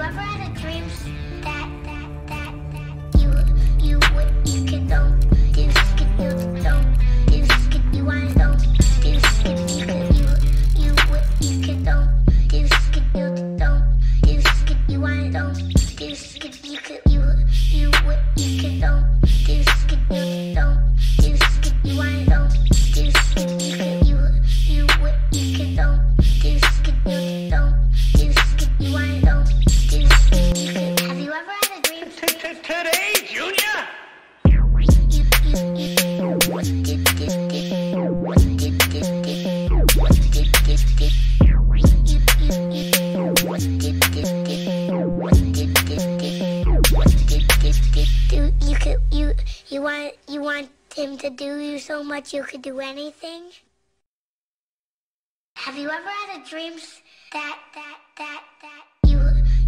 you ever had a dream you could do anything? Have you ever had a dream that that that that you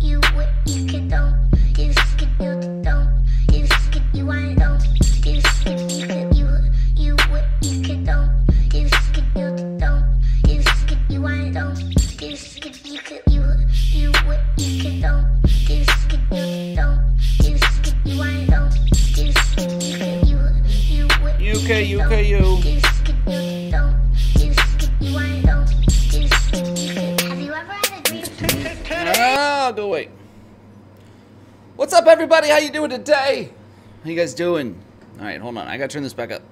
you you could don't do skip you don't do skip you want don't do skip you could you you you could don't do skip you don't do skip you want don't do skip you could you you you could don't do skip you don't do skip you want a dream Ah, go away. What's up, everybody? How you doing today? How you guys doing? All right, hold on. I gotta turn this back up.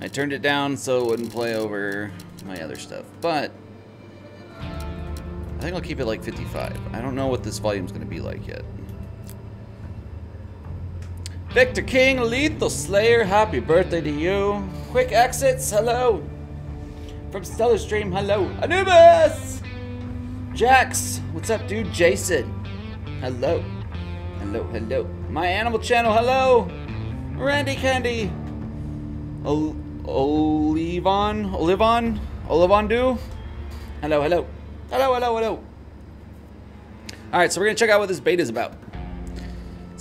I turned it down so it wouldn't play over my other stuff, but I think I'll keep it like 55. I don't know what this volume's gonna be like yet. Victor King, Lethal Slayer, happy birthday to you. Quick exits, hello. From Stellar Stream, hello. Anubis! Jax, what's up, dude? Jason, hello. Hello, hello. My Animal Channel, hello. Randy Candy. Ol- Olivon, Olivon, Olivondu. Hello, hello. Hello, hello, hello. All right, so we're gonna check out what this beta is about.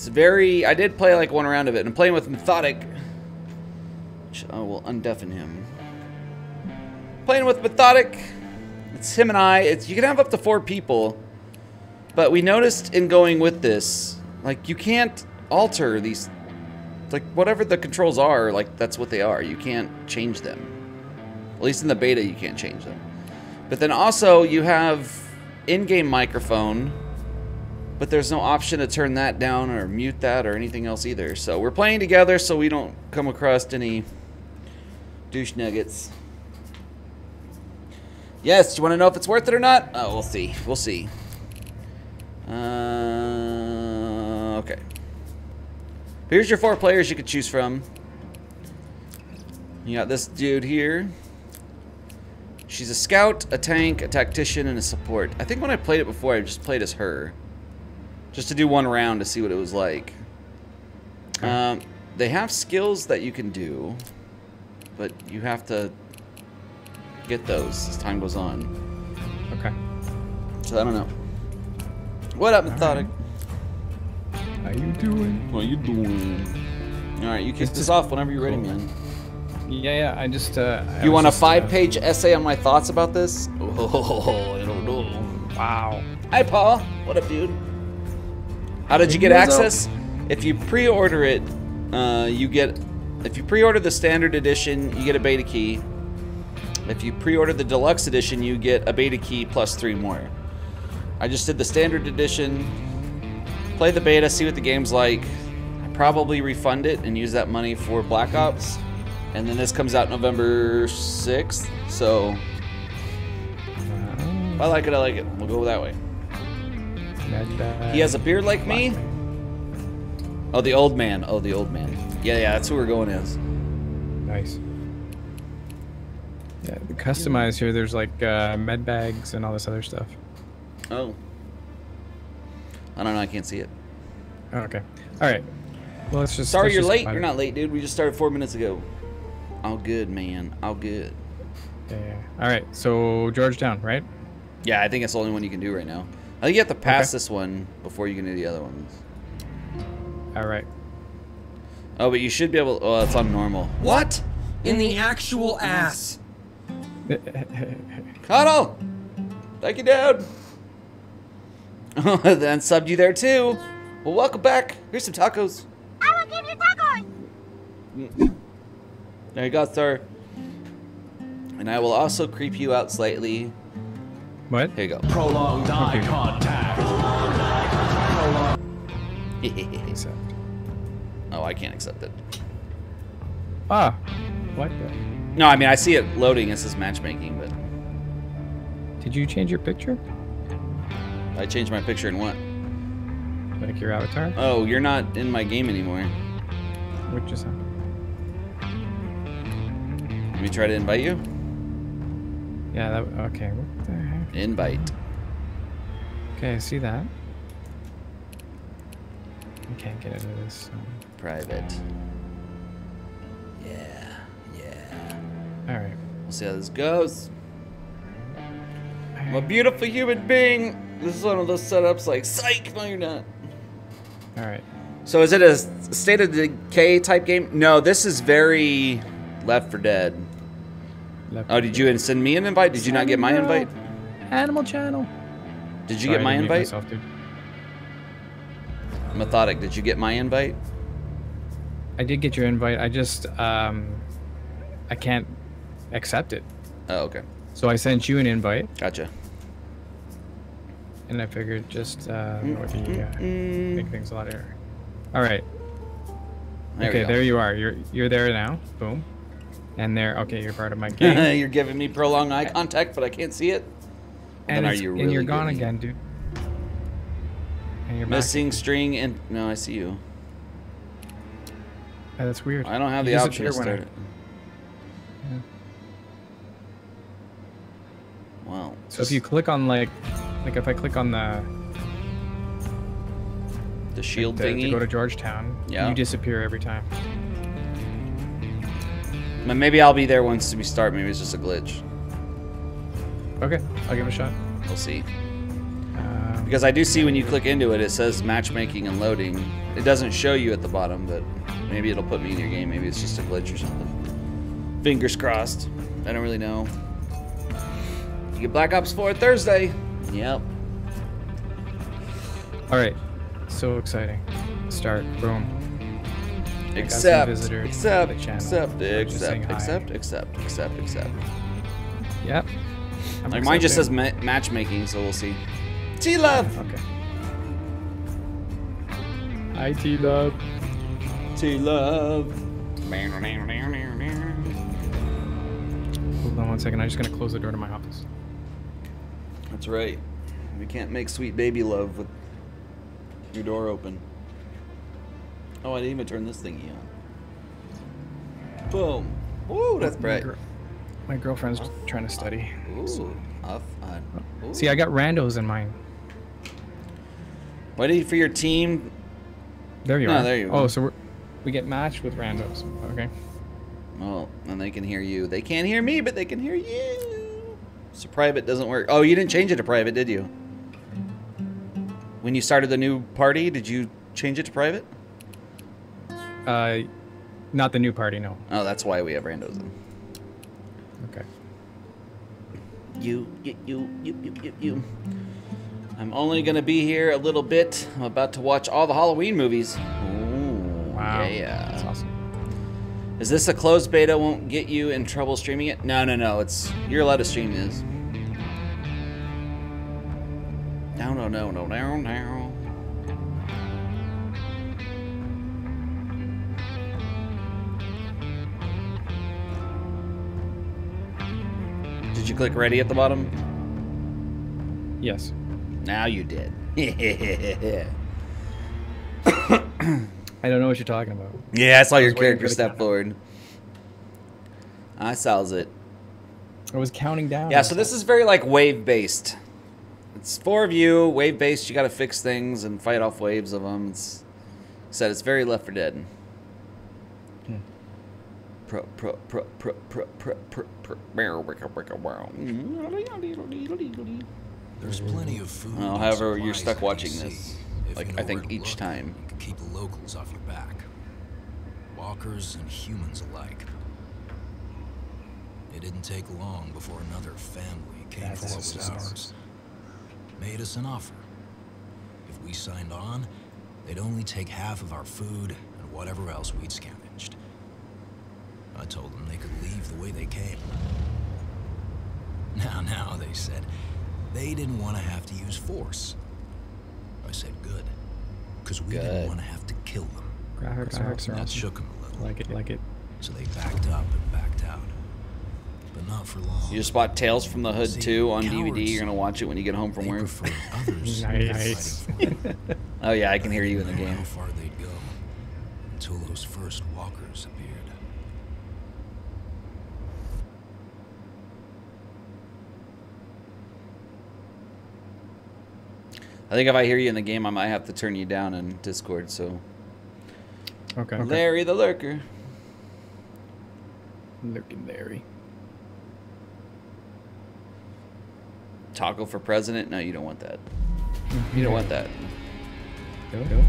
It's very. I did play like one round of it, and I'm playing with Methodic. Which I will undeafen him. Playing with Methodic. It's him and I. It's you can have up to four people, but we noticed in going with this, like you can't alter these. Like whatever the controls are, like that's what they are. You can't change them. At least in the beta, you can't change them. But then also you have in-game microphone, but there's no option to turn that down or mute that or anything else either. So we're playing together so we don't come across any douche nuggets. Yes, you want to know if it's worth it or not? Oh, we'll see. We'll see. Uh, okay. Here's your four players you could choose from. You got this dude here. She's a scout, a tank, a tactician, and a support. I think when I played it before, I just played as her. Just to do one round to see what it was like. Um, they have skills that you can do, but you have to get those as time goes on. Okay. So I don't know. What up, Methodic? How you doing? What you doing? All right, you kick It's this off whenever you're ready, man. Yeah, yeah. I just. Uh, I You want a just, uh, five-page essay on my thoughts about this? Oh, I don't know. Wow. Hi, Paul. What up, dude? How did you get access? If you pre-order it, uh, you get. If you pre-order the standard edition, you get a beta key. If you pre-order the deluxe edition, you get a beta key plus three more. I just did the standard edition. Play the beta, see what the game's like. I probably refund it and use that money for Black Ops. And then this comes out November 6th, so if I like it, I like it. We'll go that way. He has a beard like me? Oh, the old man. Oh, the old man. Yeah, yeah, that's who we're going as. Nice. Yeah, the customize here. There's like uh, med bags and all this other stuff. Oh. I don't know, I can't see it. Oh, okay. All right. Well, let's just. Sorry let's you're just late. You're not late, dude. We just started four minutes ago. All good, man. All good. Yeah, yeah. All right. So Georgetown, right? Yeah, I think it's the only one you can do right now. I think you have to pass Okay. this one before you can do the other ones. All right. Oh, but you should be able. Oh, it's on normal. What? In the actual ass. Connell! Thank you, Dad. Oh, then subbed you there too. Well, welcome back. Here's some tacos. I will give you tacos. There you go, sir. And I will also creep you out slightly. What? Here you go. Prolonged eye Okay. contact. Accept. oh, I can't accept it. Ah. What? the- No, I mean I see it loading. It says matchmaking, but Did you change your picture? I changed my picture and what? Like your avatar? Oh, you're not in my game anymore. What just happened? Let me try to invite you. Yeah, that. Okay. What the heck? Invite. Okay, I see that. I can't get into this. So. Private. Yeah, yeah. All right. We'll see how this goes. I'm a beautiful human being. This is one of those setups like, psych, no, you're not. All right. So is it a state of decay type game? No, this is very Left 4 Dead. Left Oh, did you send me an invite? Did you not get my uh, invite? Animal Channel. Did you Sorry, get my I didn't mute invite? myself, dude. Methodic, did you get my invite? I did get your invite. I just um, I can't accept it. Oh, okay. So I sent you an invite, Gotcha. and I figured just uh, would be, uh, Mm, make things a lot easier. All right. there okay, there you are. You're you're there now. Boom. And there. Okay, you're part of my gang. You're giving me prolonged eye contact, but I can't see it. And then are you and really you're gone again, dude. And you're back. Missing string and no, I see you. Oh, that's weird. I don't have You the option to disappear when I- start it. Well, So if you click on like, like if I click on the the shield to, to thingy, go to Georgetown, Yeah. you disappear every time. But maybe I'll be there once we start. Maybe it's just a glitch. Okay, I'll give it a shot. We'll see. Um, Because I do see when you click into it, it says matchmaking and loading. It doesn't show you at the bottom, but maybe it'll put me in your game. Maybe it's just a glitch or something. Fingers crossed. I don't really know. You get Black Ops 4 Thursday. Yep. all right, so exciting. Start. Boom. got some Accept. visitors Accept. to the channel. Accept. We're just saying Accept. Accept. Accept. Accept. Accept. Yep. I'm Like mine just says ma- matchmaking, so we'll see. T love. Okay. IT love. T love. Hold on one second. I'm just gonna close the door to my office. That's right. We can't make sweet baby love with your door open. Oh, I didn't even turn this thingy on. Boom. Ooh, that's My bright. My girlfriend's trying to study. Ooh, off on. Ooh. See, I got randos in mine. Waiting for your team. There you No, are. there you oh, so we're, we get matched with randos. Okay. Well, and they can hear you. They can't hear me, but they can hear you. So private doesn't work. Oh, you didn't change it to private, did you? When you started the new party, did you change it to private? Uh, not the new party, no. Oh, that's why we have randos in. Okay. You, you, you, you, you, you. I'm only gonna be here a little bit. I'm about to watch all the Halloween movies. Ooh, Wow. yeah. That's awesome. Is this a closed beta? Won't get you in trouble streaming it? No, no, no. It's you're allowed to stream this. No, no, no, no, no, no. You click ready at the bottom? Yes. Now you did. I don't know what you're talking about. yeah, I saw your character step forward. I saws it. I was counting down. Yeah, so this is very like wave based. It's four of you, wave based. You got to fix things and fight off waves of them. It's said it's very Left 4 Dead. Hmm. Pro pro pro pro pro pro pro pro. bow, wicka, wicka. There's plenty of food. Well, however, you're stuck watching this, like, I think each look, time. You can keep the locals off your back. Walkers and humans alike. It didn't take long before another family came That's for what was just- ours. Made us an offer. if we signed on, they'd only take half of our food and whatever else we'd scavenged. I told them they could leave the way they came. Now, now, they said, they didn't want to have to use force. I said, good. Because we Good. didn't want to have to kill them. Graphics, graphics are That shook them a little. Like it, like it. So they backed up and backed out. But not for long. You just bought Tales from the Hood See, 2 on DVD. You're gonna watch it when you get home from they work. others Nice. fighting for them. Oh yeah, I can hear you in the I didn't know game. How far they'd go until those first walkers I think if I hear you in the game, I might have to turn you down in Discord. So Okay. okay. Larry the Lurker. Lurking Larry. Taco for president? No, you don't want that. You don't want that. Go, go.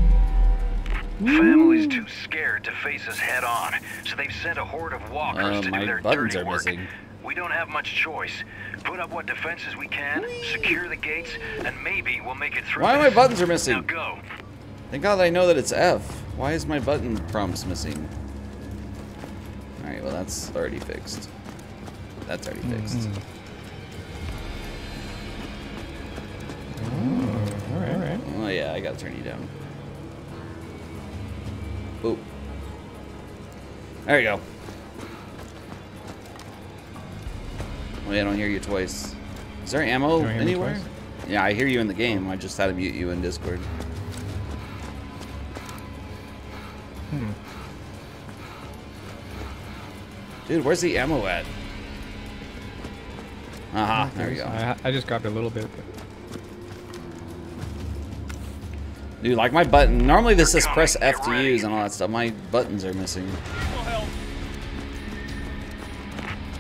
Family's too scared to face us head on, so they've sent a horde of walkers Uh, to my do their buttons dirty are work. missing. We don't have much choice. Put up what defenses we can, secure the gates, and maybe we'll make it through. Why are my buttons are missing? Now missing? go. Thank God I know that it's F. Why is my button prompts missing? Alright, well that's already fixed. That's already fixed. All right, all right. Oh yeah, I gotta turn you down. Oop. There you go. Wait, I don't hear you twice. Is there ammo You don't hear me anywhere? Yeah, I hear you in the game. I just had to mute you in Discord. Hmm. Dude, where's the ammo at? Aha, there we go. I, I just grabbed a little bit. But Dude, like my button. Normally this says press F get to use and all that stuff. My buttons are missing.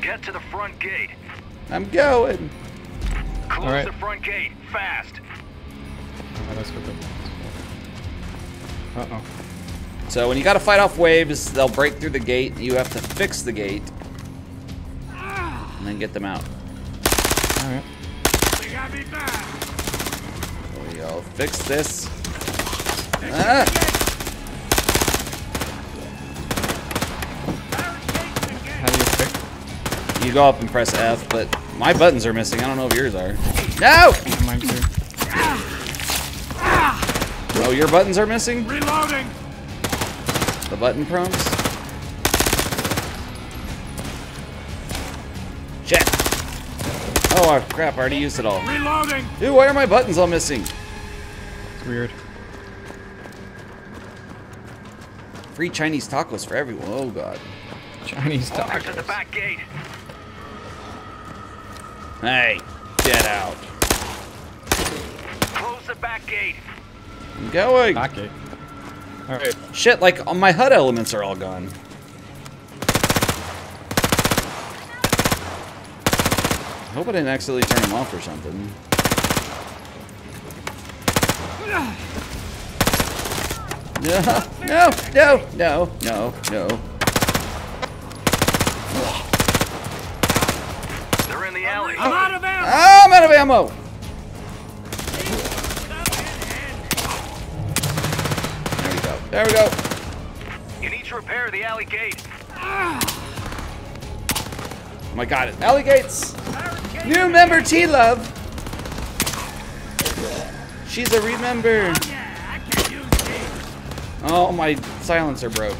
Get to the front gate. I'm going. Close All right. the front gate fast. oh, that's what the. Uh oh. So when you gotta fight off waves, they'll break through the gate. You have to fix the gate. And then get them out. All right. We got me There we go. Fix this. Ah! You go up and press F, but my buttons are missing. I don't know if yours are. No! Mine too. Oh, your buttons are missing? Reloading! The button prompts? Check! Oh, ah, crap, I already used it all. Reloading! Dude, why are my buttons all missing? It's weird. Free Chinese tacos for everyone. Oh, God. Chinese Walkers at the back gate. Hey, get out. Close the back gate. I'm going. Back it. All right. Shit, like, my HUD elements are all gone. I hope I didn't accidentally turn them off or something. No, no, no, no, no, no. They're out of alley. Ah, I'm out of ammo! There we go. There we go. You need to repair the alley gate. Oh my god, Alley Gates! New member T Love! She's a remember! Oh, my silencer broke.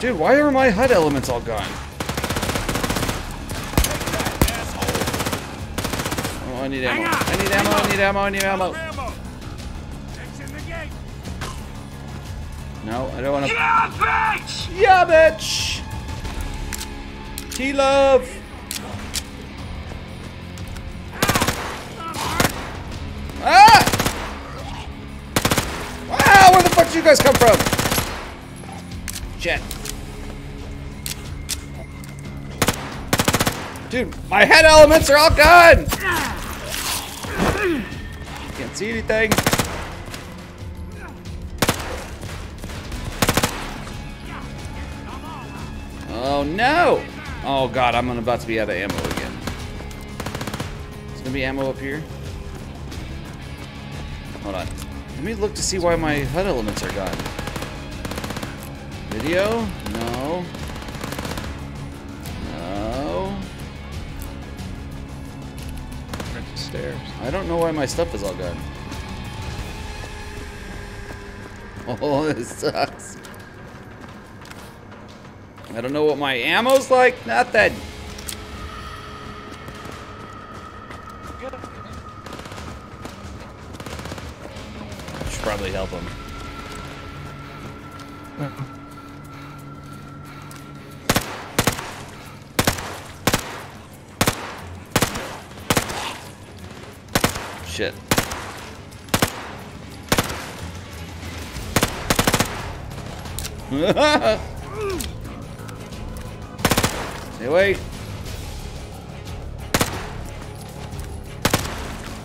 Dude, why are my HUD elements all gone? Oh, I need ammo. I need ammo, I need ammo, I need ammo. No, I don't want to. Yeah, bitch! Yeah, bitch! T love! Ah! Wow, where the fuck did you guys come from? Shit. Dude, my HUD elements are all gone! See anything. Oh no! Oh god, I'm about to be out of ammo again. There's gonna be ammo up here. Hold on. Let me look to see why my HUD elements are gone. Video? No. Right Stairs. I don't know why my stuff is all gone. Oh, this sucks. I don't know what my ammo's like. Nothing. Should probably help him. Shit. Stay away.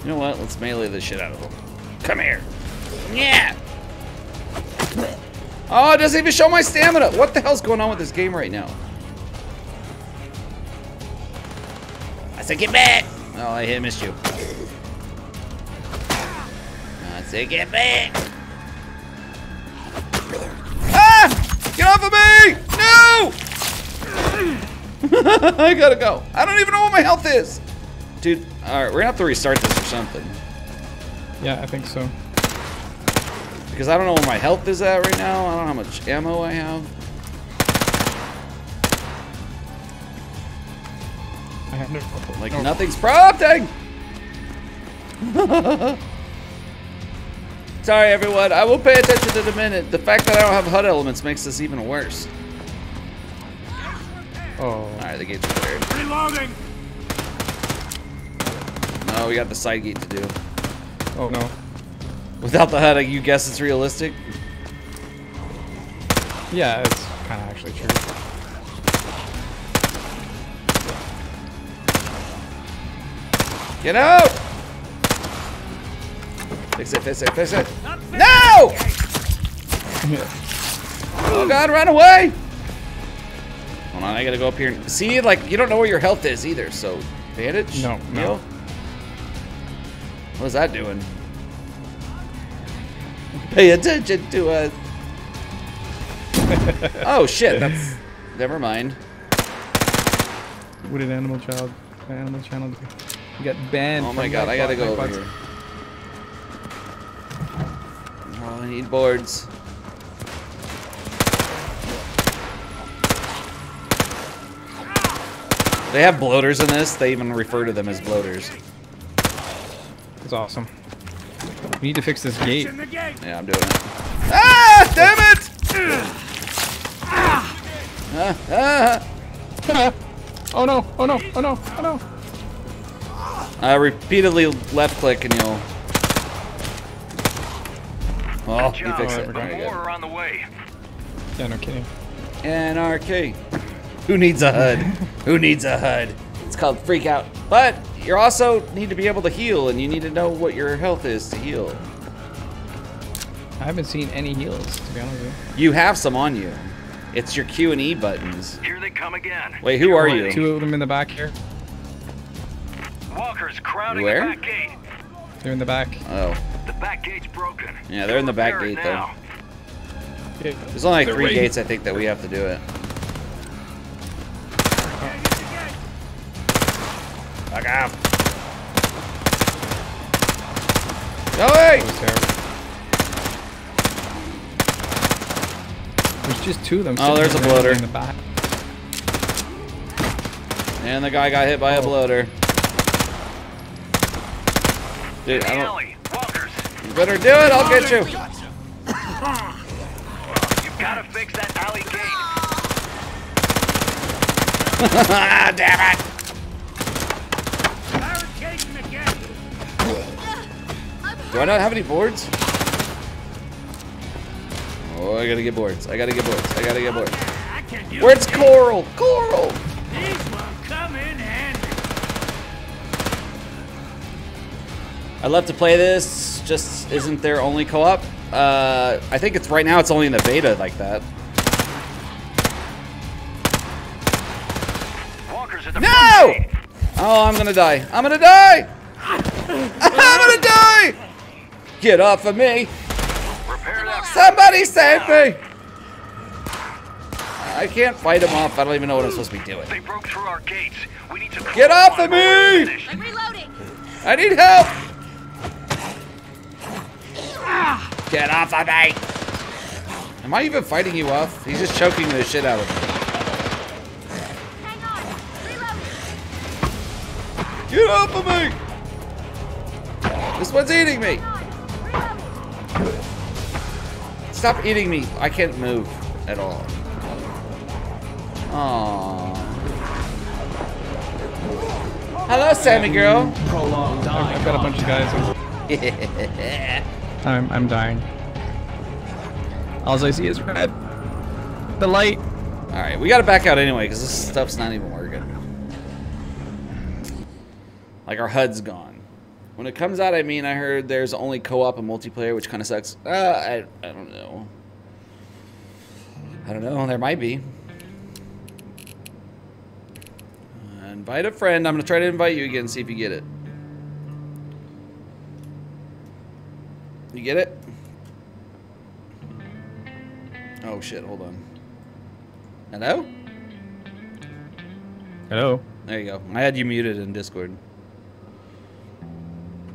You know what? Let's melee the shit out of him. Come here. Yeah. Oh, it doesn't even show my stamina. What the hell's going on with this game right now? I said get back. Oh, I hit missed you. I said get back. Ah! Get off of me! No! I gotta go. I don't even know what my health is. Dude, alright, we're gonna have to restart this or something. Yeah, I think so. Because I don't know where my health is at right now. I don't know how much ammo I have. I have no. Like no. nothing's prompting. Sorry, everyone. I will pay attention in a minute. The fact that I don't have HUD elements makes this even worse. Oh. All right, the gate's cleared. Reloading! No, we got the side gate to do. Oh no. Without the HUD, you guess it's realistic? Yeah, it's kind of actually true. Get out! Fix it, fix it, fix it. No! Oh god, run away! Hold on, I gotta go up here. and See, like, you don't know where your health is either, so... Bandage? No, no. What is that doing? Pay attention to us. oh shit, that's... Never mind. What did Animal Child, Animal Channel do? You got banned. Oh my god, I gotta go over here. I need boards. They have bloaters in this. They even refer to them as bloaters. That's awesome. We need to fix this gate. Gate! Yeah, I'm doing it. Ah! Damn it! Ah, ah. oh no! Oh no! Oh no! Oh no! Uh, repeatedly left click and you'll. Oh, Good you job. fixed it. Very More good. are on the way. Yeah, no kidding. Anarchy. Who needs a HUD? Who needs a HUD? It's called freak out. But you also need to be able to heal, and you need to know what your health is to heal. I haven't seen any heals, to be honest with you. You have some on you. It's your Q and E buttons. Here they come again. Wait, who are you? Two of them in the back here. Walkers crowding Where? the back gate. They're in the back. Oh, The back gate's broken. Yeah, they're in the back Repair it gate, though. there's only like three waiting. gates I think that we have to do it. Fuck off. Go away! That was terrible. There's just two of them. Oh, there's a there bloater. In the back. And the guy got hit by a Oh. bloater. Dude, I don't. You better do it. I'll get you. you've got to fix that alley gate. ah, damn it! Barricading the gate! Do I not have any boards? Oh, I gotta get boards. I gotta get boards. I gotta get boards. I can use Where's. Coral? Coral! These will come in I'd love to play this. Just isn't there only co-op? Uh, I think it's right now. It's only in the beta like that. Walkers at the No! Oh, I'm gonna die. I'm gonna die. I'm gonna die. Get off of me! Somebody save me! I can't fight him off. I don't even know what I'm supposed to be doing. They broke through our gates. We need to Get off of me! I'm reloading. I need help! Get off of me! Am I even fighting you off? He's just choking the shit out of me. Hang on. Reloading. Get off of me! This one's eating me! Stop eating me. I can't move at all. Aww. Hello, Sammy girl. I've got a bunch of guys. I'm, I'm dying. All I see is red. The light. Alright, we gotta back out anyway, because this stuff's not even working. Like, our HUD's gone. When it comes out, I mean, I heard there's only co-op and multiplayer, which kind of sucks. Uh, I, I don't know. I don't know, there might be. Uh, invite a friend. I'm gonna try to invite you again, see if you get it. You get it? Oh shit, hold on. Hello? Hello. There you go. I had you muted in Discord.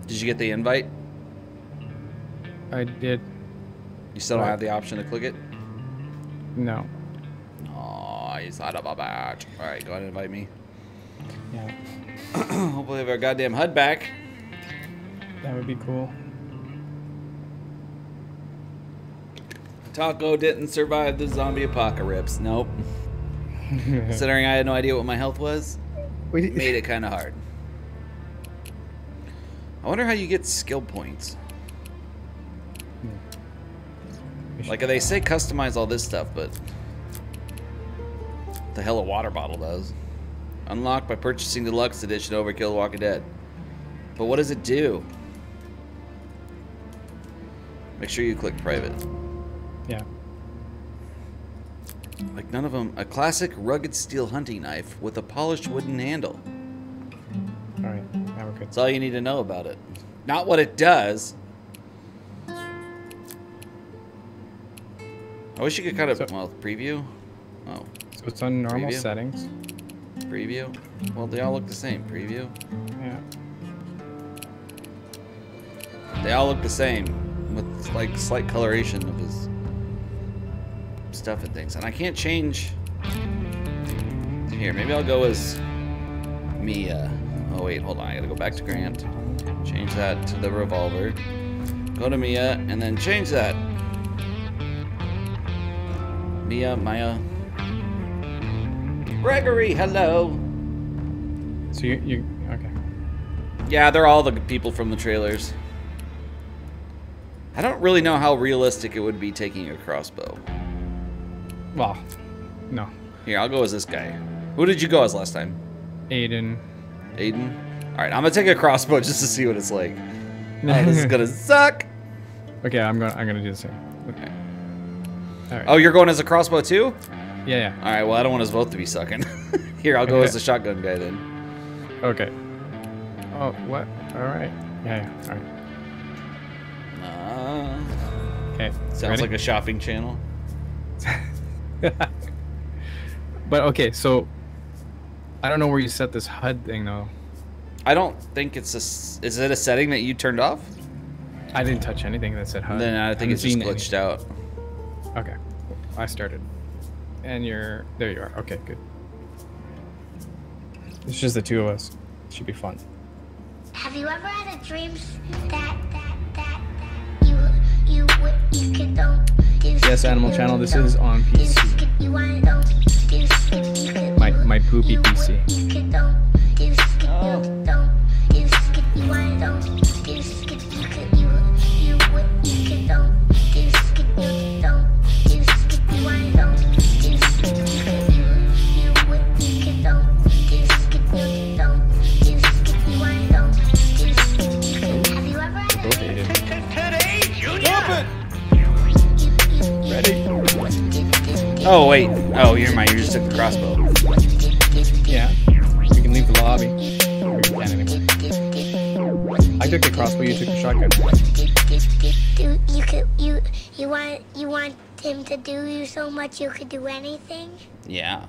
Did you get the invite? I did. You still don't have the option to click it? No. Oh, you son of a bitch. Alright, go ahead and invite me. Yeah. Hopefully we have our goddamn HUD back. That would be cool. Taco didn't survive the zombie apocalypse. Nope. Considering I had no idea what my health was, Wait, made it kind of hard. I wonder how you get skill points. Hmm. Like they say customize all this stuff, but the hell a water bottle does. Unlocked by purchasing the deluxe edition Overkill Walking Dead. But what does it do? Make sure you click private. Yeah. Like none of them. A classic rugged steel hunting knife with a polished wooden handle. All right. Now we're good. That's all you need to know about it. Not what it does. I wish you could kind of So- well preview. Oh, So it's on normal Preview. settings. preview. Well, they all look the same. Preview. Yeah. They all look the same, with like slight coloration of his stuff and things. And I can't change. Here, maybe I'll go as Mia. Uh, oh wait, hold on. I gotta go back to Grant. Change that to the revolver. Go to Mia and then change that. Mia, Maya. Gregory, hello. So you you okay? Yeah, they're all the people from the trailers. I don't really know how realistic it would be taking a crossbow. Well, no. Here, I'll go as this guy. Who did you go as last time? Aidan. Aidan? Alright, I'm gonna take a crossbow just to see what it's like. Oh, this is gonna suck! Okay, I'm gonna I'm gonna do the same. Okay. All right. Oh, you're going as a crossbow too? yeah, yeah. Alright, well, I don't want us both to be sucking. Here, I'll go as the shotgun guy then. Okay. Oh, what? All right. Yeah, yeah. All right. Uh, Okay. sounds like a shopping channel. A. but okay, so I don't know where you set this HUD thing though. I don't think it's a. s- Is it a setting that you turned off? I didn't touch anything that said HUD. Then I think haven't it's just seen any- glitched out. Okay. I started. And you're there you are. Okay, good. It's just the two of us. It Should be fun. Have you ever had a dream that that that you you would you could don't do Yes, Animal Channel, this is on PC. My my poopy PC. You oh. Oh, wait. Oh, you're my. You just took the crossbow. Yeah. You can leave the lobby. Or we can anyway. I I took the crossbow, you took the shotgun. Do, you could you you want you want him to do you so much you could do anything. Yeah.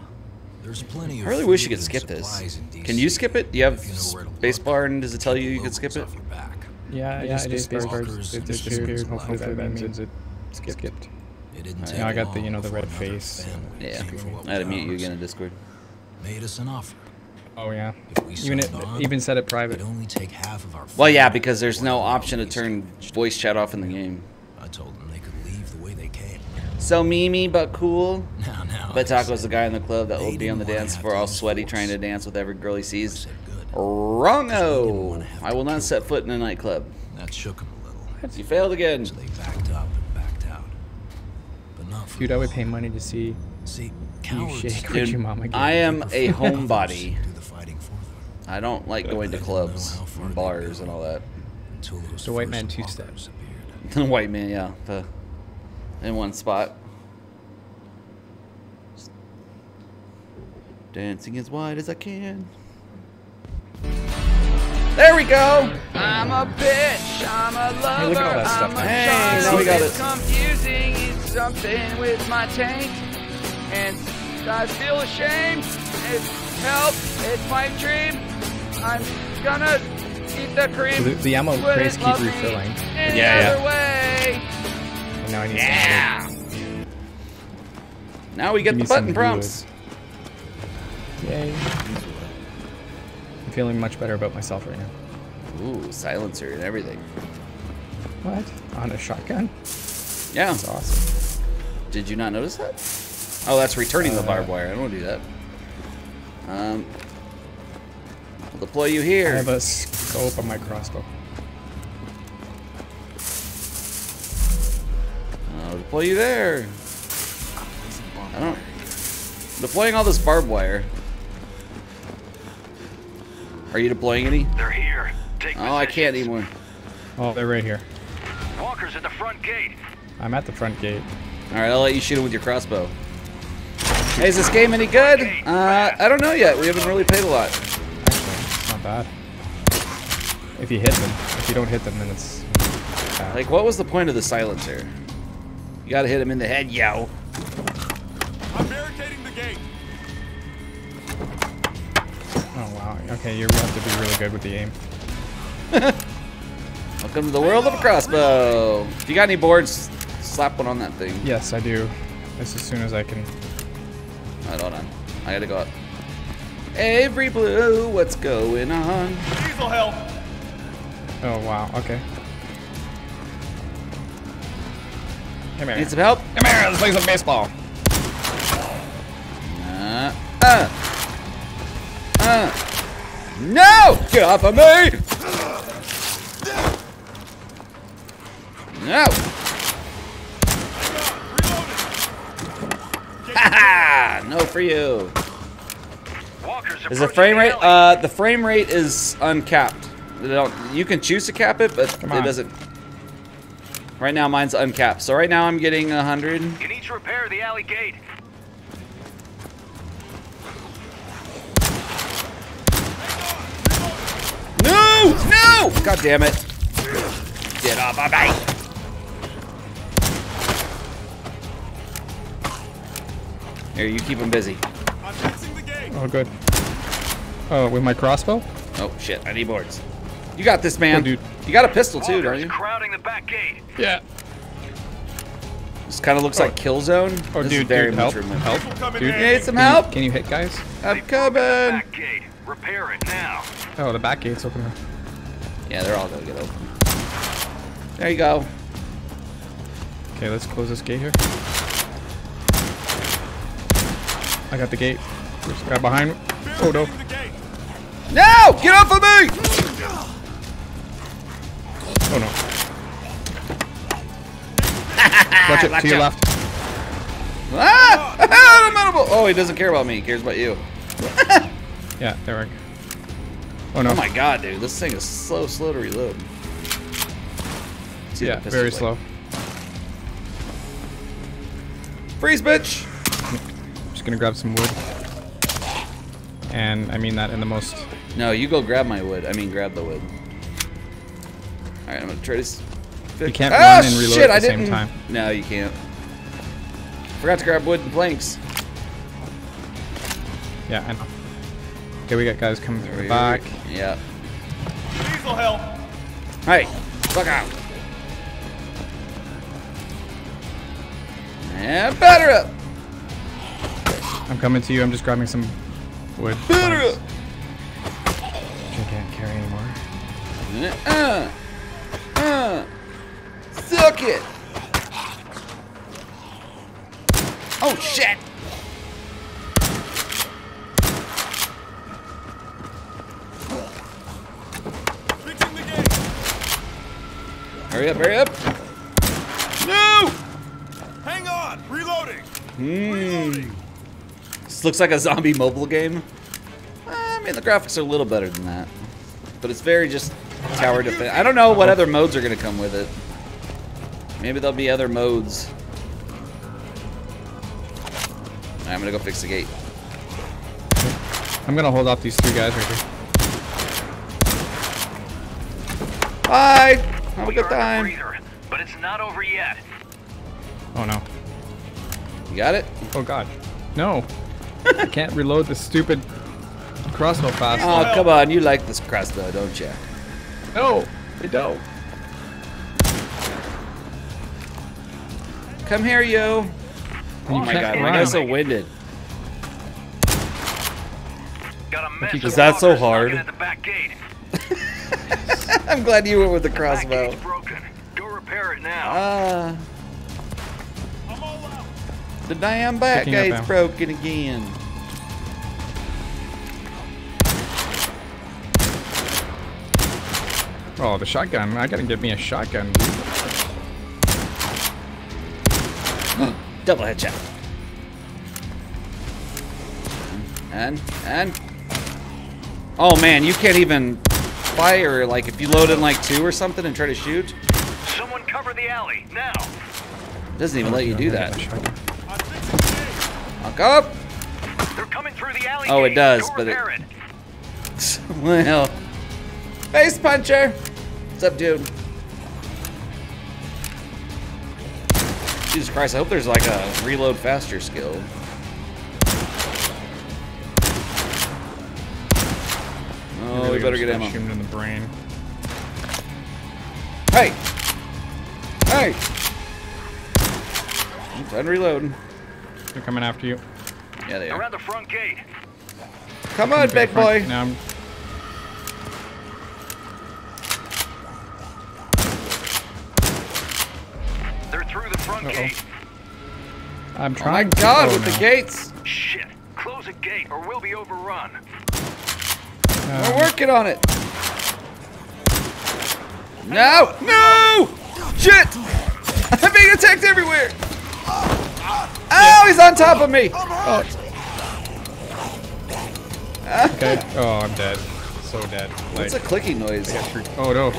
There's plenty I really wish you could skip this. Can you skip it? Do you have If you know where to space bar and does it tell you you can locals skip it? off your back. Yeah, It yeah, is it is space bars. walkers It and just disappeared. appeared. Hopefully that means it skipped. It didn't Uh, take yeah, I got the, you know, the red face. Yeah. came for what I had to was mute you again in Discord. Made us an offer. Oh yeah. If we Even it on, even said it private. Only take half of our Well, yeah, because there's no option to turn scavenged. voice chat off in the game. I told them they could leave the way they came. So Mimi, but cool. Now, now. But I Taco's the guy in the club that will be on the dance floor all sweaty force. trying to dance with every girl he sees. good. Wrongo! I will not set foot in a nightclub. That shook him a little. You failed again. So they backed up and backed out. But not for Dude, I would pay money to see See, you cowards shake what Dude, your mama gave I am a homebody. do the fighting for them I don't like going to clubs know how far and bars and all that. until The white man two steps. walkers appeared. White man, yeah. The, in one spot. Dancing as wide as I can. There we go! I'm a bitch, I'm a lover, Hey, look at all that stuff I'm a Hey, now we got it's it. Confusing, it's something with my tank. And I feel ashamed. It's help, it's my dream. I'm gonna eat the cream. So the- the ammo crates keep refilling. Any Yeah, yeah. way. And now I need Yeah! Now we get Give the button prompts. Yay. I'm feeling much better about myself right now. Ooh, silencer and everything. What? On a shotgun? Yeah. That's awesome. Did you not notice that? Oh, that's returning the barbed wire. I don't want to do that. Um, I'll deploy you here. I here. have a scope on my crossbow. I'll deploy you there. I don't. Deploying all this barbed wire. Are you deploying any? They're here. Take Oh, I can't positions. anymore. Oh, they're right here. Walkers at the front gate. I'm at the front gate. All right, I'll let you shoot him with your crossbow. Hey, is this game any good? Uh, I don't know yet. We haven't really played a lot. It's not bad. If you hit them. If you don't hit them, then it's bad. Like, what was the point of the silencer? You gotta hit him in the head, yo. I'm barricading the gate. Oh, wow. Okay, you have to be really good with the aim. Welcome to the world of a crossbow. If you got any boards, slap one on that thing. Yes, I do. Just as soon as I can. Alright, hold on. I gotta go up. Every blue, what's going on? These will help. Oh, wow. Okay. Come here. Need some help? Come here. Let's play some baseball. Uh, uh, uh. No! Get off of me! No! Haha! no for you. Is the frame rate? Uh, the frame rate is uncapped. Don't- You can choose to cap it, but Come it on. doesn't. Right now, mine's uncapped. So right now, I'm getting 100. You need to repair the alley gate. No! No! God damn it! Get off of me! Here, you keep him busy. I'm fixing the gate. Oh, good. Oh, with my crossbow? Oh shit! I need boards. You got this, man. Oh, dude. You got a pistol too, don't you? crowding the back gate. Yeah. This kind of looks like oh. Killzone. Oh, this dude, is very dude, much help, removed. help. Will come in Dude, handy. Need some Can you- help? Can you hit, guys? I'm The coming. back gate. Repair it now. Oh, the back gate's open. Yeah, they're all gonna get open. There you go. Okay, let's close this gate here. I got the gate. There's a guy behind me. Oh, no. Barricading the gate. No! Get off of me! Oh, no. Watch it, to your left. Ah! I'm unable. Oh, he doesn't care about me. He cares about you. Yeah, there we go. Oh, no. Oh my god, dude. This thing is so slow to reload. Yeah, very slow. Freeze, bitch! Just gonna grab some wood. And I mean that in the most... No, you go grab my wood. I mean, grab the wood. Alright, I'm gonna try to. You can't ah, run and reload shit, at the I same didn't. time. No, you can't. Forgot to grab wood and planks. Yeah, I know. Okay, we got guys coming through the back. Yeah. These will help. Hey, fuck out. And batter up. I'm coming to you. I'm just grabbing some wood. Batter planks, Which I can't carry anymore. Uh, uh, suck it. Oh shit. Fixing the gate. Hurry up, hurry up. No. Hang on. Reloading. Hmm. This looks like a zombie mobile game. Uh, I mean, the graphics are a little better than that. But it's very just tower defense. I don't know what other modes are going to come with it. Maybe there'll be other modes. Alright, I'm going to go fix the gate. I'm gonna hold off these three guys right here. Bye. Have a good earned a time. breather, but it's not over yet. Oh no. You got it? Oh god. No. I can't reload this stupid crossbow fast. Oh, come on. You like this crossbow, don't you? No, I don't. Come here, yo. Oh you my can't god, run. my guy's so winded. Got a mess Is that so hard? knocking At the back gate. I'm glad you went with the crossbow. Go repair it now. Ah, I'm all out. the damn back gate's broken again. Oh, the shotgun. I gotta get me a shotgun. Double headshot. And, and. Oh man, you can't even fire, like if you load in like two or something and try to shoot. Someone cover the alley now. It doesn't even let you do that. Shotgun. I'm fixing the gate. Lock up. They're coming through the alley. Oh, it does, but it- repair it. well. Face puncher. What's up, dude? Jesus Christ, I hope there's like a reload faster skill. Oh, we better get ammo. Shoot him in the brain. Hey! Hey! I'm trying to reload. They're coming after you. Yeah, they are. Around the front gate. Come on, big boy. Now I'm through the front Uh-oh. gate. I'm Oh my trying. to- god, oh, with no. the gates! Shit. Close a gate or we'll be overrun. Um, We're working on it. No! No! Shit! I'm being attacked everywhere! Oh, he's on top of me! Oh, Okay. Oh, I'm dead. So dead. what's Like, a clicking noise? oh no.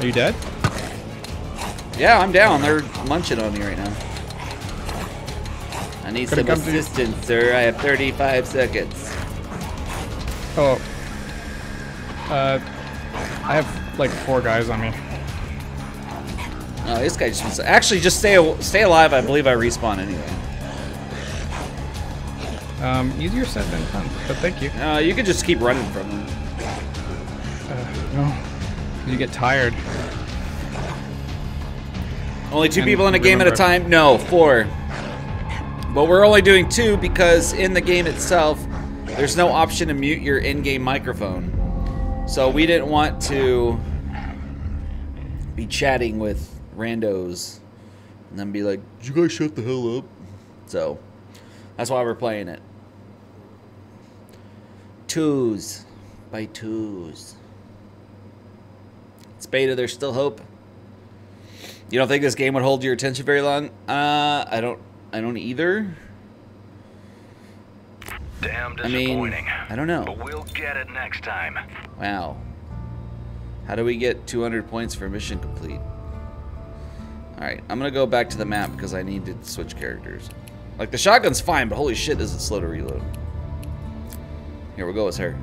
Are you dead? Yeah, I'm down. They're munching on me right now. I need Could've some come to you. assistance, sir. I have 35 seconds. Oh. Uh, I have like four guys on me. Oh, this guy just wants to... Actually, just stay stay alive. I believe I respawn anyway. Um, easier said than done, but thank you. Uh, you can just keep running from them. Uh, no. You get tired. Only two And people in a game at a time? No, four. But we're only doing two because in the game itself, there's no option to mute your in-game microphone. So we didn't want to be chatting with randos and then be like, "Did you guys shut the hell up?" So that's why we're playing it. Twos by twos. Beta. There's still hope. You don't think this game would hold your attention very long? Uh, I don't. I don't either. Damn disappointing. I mean. I don't know. But we'll get it next time. Wow. How do we get 200 points for mission complete? Alright, I'm gonna go back to the map because I need to switch characters. Like, the shotgun's fine, but holy shit, is it slow to reload. Here we'll go as her.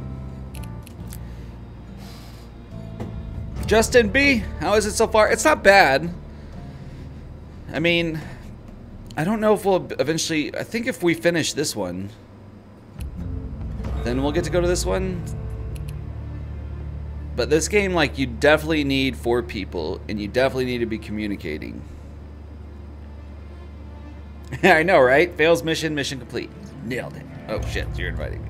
Justin B, how is it so far? It's not bad. I mean, I don't know if we'll eventually. I think if we finish this one, then we'll get to go to this one. But this game, like, you definitely need four people, and you definitely need to be communicating. I know, right? Fails mission, mission complete. Nailed it. Oh shit, you're inviting me.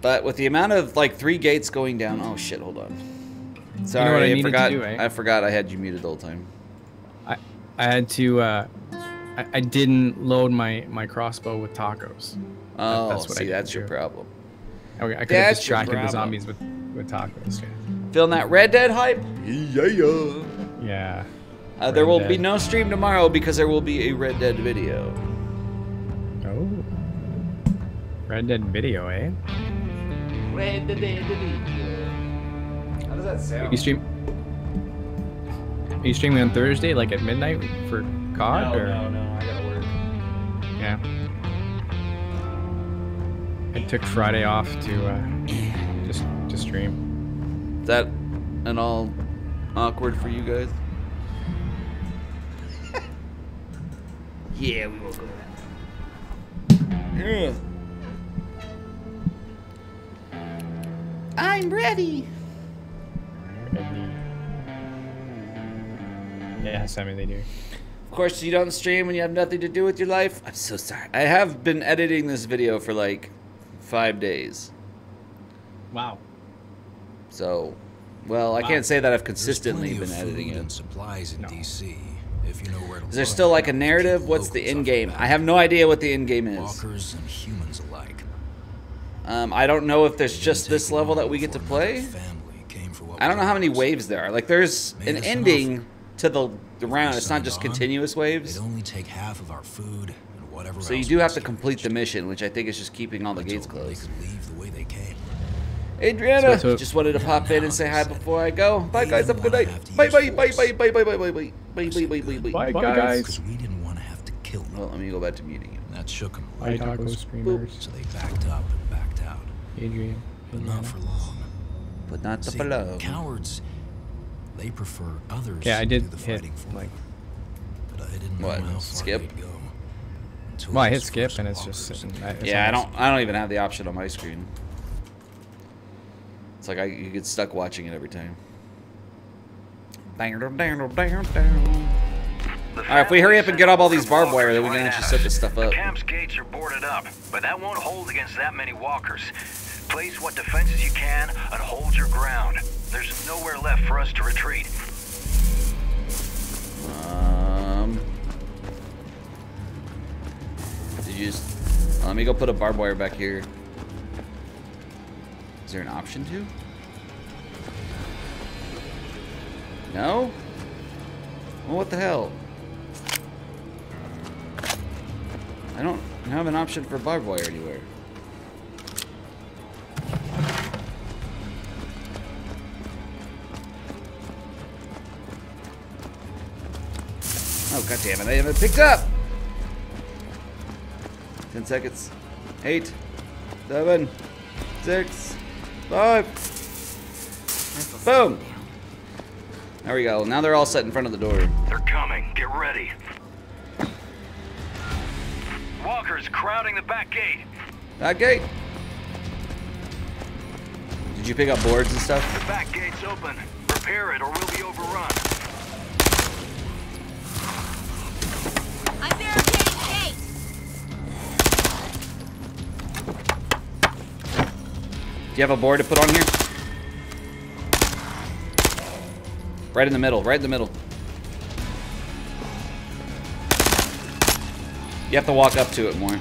But with the amount of like three gates going down, oh shit, hold on. Sorry, what I I, forgot. do, eh? I forgot I had you muted the whole time. I I had to. Uh, I, I didn't load my my crossbow with tacos. Oh, that's what I see, did that's your do. problem. Okay, I could have That's distracted the zombies with with tacos. Yeah. Feeling that Red Dead hype? Yeah, yeah. Yeah. Uh, there Red will be no stream tomorrow because there will be a Red Dead video. Oh. Red Dead video, eh? Red Dead video. How does that sound? You sound? stream? Are you streaming on Thursday, like at midnight for COD? or? No, no, I gotta work. Yeah. I took Friday off to uh, just to stream. Is that and all awkward for you guys? Yeah, we will go. Yeah. I'm ready. ready. Yeah, Sammy, they do. Of course, you don't stream when you have nothing to do with your life. I'm so sorry. I have been editing this video for like five days. Wow. So, well, I can't say that I've consistently been editing food it. and supplies in No. DC. If you know where to Is there look, still like a narrative? What's the end game? I have no idea what the end game is. Walkers and humans alike. Um, I don't know if there's Didn't just this level that we get to play. family came for what I don't know how many waves there are. Like, there's an ending to the, the round. It's not just on, continuous waves. They'd only take half of our food and whatever So you do have to complete the mission, which I think is just keeping all the gates told They closed. could leave the way they came. Adriana, So- so- just wanted to pop in and say hi before I go. Bye, guys. Have a good night. Bye, bye, bye, bye, bye, bye, bye, bye, bye, bye, bye, bye, bye, bye. Bye, Bye, guys. guys. Because we didn't want to have to kill them. Well, let me go back to muting you. And that shook them. Bye, taco streamers. So they backed up and backed out. Adrian. But not for long. But not the See, below. cowards, they prefer others Yeah, I to did do the hit fighting for like. them. But I didn't What, know how far skip? they'd go. Well, I hit skip and it's just sitting. It's Yeah, I don't. I don't even have the option on my screen. It's like I you get stuck watching it every time. Down, down, down, down, down. All right, if we hurry up and get up all these barbed wire, then we can actually set this stuff up. The camp's gates are boarded up, but that won't hold against that many walkers. Place what defenses you can and hold your ground. There's nowhere left for us to retreat. Um, did you just? Let me go put a barbed wire back here. Is there an option to? No. Well, what the hell? I don't have an option for barbed wire anywhere. Oh god damn it! I haven't picked up. Ten seconds. Eight, seven, six, five. Boom. There we go. Now they're all set in front of the door. They're coming. Get ready. Walkers crowding the back gate. That gate. Did you pick up boards and stuff? The back gate's open. Prepare it or we'll be overrun. I'm barricading gate. Do you have a board to put on here? Right in the middle, right in the middle. You have to walk up to it more.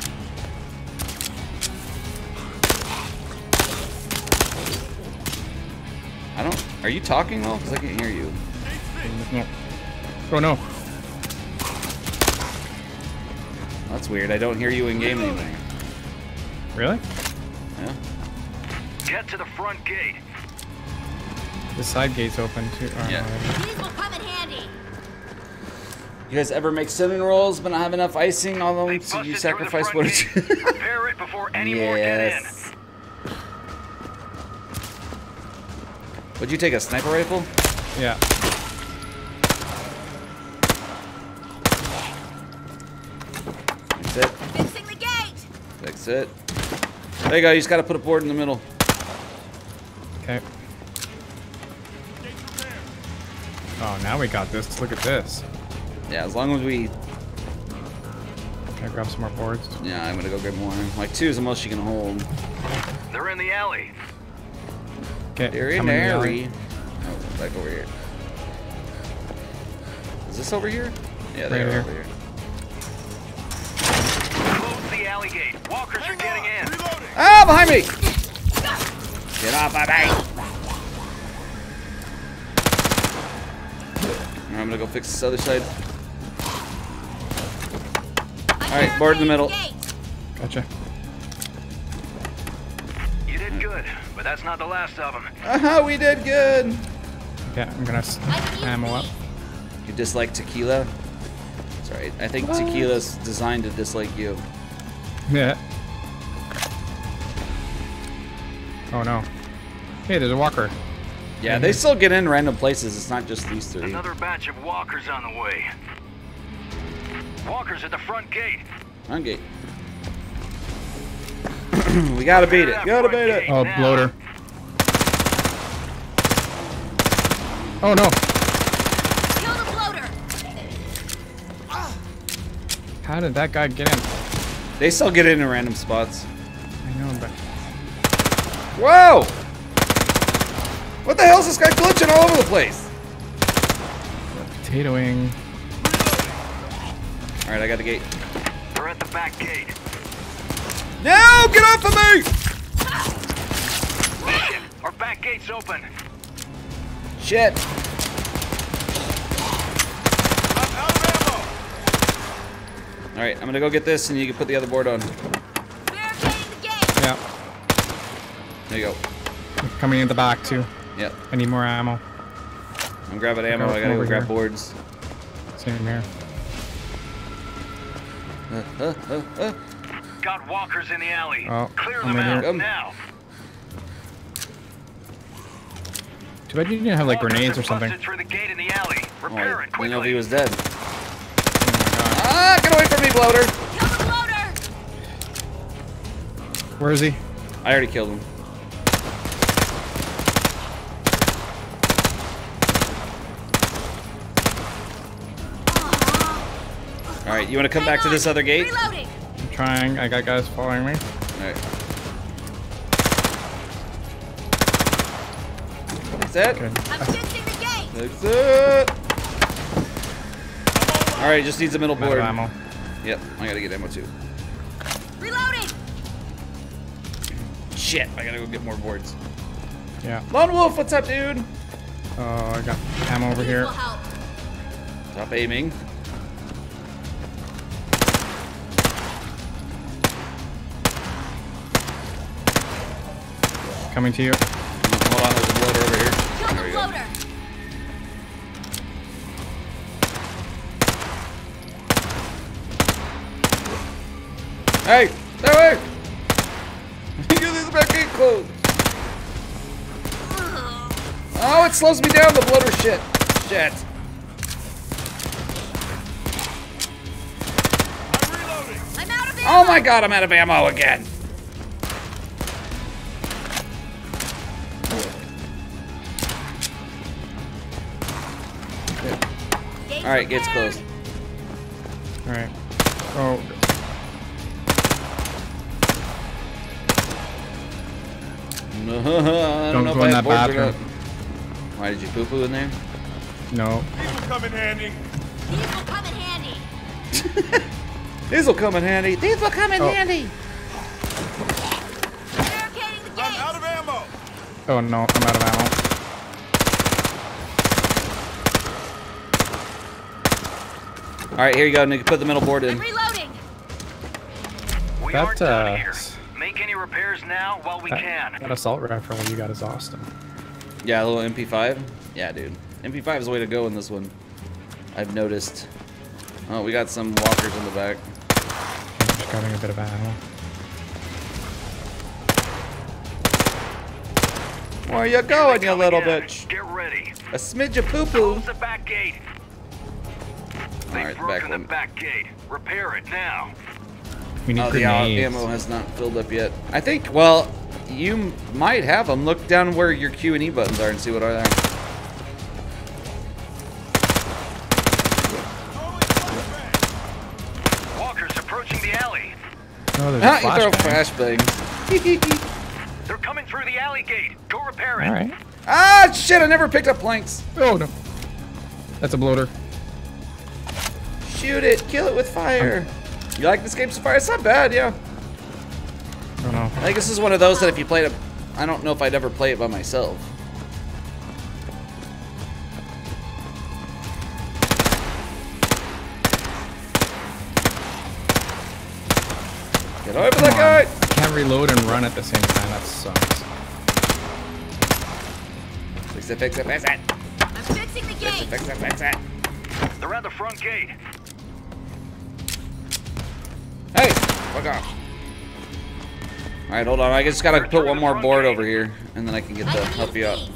I don't. Are you talking though? Because I can't hear you. No. Oh no. That's weird. I don't hear you in game anymore. Really? Yeah. Get to the front gate. The side gate's open too. Oh, Yeah. These will come in handy. You guys ever make cinnamon rolls but not have enough icing on them, so you sacrifice front one or gate. two? Repair it before any more get in. yes. Would you take a sniper rifle? Yeah. Fix it. Fixing the gate. Fix it. There you go. You just gotta put a board in the middle. Okay. Oh, now we got this. Look at this. Yeah, as long as we. Can I grab some more boards? Yeah, I'm gonna go get more. Like two is the most you can hold. They're in the alley. Okay. Very come in the alley. merry. Oh, back over here. Is this over here? Yeah, Right they're here. over here. Close the alley gate. Walkers are getting in. Reloading. Ah, behind me! Get off my me! I'm gonna go fix this other side. Alright, board in the middle. Gotcha. You did good, but that's not the last of them. Uh-huh, we did good! Yeah, I'm gonna s- I ammo up. You dislike tequila? Sorry, I think tequila's designed to dislike you. Yeah. Oh no. Hey, there's a walker. Yeah, they mm-hmm. still get in random places. It's not just these three. Another batch of walkers on the way. Walkers at the front gate. On gate. we gotta beat it. Gotta beat it. Oh, bloater. Oh no. Kill the bloater. How did that guy get in? They still get in in random spots. I know, but Whoa! What the hell's this guy glitching all over the place? potatoing. All right, I got the gate. They're at the back gate. Now get off of me! Shit, our back gate's open. Shit. I'm out of ammo. All right, I'm gonna go get this, and you can put the other board on. Barricading the gate. Yeah. There you go. Coming in the back too. Yep. I need more ammo. I'm grabbing ammo. I gotta go grab here. boards. Same here. Uh, uh, uh, uh. Got walkers in the alley. Oh, Clear I'm them in out here. now. Too bad you didn't have like grenades have or something. busted through the gate in the alley. Oh, Repair I it didn't know he was dead. Oh Ah, get away from me, bloater! Bloater. Where is he? I already killed him. All right, you want to come Hang back to this other gate? Reloading. I'm trying. I got guys following me. All right. That's it. Okay. I'm fixing the gate. That's it. All right, just needs a middle I'm board. of ammo. Yep, I gotta get ammo too. Reloading. Shit, I gotta go get more boards. Yeah. Lone Wolf, what's up, dude? Oh, I got ammo over here. will help. Stop aiming. Coming to you. Hold on, there's a bloater over here. Kill There the we bloater. Hey, stay away! Because this back gate closed. Oh, it slows me down, the bloater shit. Shit. I'm reloading. I'm out of ammo. Oh my god, I'm out of ammo again. Alright, gate's repaired. closed. All right. Oh, I don't, Don't know go if I in have that boards or bathroom. Why did you poo poo in there? no. These will come in handy. These will come in handy. These will come in handy. These will come in Oh. handy. Barricading the I'm out of ammo. Oh no, I'm out of ammo. Alright, here you go, Nick. Put the middle board in. I'm reloading. We That, aren't done uh, here. Make any repairs now while we That, can. that assault rifle you got is awesome. Yeah, a little MP5. Yeah, dude. MP5 is the way to go in this one. I've noticed. Oh, we got some walkers in the back. Just grabbing a bit of ammo. Where you going, you little again. bitch? Get ready. A smidge of poo poo. Close the back gate. They've Alright, the broken back the one. back gate. Repair it now. We need Oh, the uh, grenades. ammo has not filled up yet. I think, well, you might have them. Look down where your Q and E buttons are and see what are there. Walkers approaching the alley. No, there's Ah, a you throw flashbang. flashbangs. They're coming through the alley gate. Go repair it. All right. ah, shit! I never picked up planks. Oh no. That's a bloater. Shoot it! Kill it with fire. You like this game so far? It's not bad, yeah. I don't know. I think this is one of those that if you played it, I don't know if I'd ever play it by myself. Get over Come that on. guy! I can't reload and run at the same time. That sucks. Fix it, fix it, fix it, I'm fixing the gate. fix it, fix it. They're at the front gate. Hey, fuck off. All right, hold on. I just gotta put one more board over here, and then I can get the help you out.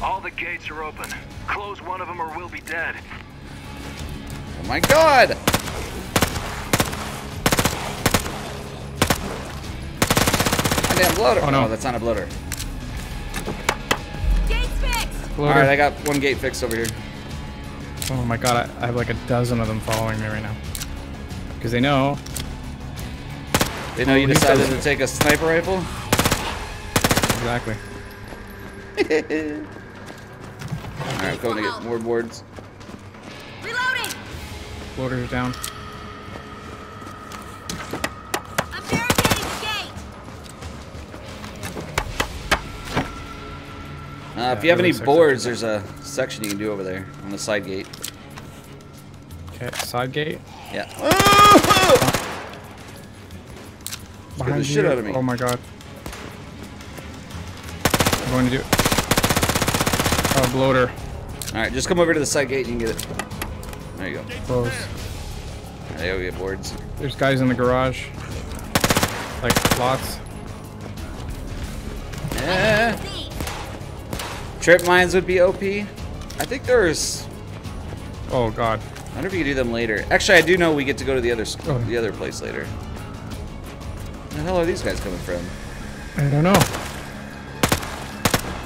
All the gates are open. Close one of them or we'll be dead. Oh my god! Goddamn bloater! Oh, no. Oh, that's not a bloater. Gate's fixed. All right, I got one gate fixed over here. Oh my god, I, I have like a dozen of them following me right now. Because they know. They know you Oh, he decided to take a sniper rifle. Exactly. All right, I'm going to get more boards. Reloading. Bloater's down. I'm barricading the gate. Uh, if you have any boards, there's a section you can do over there on the side gate. Okay, side gate. Yeah. Behind the shit you. out of me. Oh my god. I'm going to do. Oh, bloater. All right, just come over to the side gate and you can get it. There you go. Close. There go, get boards. There's guys in the garage. Like, lots. Yeah. Trip mines would be OP. I think there's. Oh god. I wonder if you can do them later. Actually, I do know we get to go to the other Oh. the other place later. Where the hell are these guys coming from? I don't know.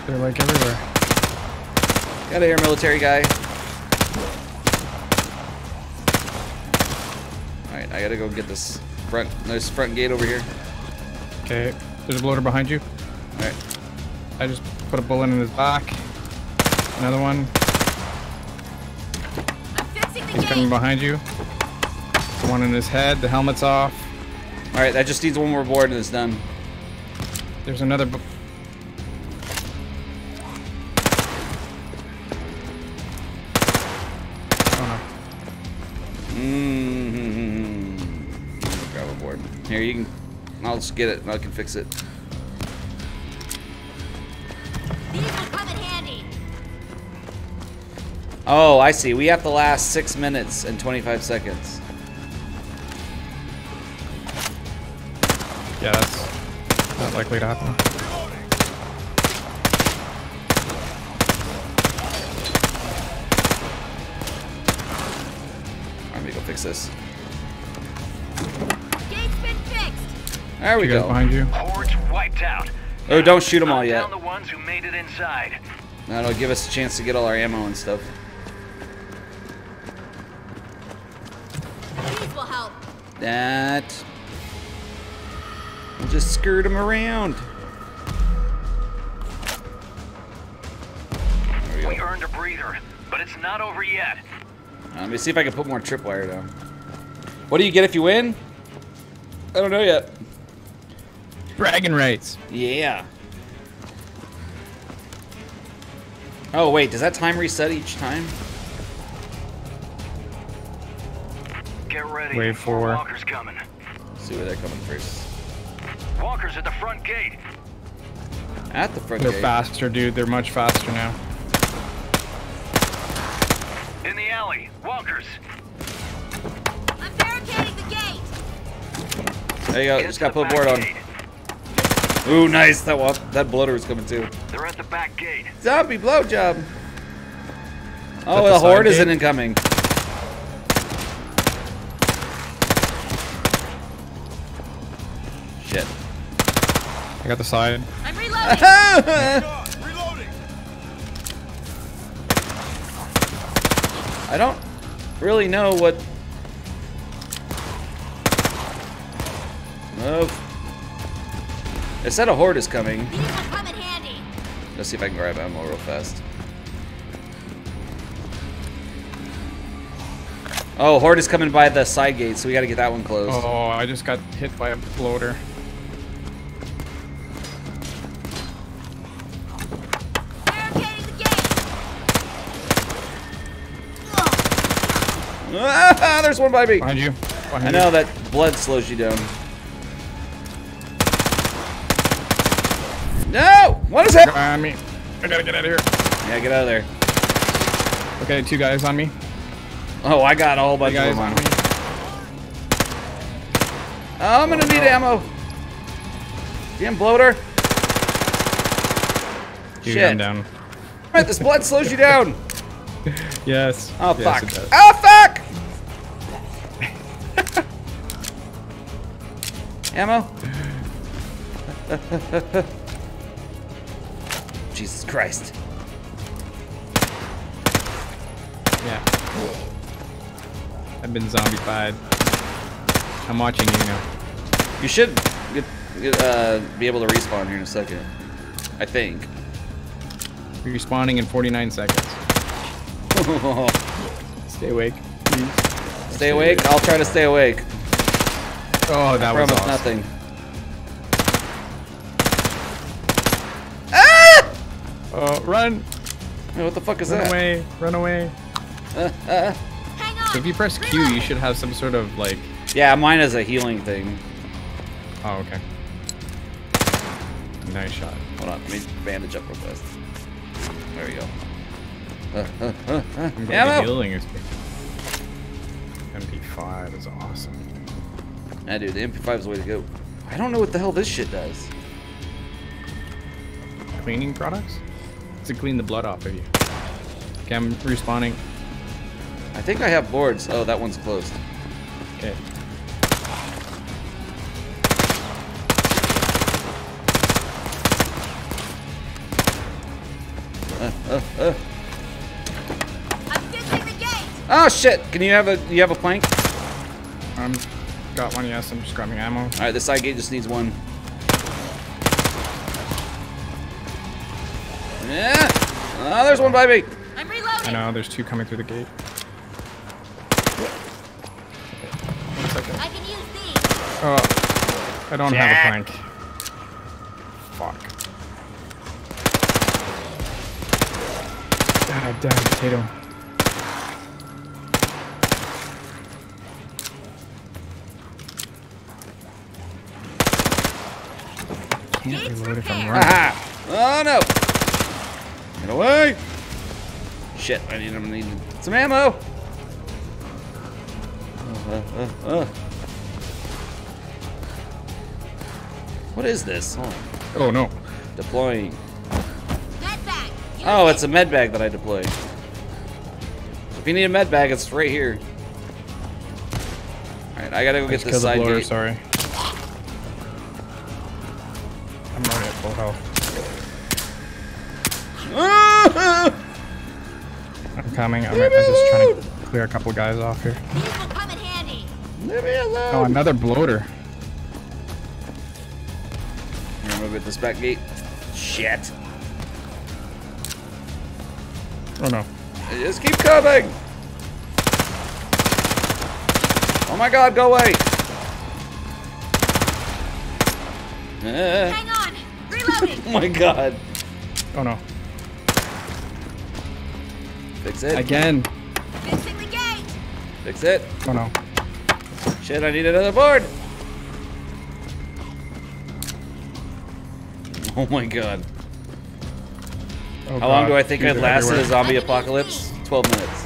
They're like everywhere. Got a here, military guy. All right, I gotta go get this front this front gate over here. Okay, there's a bloater behind you. All right. I just put a bullet in his back. Another one. I'm fixing the He's coming behind you. The one in his head. The helmet's off. All right, that just needs one more board and it's done. There's another. Oh Mm-hmm. Grab a board. Here, you can. I'll just get it. and I can fix it. Oh, I see. We have to last six minutes and 25 seconds. no. Yeah, that's not likely to happen. Let me go fix this. Gate's been fixed. There we go. behind you. Hordes wiped out. Oh, don't shoot them all yet. Down the ones who made it inside. That'll give us a chance to get all our ammo and stuff. These will help. That. We'll just skirt them around. We We earned a breather, but it's not over yet. Let me see if I can put more tripwire down. What do you get if you win? I don't know yet. Bragging rights. Yeah. Oh wait, does that time reset each time? Get ready. Wave More four. walkers coming. Let's see where they're coming first. Walkers at the front gate. At the front They're gate. faster, dude. They're much faster now. In the alley. Walkers. I'm barricading the gate. There you go. Get Just got to put a board back on. Ooh, nice. That wa- that bloater is coming too. They're at the back gate. Zombie blowjob. Oh, the the horde side isn't gate? incoming. I got the side. I'm reloading. Reloading. I don't really know what. Move. It said a horde is coming. Come in handy. Let's see if I can grab ammo real fast. Oh, horde is coming by the side gate, so we gotta get that one closed. Oh, I just got hit by a bloater. Ah, there's one by me. Behind you. Behind I know that blood slows you down. No! What is you. it? On me. I gotta get out of here. Yeah, get out of there. Okay, two guys on me. Oh, I got a whole bunch of guys them on me. Oh, I'm gonna need ammo. Damn bloater. Dude, Shit. I'm down. Right, this blood slows you down. Yes. Oh, yes, fuck. Oh, fuck! Ammo? Jesus Christ. Yeah. I've been zombified. I'm watching you now. You should get, get, uh, be able to respawn here in a second. I think. You're respawning in 49 seconds. Stay awake, please. stay awake? I'll try to stay awake. Oh, that was Promise awesome. nothing. Ah! Oh, run! Hey, what the fuck is Run that? away! Run away! Hang on. So if you press Q, you should have some sort of like. Yeah, mine is a healing thing. Oh, okay. Nice shot. Hold on, let me bandage up real fast. There we go. Uh, uh, uh, uh. I'm going to healing is. MP5 is awesome. Yeah, dude, the MP5 is the way to go. I don't know what the hell this shit does. Cleaning products? To clean the blood off of you. Okay, I'm respawning. I think I have boards. Oh, that one's closed. Okay. I'm fixing the gate. Oh shit! Can you have a you have a plank? I'm got one. Yes, I'm just grabbing ammo. All right, the side gate just needs one. Yeah. Oh, there's one by me. I'm I know there's two coming through the gate. One second. I can use these. Oh, I don't have a plank. Fuck. God damn potato. Can't Gates reload if I'm running. Aha! Oh no! Get away! Shit! I need, I need some ammo. Uh, uh, uh. What is this? Oh, Oh no. deploying. Med bag. Use Oh, it's a med bag that I deployed. If you need a med bag, it's right here. Alright, I gotta go get Just this kill the side bloater, gate. sorry. Coming. I'm, I'm just trying to clear a couple guys off here. These will come in handy. Leave me alone. Oh, another bloater. Here, I'm gonna get this back gate. Shit. Oh no. They Just keep coming. Oh my god, go away. Uh, Hang on. Reloading. oh my god. Oh no. Fix it. Again. Fixing the gate. Fix it. Oh no. Shit, I need another board. Oh my god. Oh, How god. long do I think I'd last in a zombie apocalypse? 12 minutes.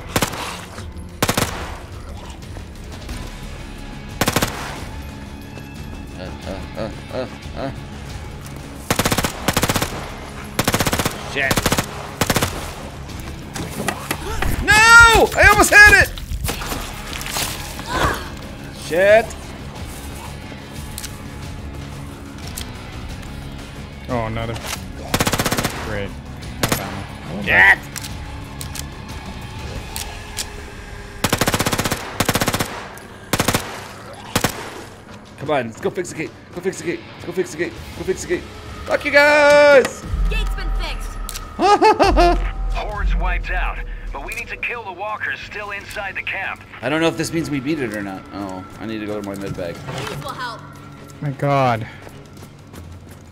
On, let's go fix the gate. Go fix the gate. Go fix the gate. Go fix the gate. Fuck you guys! Gate's been fixed. Horde's wiped out, but we need to kill the walkers still inside the camp. I don't know if this means we beat it or not. Oh, I need to go to my med bag. These will help. My God.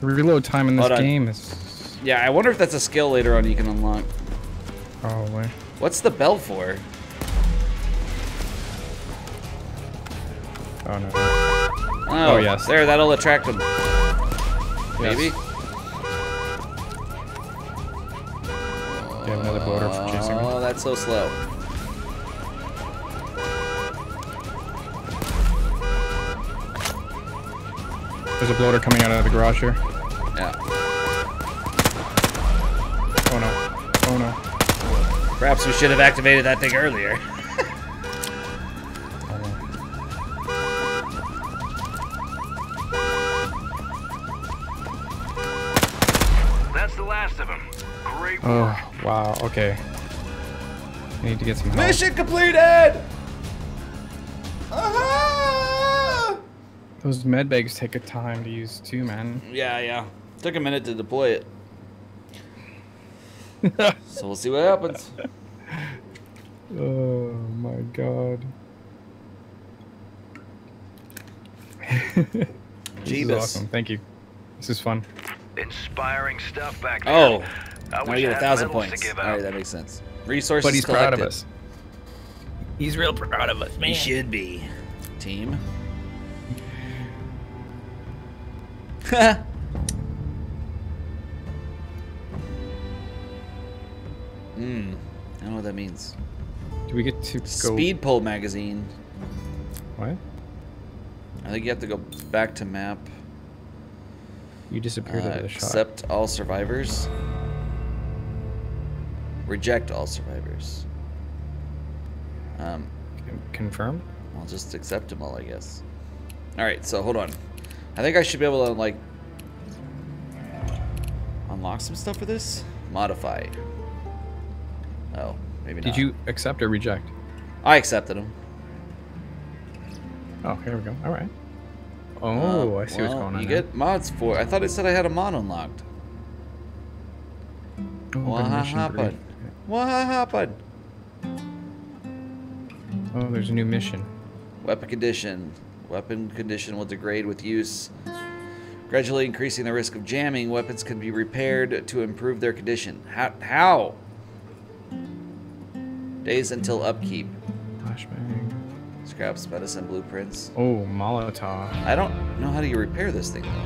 The reload time in this game is. Yeah, I wonder if that's a skill later on you can unlock. Oh Probably. What's the bell for? Oh no. Oh, oh, yes. There, that'll attract them. Maybe. Yes. You have another bloater for chasing me. Oh, that's so slow. There's a bloater coming out of the garage here. Yeah. Oh no. Oh no. Perhaps we should have activated that thing earlier. Okay. I need to get some help. Mission completed! Ah! Those med bags take a time to use too, man. Yeah, yeah. Took a minute to deploy it. so we'll see what happens. Oh my god. this is Jeebus. awesome. Thank you. This is fun. Inspiring stuff back there. Oh, I now wish you get a thousand points. To give All out. right, that makes sense. Resources But he's collected. proud of us. He's real proud of us, He should be. Team. Hmm. I don't know what that means. Do we get to go? Speed Pole magazine. What? I think you have to go back to map. You disappeared Uh, out of the shot. accept all survivors. Reject all survivors. Um, Confirm? I'll just accept them all, I guess. Alright, so hold on. I think I should be able to, like, unlock some stuff for this? Modify. Oh, maybe Did not. Did you accept or reject? I accepted them. Oh, here we go. All right. Oh, I see what's going on. You now. get mods for I thought it said I had a mod unlocked. Oh, mission happened? Brief. What happened? Oh, there's a new mission. Weapon condition. Weapon condition will degrade with use. Gradually increasing the risk of jamming, weapons can be repaired to improve their condition. How? how? Days until upkeep. Flashbang. Scraps, medicine, blueprints. Oh, Molotov. I don't know how do you repair this thing though.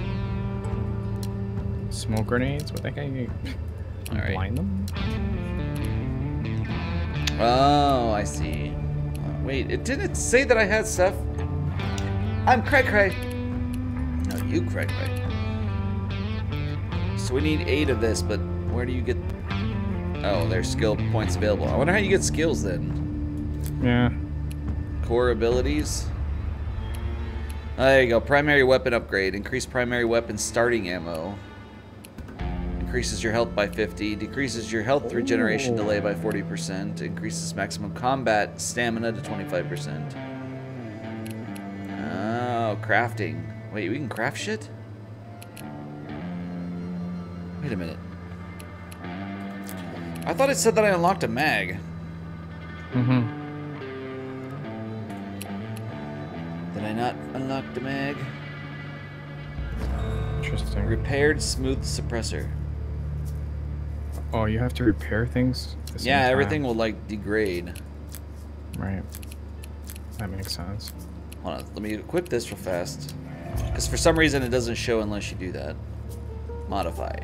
Smoke grenades? What that guy? All right. Blind them? Oh, I see. Wait, it didn't say that I had stuff. I'm cray cray. No, you cray cray. So we need eight of this, but where do you get? Oh, there's skill points available. I wonder how you get skills then. Yeah. Core abilities. Oh, there you go. Primary weapon upgrade. Increase primary weapon starting ammo. Increases your health by 50. Decreases your health regeneration delay by 40%. Increases maximum combat stamina to 25%. Oh, crafting. Wait, we can craft shit? Wait a minute. I thought it said that I unlocked a mag. Mm-hmm. Did I not unlock the mag? Interesting. Repaired smooth suppressor. Oh, you have to repair things? Yeah, everything will like degrade. Right. That makes sense. Hold on, let me equip this real fast. Because for some reason it doesn't show unless you do that. Modify.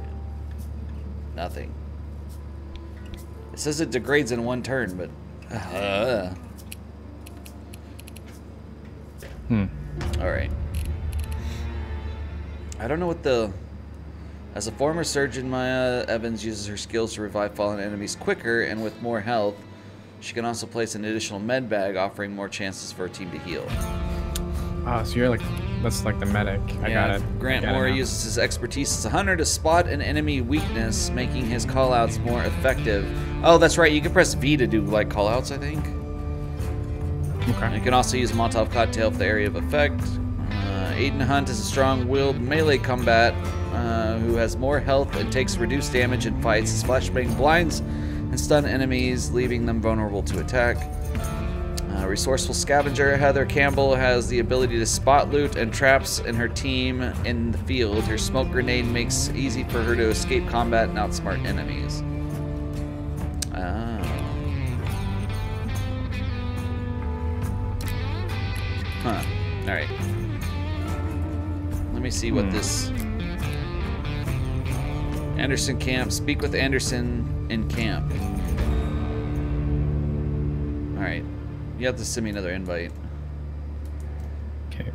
Nothing. It says it degrades in one turn, but. Uh, Hmm. Alright. I don't know what the. As a former surgeon, Maya Evans uses her skills to revive fallen enemies quicker and with more health. She can also place an additional med bag, offering more chances for a team to heal. Ah, so you're like, that's like the medic. I got it. Grant got Moore now. uses his expertise as a hunter to spot an enemy weakness, making his callouts more effective. Oh, that's right. You can press V to do like callouts, I think. Okay. You can also use Molotov Cocktail for the area of effect. Uh, Aidan Hunt is a strong-willed melee combat uh, who has more health and takes reduced damage in fights. His flashbang blinds and stun enemies, leaving them vulnerable to attack. Uh, resourceful scavenger Heather Campbell has the ability to spot loot and traps in her team in the field. Her smoke grenade makes easy for her to escape combat and outsmart enemies. Oh. Huh. Alright. Let me see what Hmm. this. Anderson Camp. Speak with Anderson in camp. Alright. You have to send me another invite. Okay.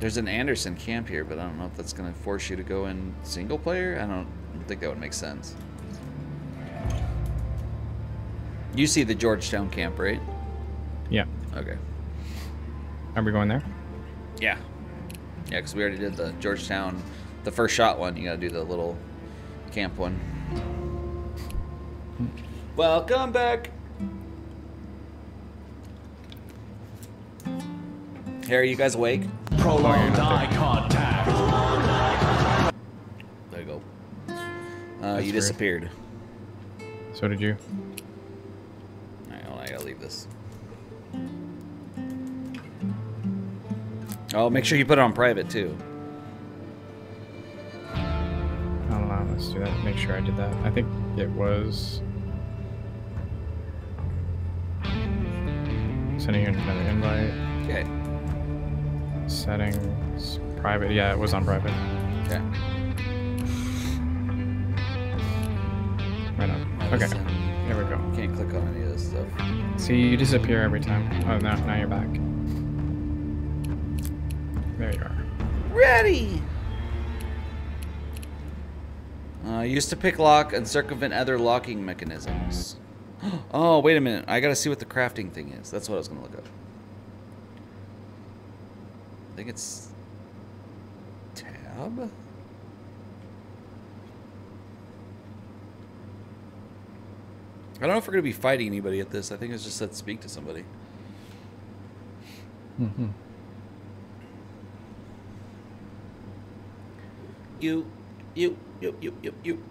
There's an Anderson camp here, but I don't know if that's going to force you to go in single player. I don't think that would make sense. You see the Georgetown camp, right? Yeah. Okay. Are we going there? Yeah. Yeah, because we already did the Georgetown, the first shot one. You got to do the little camp one. Welcome back. Harry, you guys awake? Prolonged eye contact. There you go. Uh, That's you weird. disappeared. So did you? Alright, hold on, I gotta leave this. Oh, make sure you put it on private too. Let's do that. Make sure I did that. I think it was. Sending you another invite. Okay. Settings. Private. Yeah, it was on private. Okay. Right on. Okay. There we go. Can't click on any of this stuff. See, you disappear every time. Oh, now, now you're back. There you are. Ready! Uh, used to pick lock and circumvent other locking mechanisms. Oh, wait a minute. I gotta see what the crafting thing is. That's what I was gonna look up. I think it's tab. I don't know if we're gonna be fighting anybody at this. I think it's just let's speak to somebody. Mm-hmm. You, you, you, you, you, you.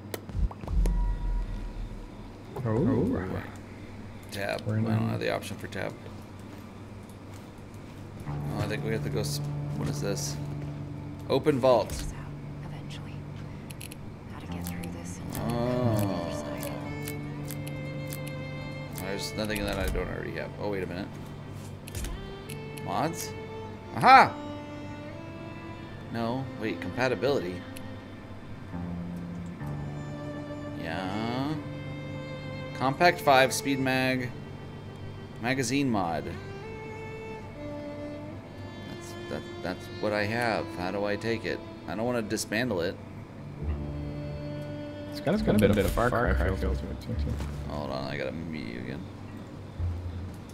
Oh. Tab. I don't have the option for tab. Oh, I think we have to go. What is this? Open vault. This out eventually. How to get through this and Oh. on the other side. There's nothing that I don't already have. Oh, wait a minute. Mods? Aha! No, wait, compatibility. Yeah. Compact 5 Speed Mag magazine mod. That's that that's what I have. How do I take it? I don't want to dismantle it. It's got a, bit, a bit of Far Cry feel to it, too. too. Hold on, I gotta mute you again.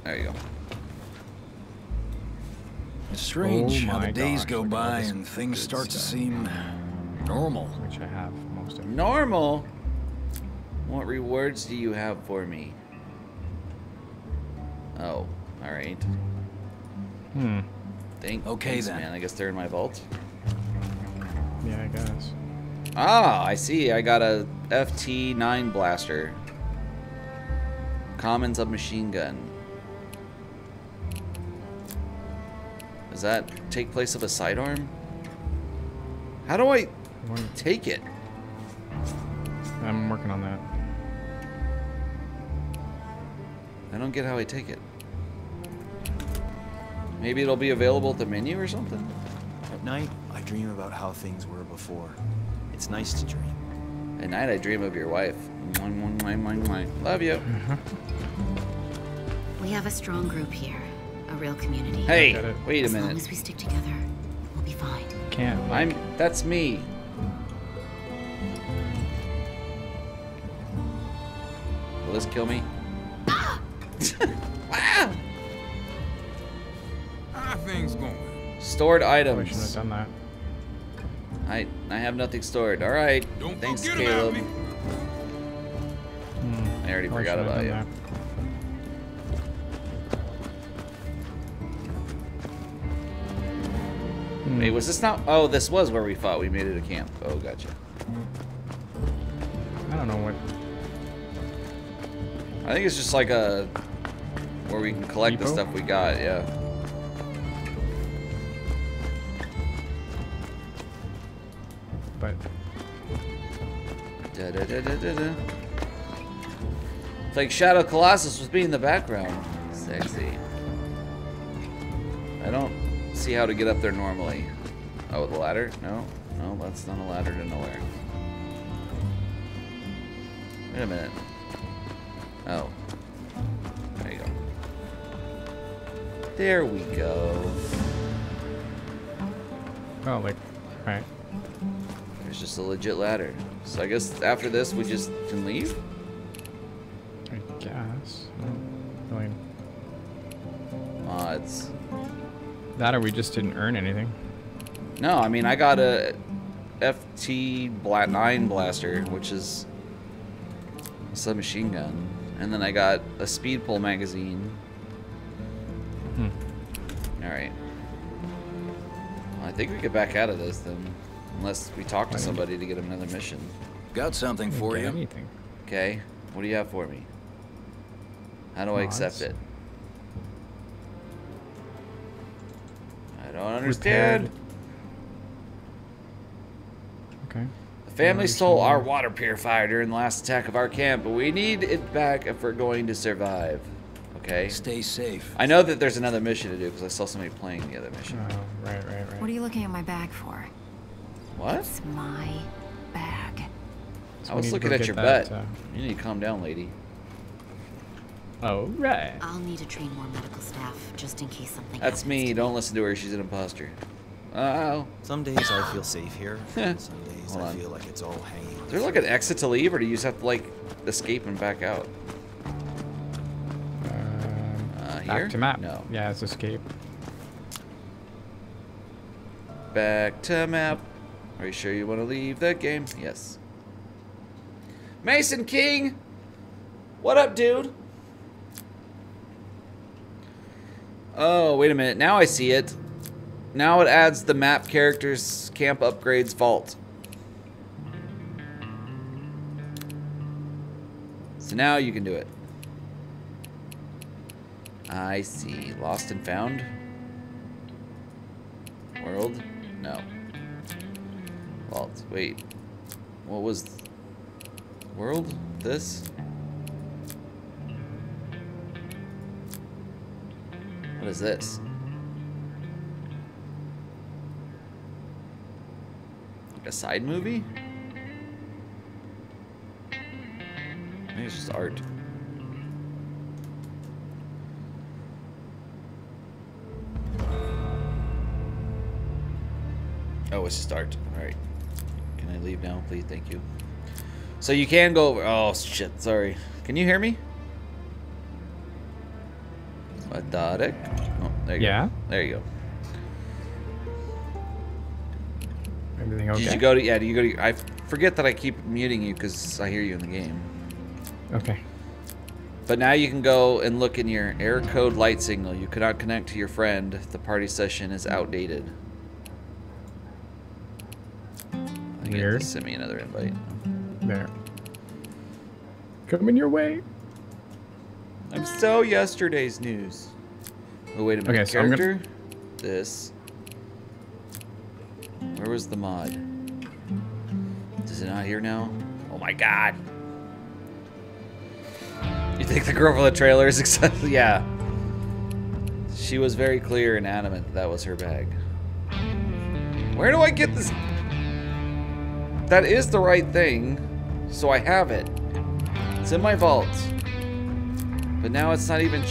There you go. It's strange Oh how the days gosh, go look at all by and things good start to seem normal. Which I have most of. Normal. What rewards do you have for me? Oh, all right. Hmm. Thank, Okay, thanks, then. man. I guess they're in my vault. Yeah, I guess. Ah, I see. I got a FT9 blaster. Common submachine gun. Does that take place of a sidearm? How do I One- take it? I'm working on that. I don't get how I take it. Maybe it'll be available at the menu or something? At night, I dream about how things were before. It's nice to dream. At night I dream of your wife. Love you. Mm-hmm. We have a strong group here. A real community. Hey, wait a minute. as long as we stick together, we'll be fine. Can't. I'm. That's me. Will this kill me? wow! How things going? Stored items. I shouldn't have items. done that. I I have nothing stored. All right. Don't Thanks, forget Caleb. about me. I already I forgot about you. that. Hmm. Wait, was this not? Oh, this was where we fought. We made it a camp. Oh, gotcha. I don't know what. I think it's just like a where we can collect the stuff we got. Yeah. But Da, da, da, da, da, da. It's like Shadow Colossus was being in the background. Sexy. I don't see how to get up there normally. Oh, the ladder? No, no, that's not a ladder to nowhere. Wait a minute. Oh. There you go. There we go. oh, like, right. There's just a legit ladder. So I guess after this we just can leave? I guess. Hmm. I don't. Mods. That or we just didn't earn anything. No, I mean I got a FT Bla 9 blaster, which is a submachine gun, and then I got a speed pull magazine. Hmm. All right. Well, I think we get back out of this then, unless we talk to somebody to get another mission. Got something for you. Anything. Okay, what do you have for me? How do I accept it? I don't understand. Repaired. Okay. The family stole our water purifier during the last attack of our camp, but we need it back if we're going to survive. Okay? Stay safe. I know that there's another mission to do because I saw somebody playing the other mission. Oh, right, right, right. What are you looking at my bag for? What? It's my bag. So I was looking at your that, butt. uh, You need to calm down, lady. Oh, right. I'll need to train more medical staff just in case something That's happens me. to Don't listen to her. She's an imposter. Oh. Some days I feel safe here. Some days Hold I on. feel like it's all hanging. on Is there like an exit to leave, or do you just have to like escape and back out? Um, Uh, here? back to map. No. Yeah, it's escape. Back to map. Are you sure you want to leave the game? Yes. Mason King! What up, dude? Oh, wait a minute. Now I see it. Now it adds the map characters camp upgrades vault. So now you can do it. I see. Lost and found? World? No. Vault. Wait. What was... World? This? What is this? A side movie? I think it's just art. Oh, it's just art. Alright. Can I leave now, please? Thank you. So you can go over. Oh, shit. Sorry. Can you hear me? Methodic. Oh, there you Yeah? go. There you go. Everything okay? Did you go to? Yeah. Do you go to? I forget that I keep muting you because I hear you in the game. Okay. But now you can go and look in your error code light signal. You cannot connect to your friend. The party session is outdated. I think you have Weird. send me another invite. There. Coming your way. I'm so yesterday's news. Oh wait a minute. Okay, so I'm gonna- This. Where was the mod? Is it not here now? Oh my god. You think the girl from the trailer is excited? yeah. She was very clear and adamant that, that was her bag. Where do I get this? That is the right thing. So I have it. It's in my vault. But now it's not even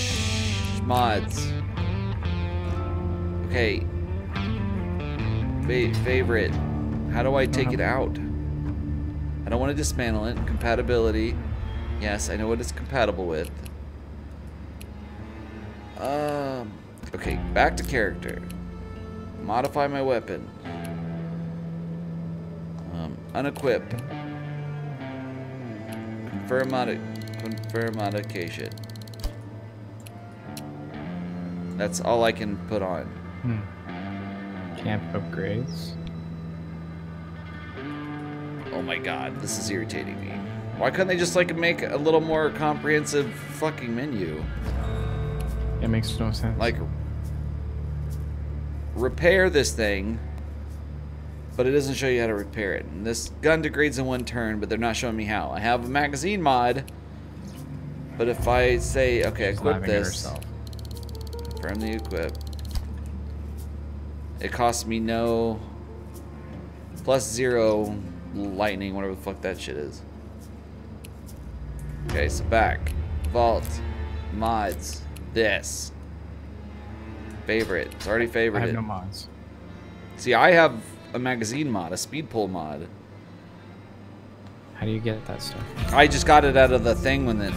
mods. Okay. Fa favorite. How do I take it out? I don't want to dismantle it. Compatibility. Yes, I know what it's compatible with. Um, okay, back to character. Modify my weapon. Um, unequip. Confirm modi confirm modification. That's all I can put on. Hmm. Camp upgrades. Oh my god, this is irritating me. Why couldn't they just like make a little more comprehensive fucking menu? It makes no sense. Like repair this thing, but it doesn't show you how to repair it. And this gun degrades in one turn, but they're not showing me how. I have a magazine mod, but if I say, okay, She's equip this, confirm the equip, it costs me no plus zero lightning, whatever the fuck that shit is. Okay, so back, vault, mods, this. Favorite. It's already I have no mods. See, I have a magazine mod, a speed pull mod. How do you get that stuff? I just got it out of the thing when the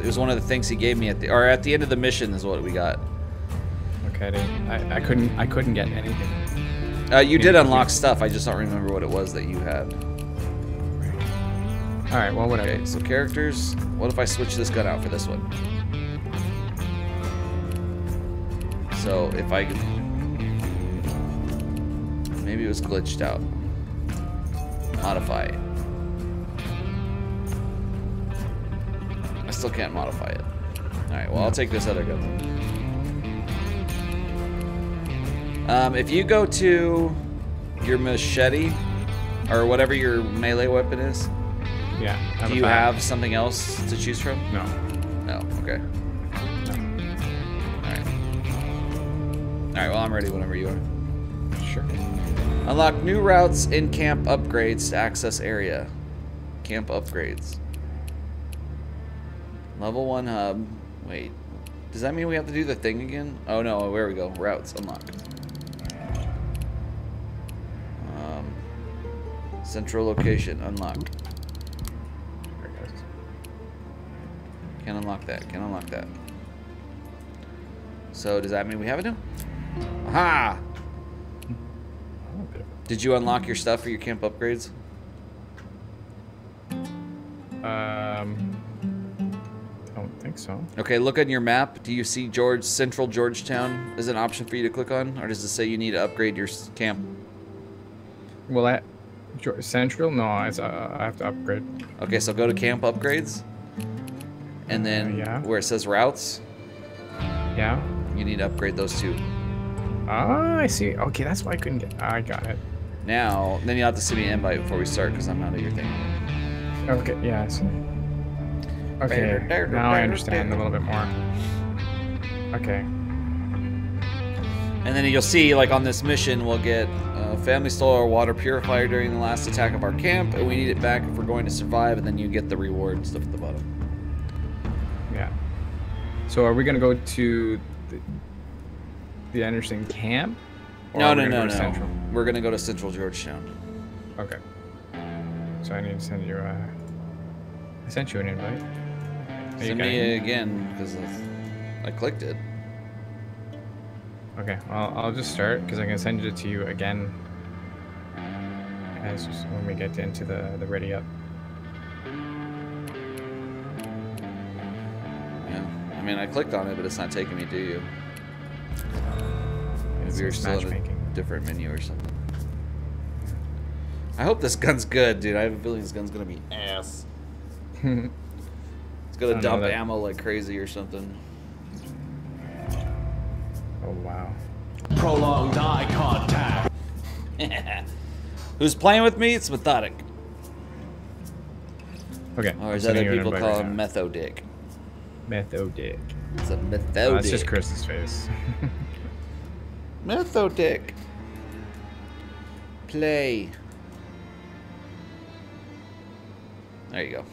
it was one of the things he gave me at the or at the end of the mission is what we got. Okay, I, I, couldn't I couldn't get anything. Uh, you did unlock stuff. I just don't remember what it was that you had. All right, well whatever. Okay, so characters. What if I switch this gun out for this one? So if I maybe it was glitched out. Modify. It. I still can't modify it. All right, well I'll take this other gun. Um, if you go to your machete or whatever your melee weapon is, Yeah. I have do you bat. have something else to choose from? No. No. Okay. All right. All right. Well, I'm ready whenever you are. Sure. Unlock new routes in camp upgrades to access area. Camp upgrades. Level one hub. Wait. Does that mean we have to do the thing again? Oh no. Where we go? Routes unlocked. Central location unlocked. There it goes. Can unlock that. Can unlock that. So does that mean we have it now? Aha! Did you unlock your stuff for your camp upgrades? Um, I don't think so. Okay, look on your map. Do you see George Central Georgetown as an option for you to click on, or does it say you need to upgrade your camp? Well, at Geor- Central, no, it's, uh, I have to upgrade. Okay, so go to camp upgrades, and then Uh, yeah. where it says routes, Yeah. you need to upgrade those two. Ah, I see. Okay, that's why I couldn't get. I got it. Now, then you will have to send me an invite before we start because I'm not at your thing. Okay, yeah, I see. Okay, now I understand a little bit more. Okay. And then you'll see, like on this mission, we'll get uh, family stole our water purifier during the last attack of our camp, and we need it back if we're going to survive. And then you get the reward stuff at the bottom. Yeah. So are we gonna go to the, the Anderson camp? No, no, no, no. Central? We're gonna go to Central Georgetown. Okay. So I need to send you. Uh, I sent you an invite. Are Send me again because I clicked it. Okay, well, I'll just start because I can send it to you again as when we get into the the ready up. Yeah. I mean, I clicked on it, but it's not taking me do you. It's Maybe you're still in a different menu or something. I hope this gun's good, dude. I have a feeling this gun's gonna be ass. It's gonna dump ammo like crazy or something. Oh wow. Prolonged eye contact. Who's playing with me? It's Methodic. Okay. Or I'm as other people invite call right him, now. Methodic. Methodic. It's a Oh, Methodic. that's just Chris's face. Methodic. Play. There you go.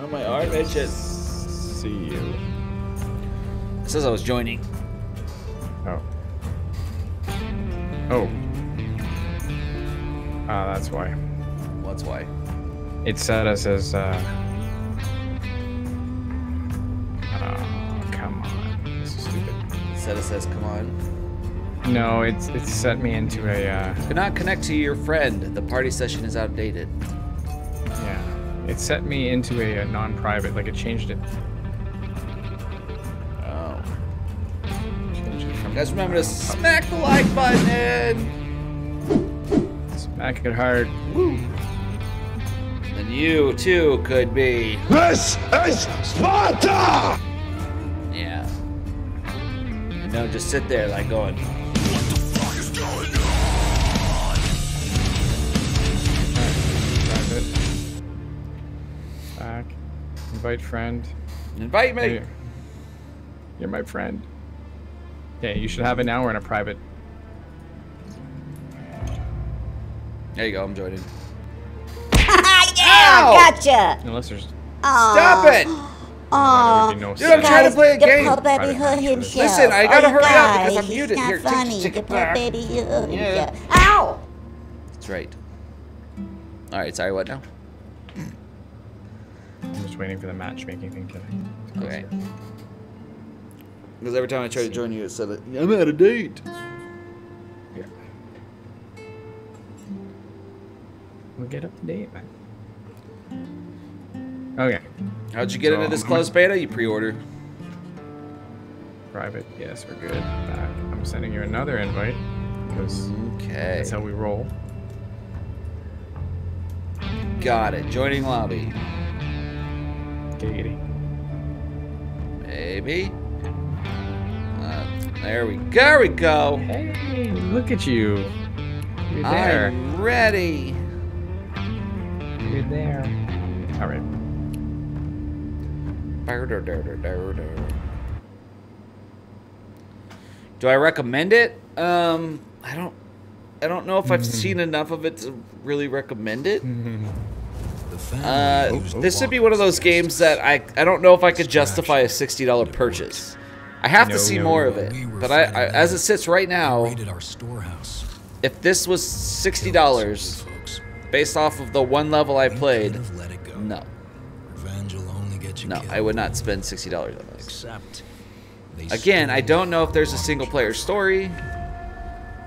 Oh, my arm itches. See you. It says I was joining. Oh. Oh. Ah, that's why. That's why. It set us as, uh... Oh, come on. This is stupid. Said it says, come on. No, it's it set me into a, uh... Cannot connect to your friend. The party session is outdated. Yeah. It set me into a, a non-private, like it changed it. Guys, remember to smack the like button. Smack it hard. And you too could be. This is Sparta! Yeah. And don't just sit there like going. Private. Back. Invite friend. Invite me. Hey, You're my friend. Yeah, you should have it now. We're in a private. There you go. I'm joining. yeah, Ow! gotcha. Unless there's. Stop it! Oh, no Dude, I'm trying to play a the game. poor baby Private himself. Listen, I Oh, gotta you hurry up because I'm muted. Here, take- funny. take the it poor baby hurt Yeah. Ow! That's right. All right. Sorry. What now? I'm just waiting for the matchmaking thing to. Okay. Because every time I try to join you, it said that I'm out of date. Yeah. We'll get up to date, man. Okay. How'd you get into this closed beta? You pre-order. Private. Yes, we're good. Back. I'm sending you another invite because Okay. that's how we roll. Got it. Joining lobby. Giggity. Maybe. Uh, there we go. There we go. Hey, look at you. You're there. I'm ready. You're there. All right. Do I recommend it? Um, I don't. I don't know if I've seen enough of it to really recommend it. Uh, this would be one of those games that I I don't know if I could justify a sixty dollar purchase. I have to see no, more no. of it, We but I, I as it sits right now, raided our storehouse. if this was sixty dollars, based off of the one level I played, let it go. no, only get you no. I would not spend sixty dollars on this. Except Again, I don't know if there's a single player story.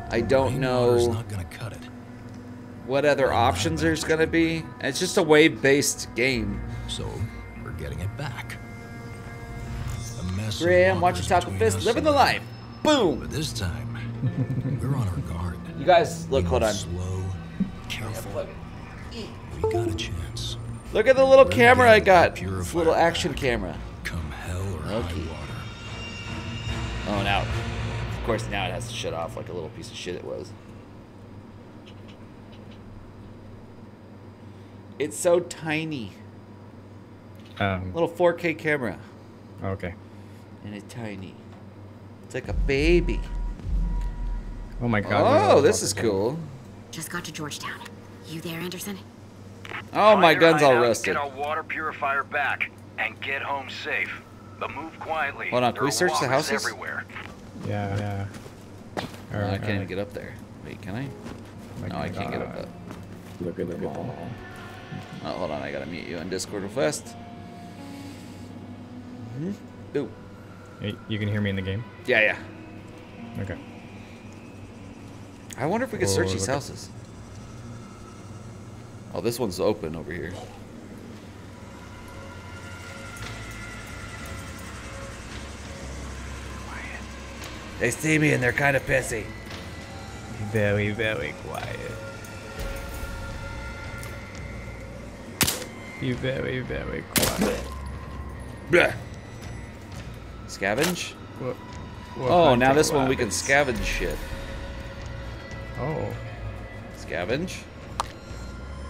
I don't know not gonna cut it. what other options there's gonna be. It's just a wave-based game. So we're getting it back. A mess of Graham, walkers watch your Taco between Fist, us living the life. Boom. But this time, we're on our guard. You guys, look, We hold move on. Slow, careful. We got a chance. Look at the little We're camera I got. the This little action back. camera. Come hell or Okay. high water. Oh, now, of course, now it has to shut off like a little piece of shit it was. It's so tiny. Um. Little 4K camera. Okay. And it's tiny. It's like a baby. Oh my God. Oh, this is cool. Just got to Georgetown. You there, Anderson? Oh, my Find your gun's all rusted. Get our water purifier back and get home safe. But move quietly. Hold on, can There we search the houses? Everywhere. Yeah. Yeah. Oh, I can't even get up there. Wait, can I? My No, I can't get up there. Look at the ball. Oh, hold on, I gotta mute you on Discord real fast. Hmm? Ooh. Hey, you can hear me in the game. Yeah, yeah. Okay. I wonder if we could Oh, search these look at- houses. Oh, this one's open over here. Quiet. They see me and they're kind of pissy. Very, very quiet. Be very, very quiet. Bleh. Scavenge? What, what Oh, now this one we can scavenge shit. Oh, Scavenge?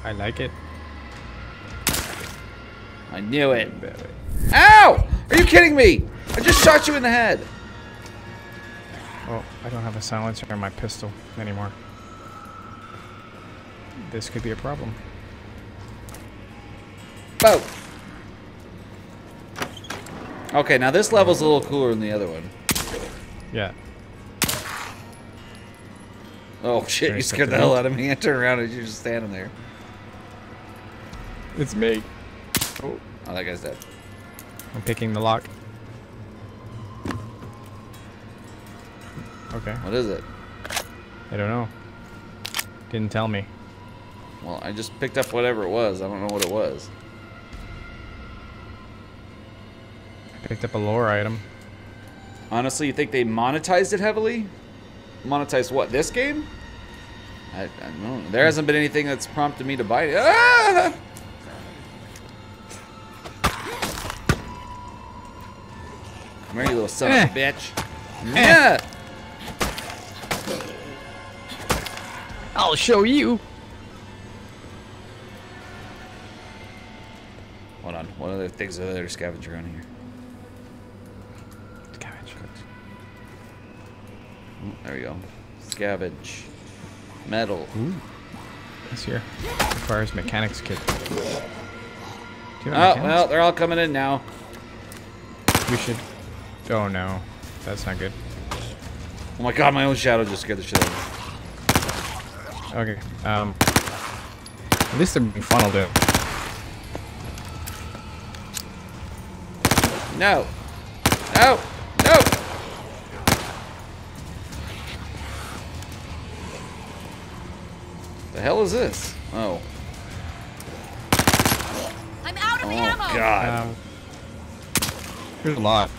I like it. I knew it. Ow! Are you kidding me? I just shot you in the head. Oh, I don't have a silencer on my pistol anymore. This could be a problem. Boat. Okay, now this level's a little cooler than the other one. Yeah. Oh shit, Very you scared the hell out of me. I turned around and you're just standing there. It's me. Oh, oh that guy's dead. I'm picking the lock. Okay. What is it? I don't know. Didn't tell me. Well, I just picked up whatever it was. I don't know what it was. Picked up a lore item. Honestly, you think they monetized it heavily? Monetized what? This game? I, I don't know. There hasn't been anything that's prompted me to buy it. Ah! Come here, you little son of a bitch. Yeah. I'll show you. Hold on. What other things are there to scavenge around here? There we go. Scavenge. Metal. Ooh. This here requires mechanics kit. Oh, mechanics? well, they're all coming in now. We should. Oh no, that's not good. Oh my god, my own shadow just scared the shit out of me. Okay. Um. At least they're being funneled in. No. No. The hell is this? Oh. I'm out of Oh ammo. god. Um, there's a lot.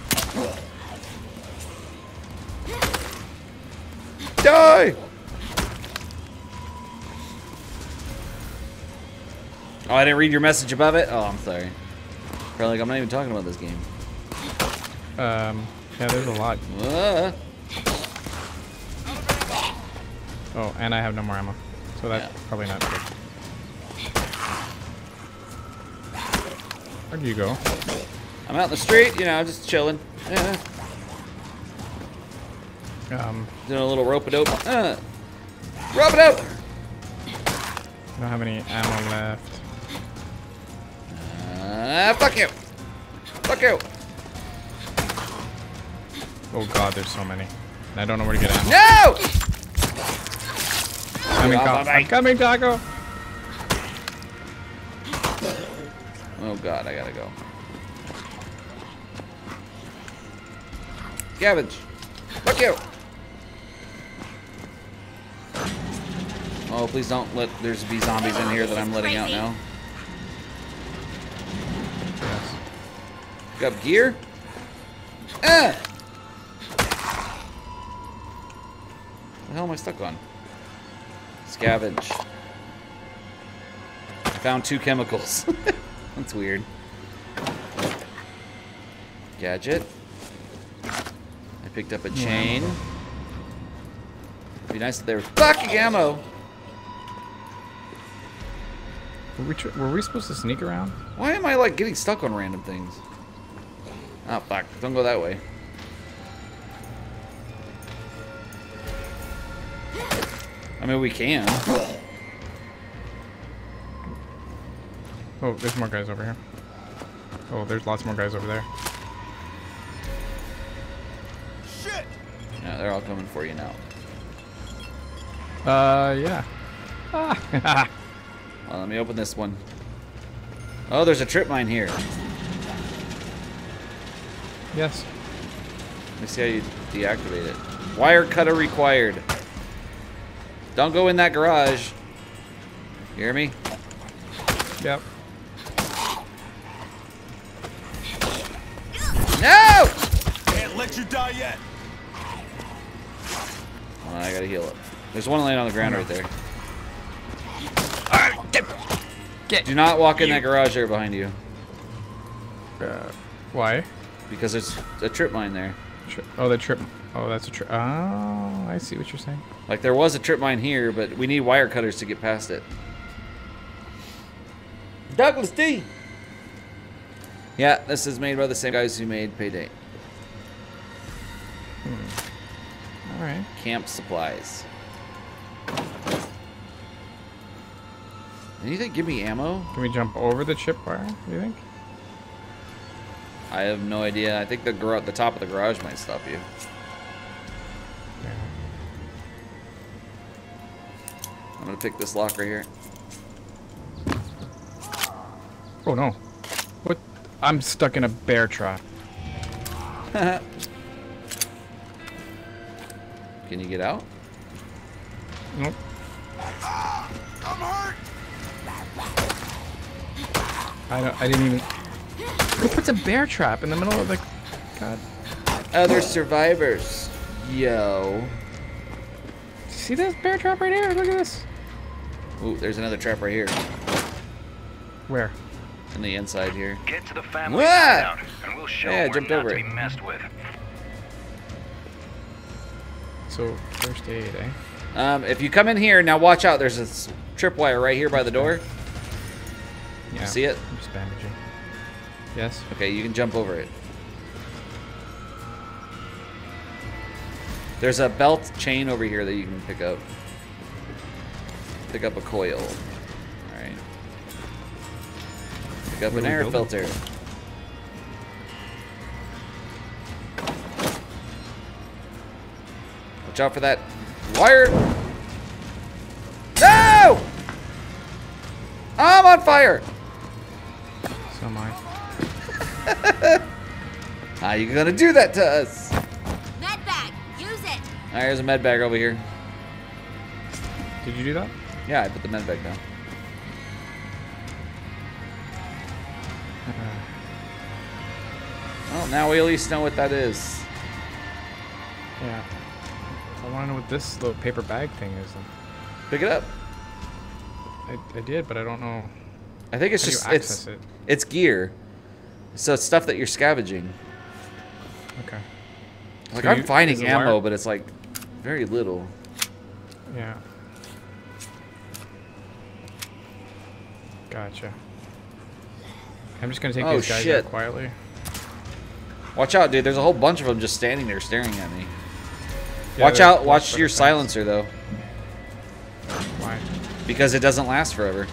Die! Oh, I didn't read your message above it? Oh, I'm sorry. Probably like I'm not even talking about this game. Um. Yeah, there's a lot. Ah. Oh, and I have no more ammo, so that's Yeah. probably not good. Where do you go? I'm out in the street, you know, just chilling. Yeah. Um. Doing a little rope it dope. Uh. Rope it dope! I don't have any ammo left. Uh, fuck you! Fuck you! Oh god, there's so many. And I don't know where to get ammo. No! Coming. I'm coming, Taco. Oh god, I gotta go. Scavenge! Fuck you! Oh, please don't let there's be zombies in here that I'm letting out now. Yes. Got gear? Ah! The hell am I stuck on? Scavenge. I found two chemicals. That's weird. Gadget. I picked up a chain. It'd Be nice if there was fucking ammo. Were we, tr- were we supposed to sneak around? Why am I like getting stuck on random things? Oh fuck! Don't go that way. I mean, we can. Oh, there's more guys over here. Oh, there's lots more guys over there. Shit! Yeah, they're all coming for you now. Uh, yeah. Ah. Well, let me open this one. Oh, there's a trip mine here. yes. Let me see how you deactivate it. Wire cutter required. Don't go in that garage. You hear me? Yep. No! Can't let you die yet. Oh, I gotta heal up. There's one laying on the ground right there. Get. Do not walk in that garage there behind you. Uh, why? Because it's a trip mine there. Tri- oh, the trip. Oh, that's a trip. Oh, Oh, I see what you're saying. Like there was a trip mine here, but we need wire cutters to get past it. Douglas D. Yeah, this is made by the same guys who made Payday. Hmm. All right. Camp supplies. Anything? Give me ammo. Can we jump over the chip wire? Do you think? I have no idea. I think the gar- the top of the garage might stop you. I'm gonna pick this lock right here. Oh no. What? I'm stuck in a bear trap. Can you get out? Nope. I'm hurt. I don't, I didn't even. Who puts a bear trap in the middle of the? God. Other survivors. Yo. See this bear trap right here? Look at this. Ooh, there's another trap right here. Where? On the inside here. Get to the family What? hideout, and we'll show Yeah, I we're jumped over to it. be messed with. So first aid, eh? Um, if you come in here, now watch out. There's a s- tripwire right here by the door. Yeah. See it? I'm just bandaging. Yes. Okay, you can jump over it. There's a belt chain over here that you can pick up. Pick up a coil. Alright. Pick up What an air building? filter. Watch out for that wire. No! I'm on fire! So am I. How are you gonna do that to us? Med bag. Use it. Alright, here's a med bag over here. Did you do that? Yeah, I put the med bag down. Well, oh, now we at least know what that is. Yeah. I want to know what this little paper bag thing is. Then. Pick it up. I, I did, but I don't know. I think it's How just it's it? it's gear. So it's stuff that you're scavenging. Okay. Like So I'm you- finding ammo, wire- but it's like very little. Yeah. Gotcha. I'm just gonna take Oh, these guys shit. out quietly. Watch out, dude. There's a whole bunch of them just standing there staring at me. Yeah, watch out. Watch your the silencer though, Why? because it doesn't last forever.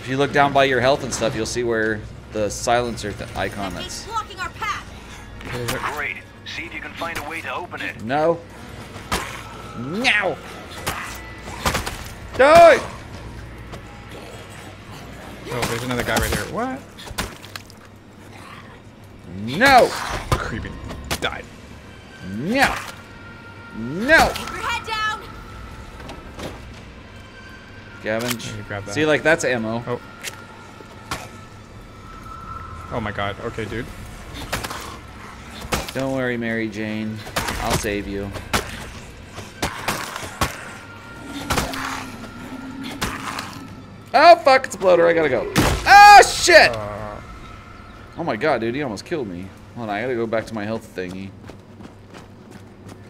If you look down by your health and stuff, you'll see where the silencer th icon It's that's. blocking our path. Great. See if you can find a way to open it. No. Now. Die. Oh, there's another guy right here. What? No. Creepy. Died. No. No. Keep your head down. Scavenge. Grab that. See, like that's ammo. Oh. Oh my god. Okay, dude. Don't worry, Mary Jane. I'll save you. Oh fuck! It's a bloater. I gotta go. Oh shit! Uh, Oh my god, dude, he almost killed me. Hold on, I gotta go back to my health thingy.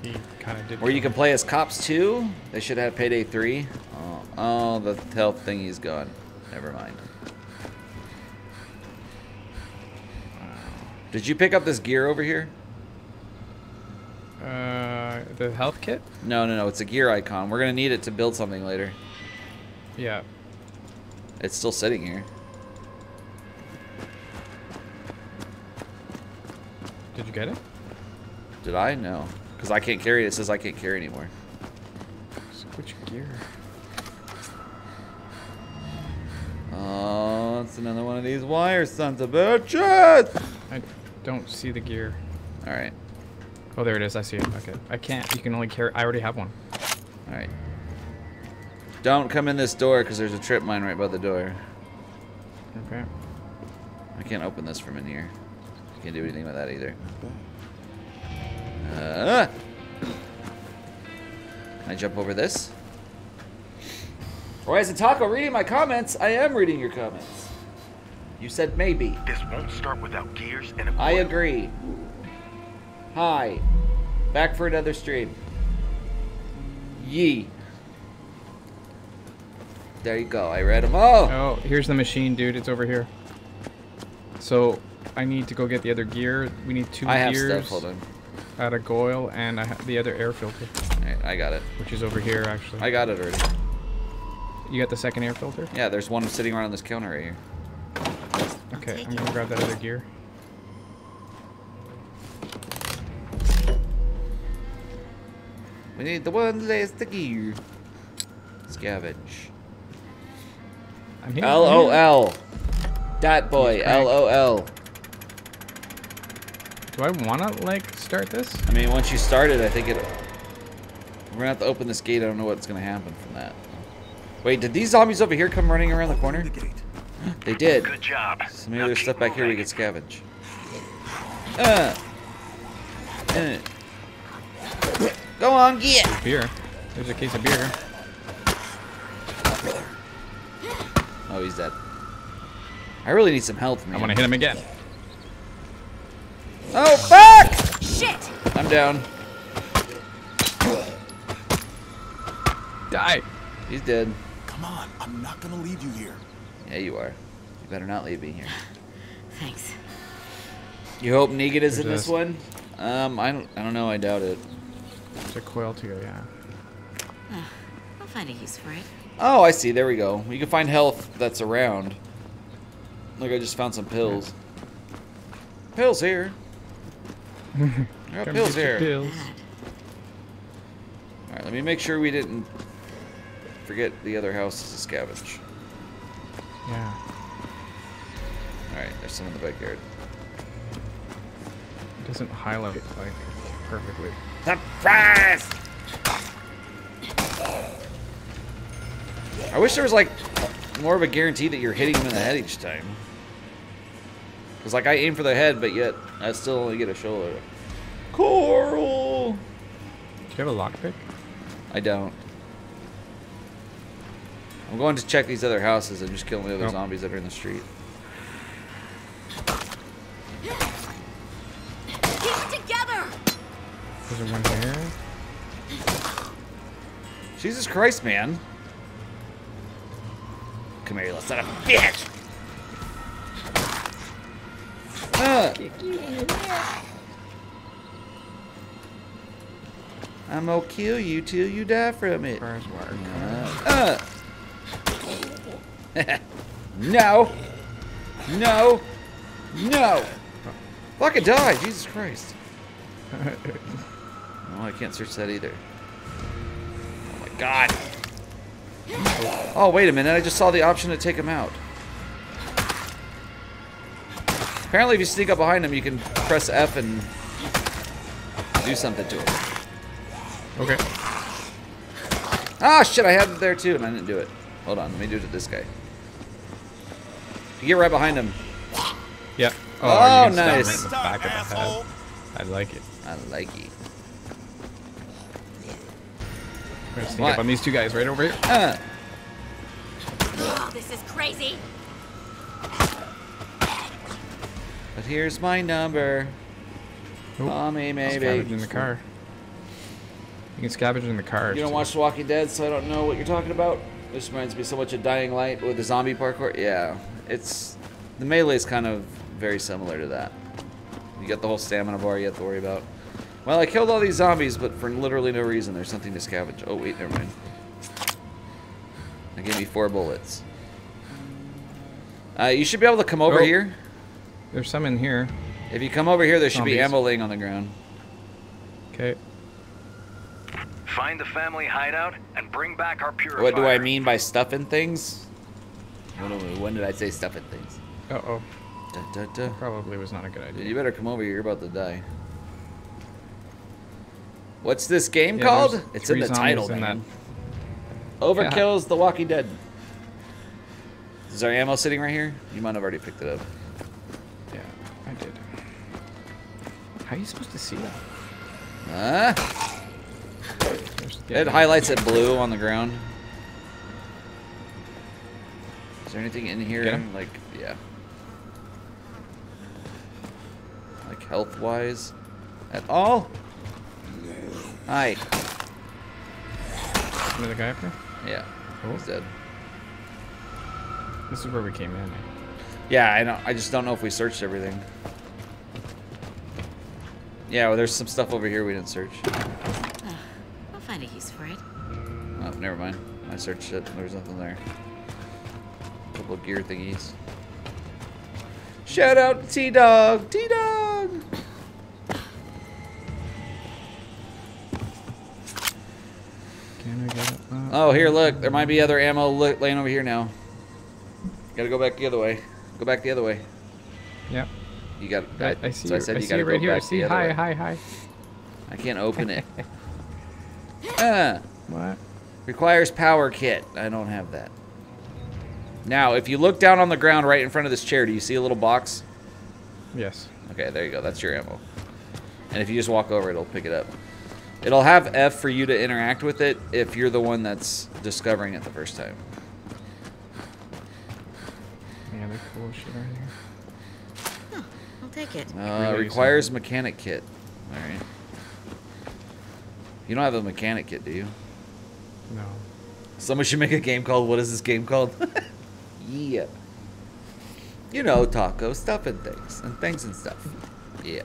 he kind of did. Where you kill can play as cops too. They should have Payday 3. Oh, oh the health thingy's gone. Never mind. Did you pick up this gear over here? Uh, the health kit? No, no, no. It's a gear icon. We're gonna need it to build something later. Yeah. It's still sitting here. Did you get it? Did I? No. Because I can't carry it. It says I can't carry anymore. Switch gear. Oh, it's another one of these wires, sons of bitches! I don't see the gear. Alright. Oh, there it is. I see it. Okay. I can't. You can only carry. I already have one. Alright. Don't come in this door because there's a trip mine right by the door. Okay. I can't open this from in here. Can't do anything with that either. Uh, can I jump over this? Or as a taco reading my comments, I am reading your comments. You said maybe. This won't start without gears and a I agree. Hi. Back for another stream. Yee. There you go. I read them all. Oh, here's the machine, dude. It's over here. So, I need to go get the other gear. We need two I have gears. stuff. Hold on. Out of Goyle and I the other air filter, Alright, I got it. which is over here actually. I got it already. I got it. I got it already. You got the second air filter? Yeah, there's one sitting around on this counter right here. Okay, I'm gonna grab that other gear. We need the one the gear. Scavenge. I'm here. L O L. Dat boy. He's L crank. O L. Do I wanna like start this? I mean, once you start it, I think it. We're gonna have to open this gate. I don't know what's gonna happen from that. Wait, did these zombies over here come running around the corner? The gate. They did. Good job. So maybe there's stuff back here we could scavenge. Uh. Uh. Go on, get. Beer. There's a case of beer. Oh, he's dead. I really need some health, man. I wanna hit him again. Oh, fuck! Shit! I'm down. Die. He's dead. Come on, I'm not gonna leave you here. Yeah, you are. You better not leave me here. Thanks. You hope Negan is in this this? one? Um, I don't. I don't know. I doubt it. There's a coil too, yeah. I'll find a use for it. Oh, I see. There we go. You can find health that's around. Look, I just found some pills. Pills here. I got pills here. Pills. All right, let me make sure we didn't forget the other houses to scavenge. Yeah. All right, there's some in the backyard. It doesn't highlight like perfectly. Surprise! I wish there was like more of a guarantee that you're hitting him in the head each time. Cause like I aim for the head, but yet I still only get a shoulder. Coral. Do you have a lockpick? I don't. I'm going to check these other houses and just kill the other Nope. zombies that are in the street. Keep it together! There's a one here. Jesus Christ, man. Come here, you little son of a bitch! Uh. I'm gonna kill you till you die from it. Where's wire? Uh. uh. no. No. No. Fucking die, Jesus Christ. Oh, I can't search that either. Oh my god. Oh, wait a minute. I just saw the option to take him out. Apparently, if you sneak up behind him, you can press F and do something to him. Okay. Ah, shit, I had it there too, and I didn't do it. Hold on, let me do it to this guy. You get right behind him. Yeah. Oh, you can stab him nice. right in the back of the head. I like it. I like it. I'm gonna sneak What? up on these two guys right over here. Uh, Oh, this is crazy. but here's my number. Oop. Call me, I'll maybe. Scavenge in the car. You can scavenge in the car. You don't watch The Walking Dead, so I don't know what you're talking about. This reminds me so much of Dying Light with the zombie parkour. Yeah, it's the melee is kind of very similar to that. You got the whole stamina bar you have to worry about. Well, I killed all these zombies, but for literally no reason. There's something to scavenge. Oh wait, never mind. They gave me four bullets. Uh, you should be able to come over Oh. here. There's some in here. If you come over here, there should be ammo laying on the ground. Okay. Find the family hideout and bring back our purifier. What do I mean by stuffing things? When did I say stuffing things? Uh oh. Da, da, da. Probably was not a good idea. You better come over here. You're about to die. What's this game Yeah, called? It's in the title, in man. Overkill's The Walking Dead. Is there ammo sitting right here? You might have already picked it up. Yeah, I did. How are you supposed to see that? Huh? It highlights it blue on the ground. Is there anything in here? Him? Like, yeah. Like health-wise? At all? Hi. Another guy up there? Yeah. Oh. He's dead. This is where we came in. Yeah, I know. I just don't know if we searched everything. Yeah, well, there's some stuff over here we didn't search. I'll find a use for it. Oh, never mind. I searched it. There was nothing there. A couple of gear thingies. Shout out to T Dog. Can I get it? Uh, Oh, here, look. There might be other ammo laying over here now. Gotta go back the other way. Go back the other way. Yep. You got. I, I see so I said I you right go here. I see. the other Hi, way. hi, hi. I can't open it. Ah. What? Requires power kit. I don't have that. Now, if you look down on the ground right in front of this chair, do you see a little box? Yes. Okay, there you go. That's your ammo. And if you just walk over, it'll pick it up. It'll have F for you to interact with it if you're the one that's discovering it the first time. Yeah, they're cool shit right here. I'll take it. Uh, Relay requires mechanic kit. All right. You don't have a mechanic kit, do you? No. Someone should make a game called. What is this game called? yeah. You know, taco stuff and things and things and stuff. Yeah.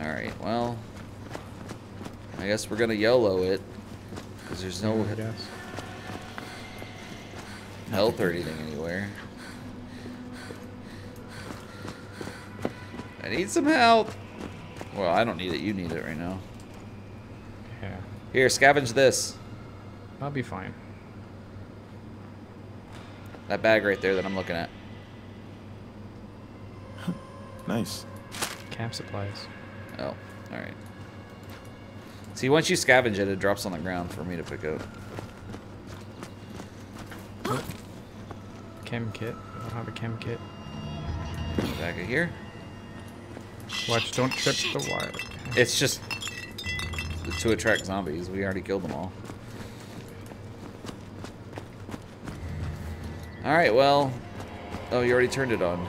All right. Well, I guess we're gonna YOLO it because there's no mm, I guess. health or anything anywhere. I need some help. Well, I don't need it. You need it right now. Yeah. Here, scavenge this. I'll be fine. That bag right there that I'm looking at. Nice. Camp supplies. Oh, all right. See, once you scavenge it, it drops on the ground for me to pick up. Chem kit. I don't have a chem kit. Back of here. Watch, don't trip the wire. It's just to attract zombies. We already killed them all. All right. Well. Oh, you already turned it on.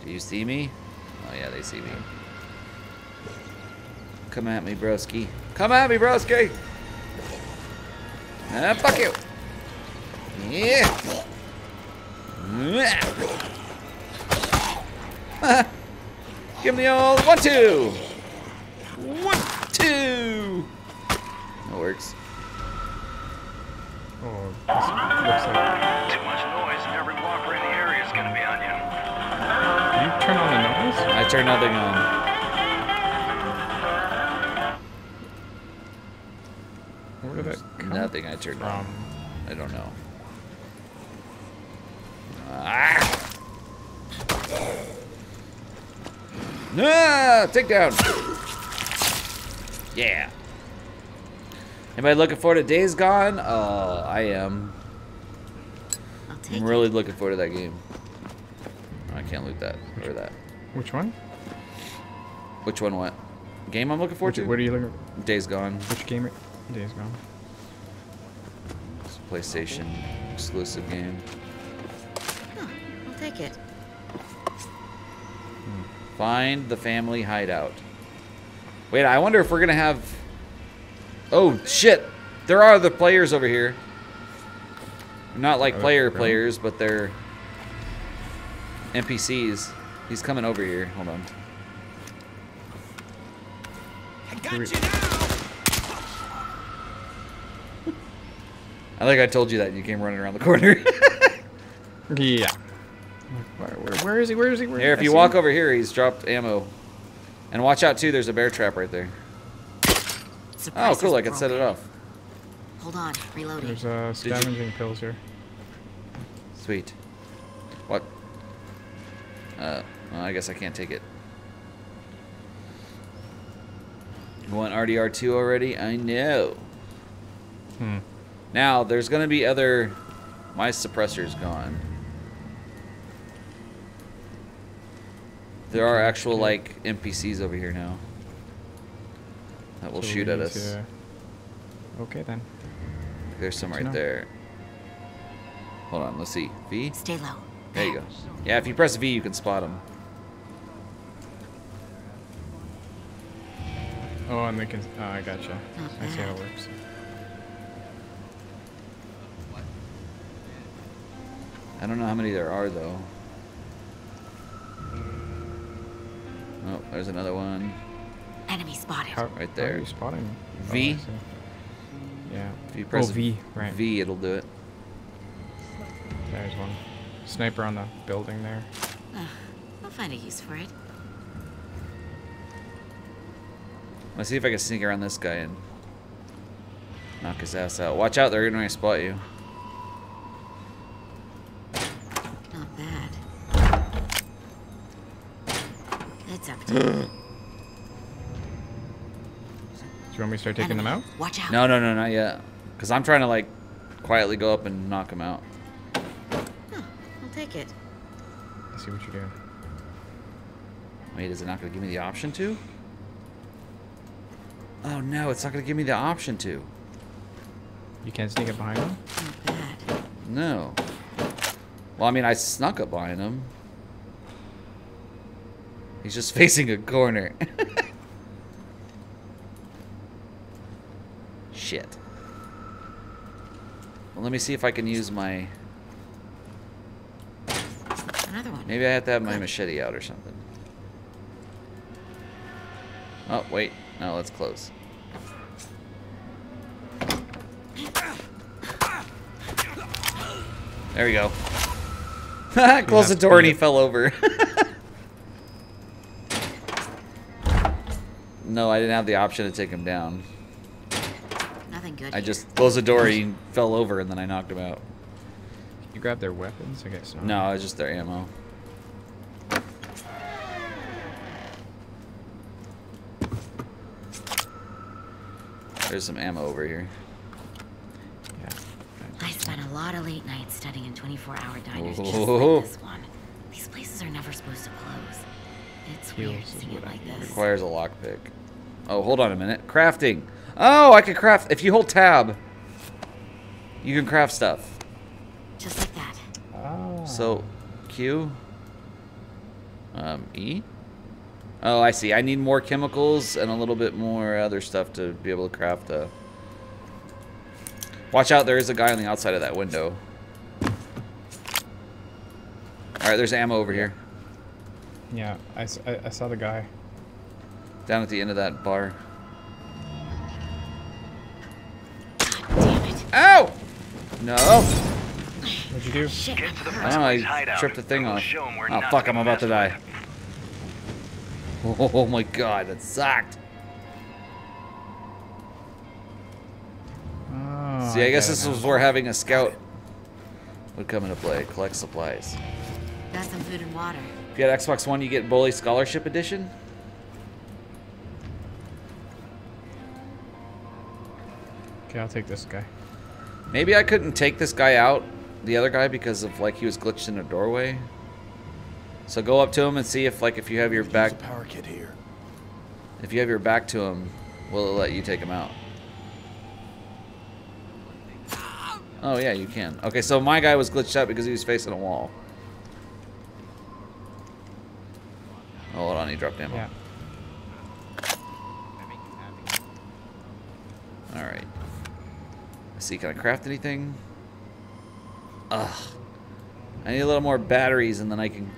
Do you see me? Oh yeah, they see me. Come at me, broski. Come at me, broski. Ah, fuck you. Yeah. Give me the old one, two. One, two. That works. Noise? I turned nothing on. Where did that come Nothing I turned on. I don't know. Ah! Ah! Take down. Yeah. Anybody looking forward to Days Gone? Uh, I am. I'll take I'm really looking forward to that game. I can't loot that or that. Which one? Which one? What? Game I'm looking forward Which, to? what are you looking? Days Gone. Which game? Are, Days Gone. It's a PlayStation exclusive game. Huh, I'll take it. Hmm. Find the family hideout. Wait, I wonder if we're gonna have. Oh shit! There are other players over here. Not like Oh, player players, but they're NPCs. He's coming over here. Hold on. I got you now. I think I told you that and you came running around the corner. Yeah. Where, where, where is he? Where is he? Where here, if I you walk him. over here, he's dropped ammo. And watch out too. There's a bear trap right there. Oh, cool! I can set it off. Hold on, reloading. There's uh, you- scavenging pills here. Sweet. What? Uh, well, I guess I can't take it. You want RDR2 already? I know. Hmm. Now, there's going to be other... My suppressor's gone. There are actual, like, NPCs over here now. That will So shoot at us. to- Okay then. There's some Good right to know. there. Hold on, let's see. V? Stay low. There you go. Yeah, if you press V, you can spot them. Oh, and they can. Oh, I gotcha. Not I see how it works. I don't know how many there are though. Oh, there's another one. Enemy spotted. How, Right how are there. you spotting? me? Oh, V? I see. yeah. If you oh, press V. Right. V, it'll do it. There's one. Sniper on the building there. Ugh, I'll find a use for it. Let's see if I can sneak around this guy and knock his ass out. Watch out, they're gonna spot you. Not bad. It's empty. Do you want me to start taking them out? Watch out. No, no, no, not yet. Because I'm trying to, like, quietly go up and knock him out. I'll take it. I see what you're doing. Wait, is it not gonna give me the option to? Oh no, it's not gonna give me the option to. You can't sneak up behind him? Not bad. No. Well, I mean, I snuck up behind him. He's just facing a corner. Shit. Well, let me see if I can use my... Another one. Maybe I have to have my machete out or something. Oh, wait. No, let's close. There we go. Close the door and he fell over. no, I didn't have the option to take him down. Nothing good. I here. just closed the door, and he fell over, and then I knocked him out. You grab their weapons? I guess not. No, it's just their ammo. There's some ammo over here. Yeah. I spent a lot of late nights studying in 24-hour diners just like this one. These places are never supposed to close. It's weird Heals is seeing it like this. Requires a lockpick. Oh, hold on a minute. Crafting. Oh, I can craft. If you hold tab, you can craft stuff. Just like that. Oh. So, Q. Um, E. Oh, I see. I need more chemicals and a little bit more other stuff to be able to craft a. Watch out! There is a guy on the outside of that window. All right, there's ammo over here, Yeah, I I saw the guy. down at the end of that bar. Ow! No! What'd you do? Get to the I don't know. place I tripped the thing We'll off. show 'em we're Oh fuck! I'm about to mess die. Oh, my god, that sucked. Oh, See, I guess this now. was where having a scout would come into play. Collect supplies. Got some food and water. If you had Xbox One, you get Bully Scholarship Edition. Okay, I'll take this guy. Maybe I couldn't take this guy out, the other guy, because of like he was glitched in a doorway. So go up to him and see if like if you have your back power kit here. if you have your back to him, will it let you take him out? Oh yeah, you can. Okay, so my guy was glitched out because he was facing a wall. Oh, hold on, he dropped ammo. Yeah. All right. Let's see, can I craft anything? Ugh. I need a little more batteries, and then I can.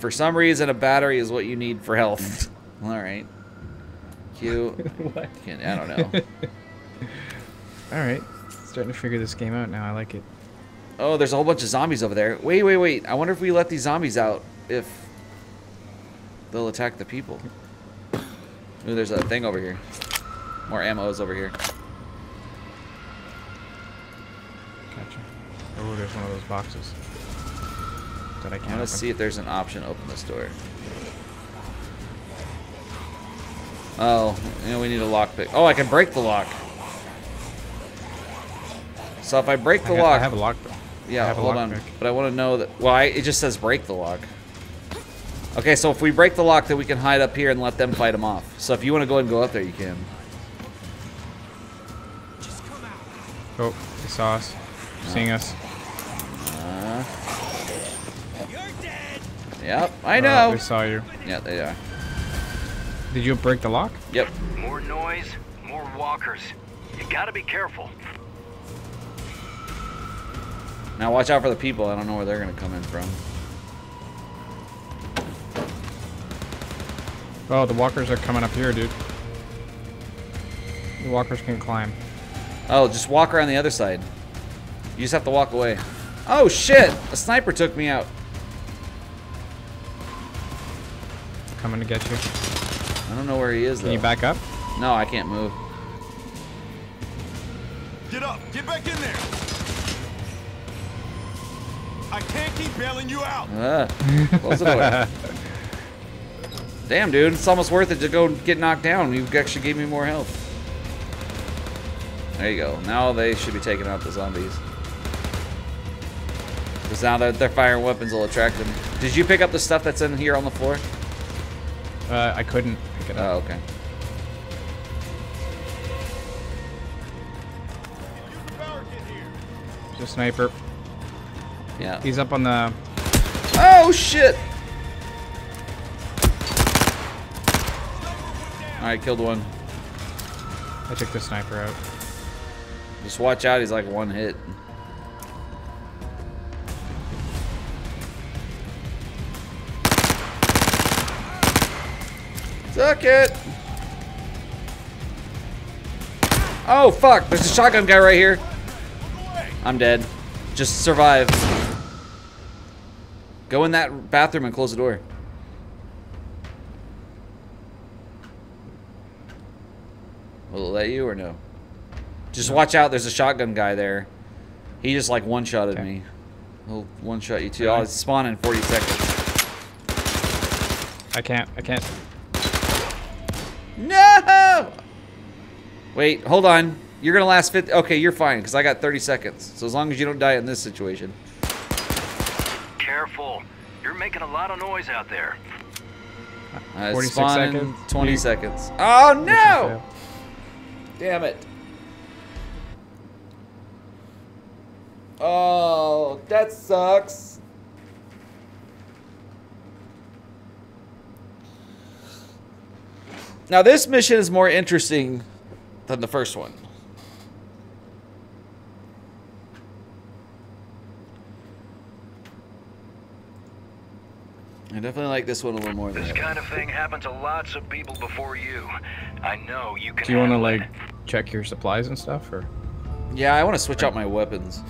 For some reason, a battery is what you need for health. All right. Q. What? I don't know. All right, starting to figure this game out now. I like it. Oh, there's a whole bunch of zombies over there. Wait, wait, wait. I wonder if we let these zombies out, if they'll attack the people. Ooh, there's a thing over here. More ammo is over here. Gotcha. Oh, there's one of those boxes that I can't. to see if there's an option to open this door. Oh, you know, we need a lockpick. Oh, I can break the lock. So if I break the I ha- lock, I have a lock. Yeah, hold on. lockpick. But I want to know that. Well, I, it just says break the lock. Okay, so if we break the lock, then we can hide up here and let them fight them off. So if you want to go and go up there, you can. Oh, they saw us. Seeing us. Uh, Yep, I Oh, know. they saw you. Yeah, they are. Did you break the lock? Yep. More noise, more walkers. You gotta be careful. Now watch out for the people. I don't know where they're gonna come in from. Oh, the walkers are coming up here, dude. The walkers can climb. Oh, just walk around the other side. You just have to walk away. Oh shit! A sniper took me out. Coming to get you. I don't know where he is though. Can you back up? No, I can't move. Get up! Get back in there! I can't keep bailing you out! Ah, close the door. Damn, dude, it's almost worth it to go get knocked down. You actually gave me more health. There you go. Now they should be taking out the zombies. Because now that they're firing weapons will attract them. Did you pick up the stuff that's in here on the floor? Uh, I couldn't pick it Oh, up. okay. There's a sniper. Yeah. He's up on the. Oh shit! Alright, killed one. I took the sniper out. Just watch out, he's like one hit. Suck it! Oh fuck, there's a shotgun guy right here. I'm dead. Just survive. Go in that bathroom and close the door. Will it let you or no? Just watch out, there's a shotgun guy there. He just like one-shotted me. He'll one-shot you too. I'll spawn in 40 seconds. I can't. I can't. No! Wait, hold on. You're gonna last 50. Okay, you're fine because I got 30 seconds. So as long as you don't die in this situation. Careful. You're making a lot of noise out there. Uh, 46 spawn seconds. 20 You- seconds. Oh no! Damn it. Oh, that sucks. Now this mission is more interesting than the first one. I definitely like this one a little more This the kind of thing happened to lots of people before you. I know you can Do you want to like check your supplies and stuff, or? Yeah, I want to switch out my weapons.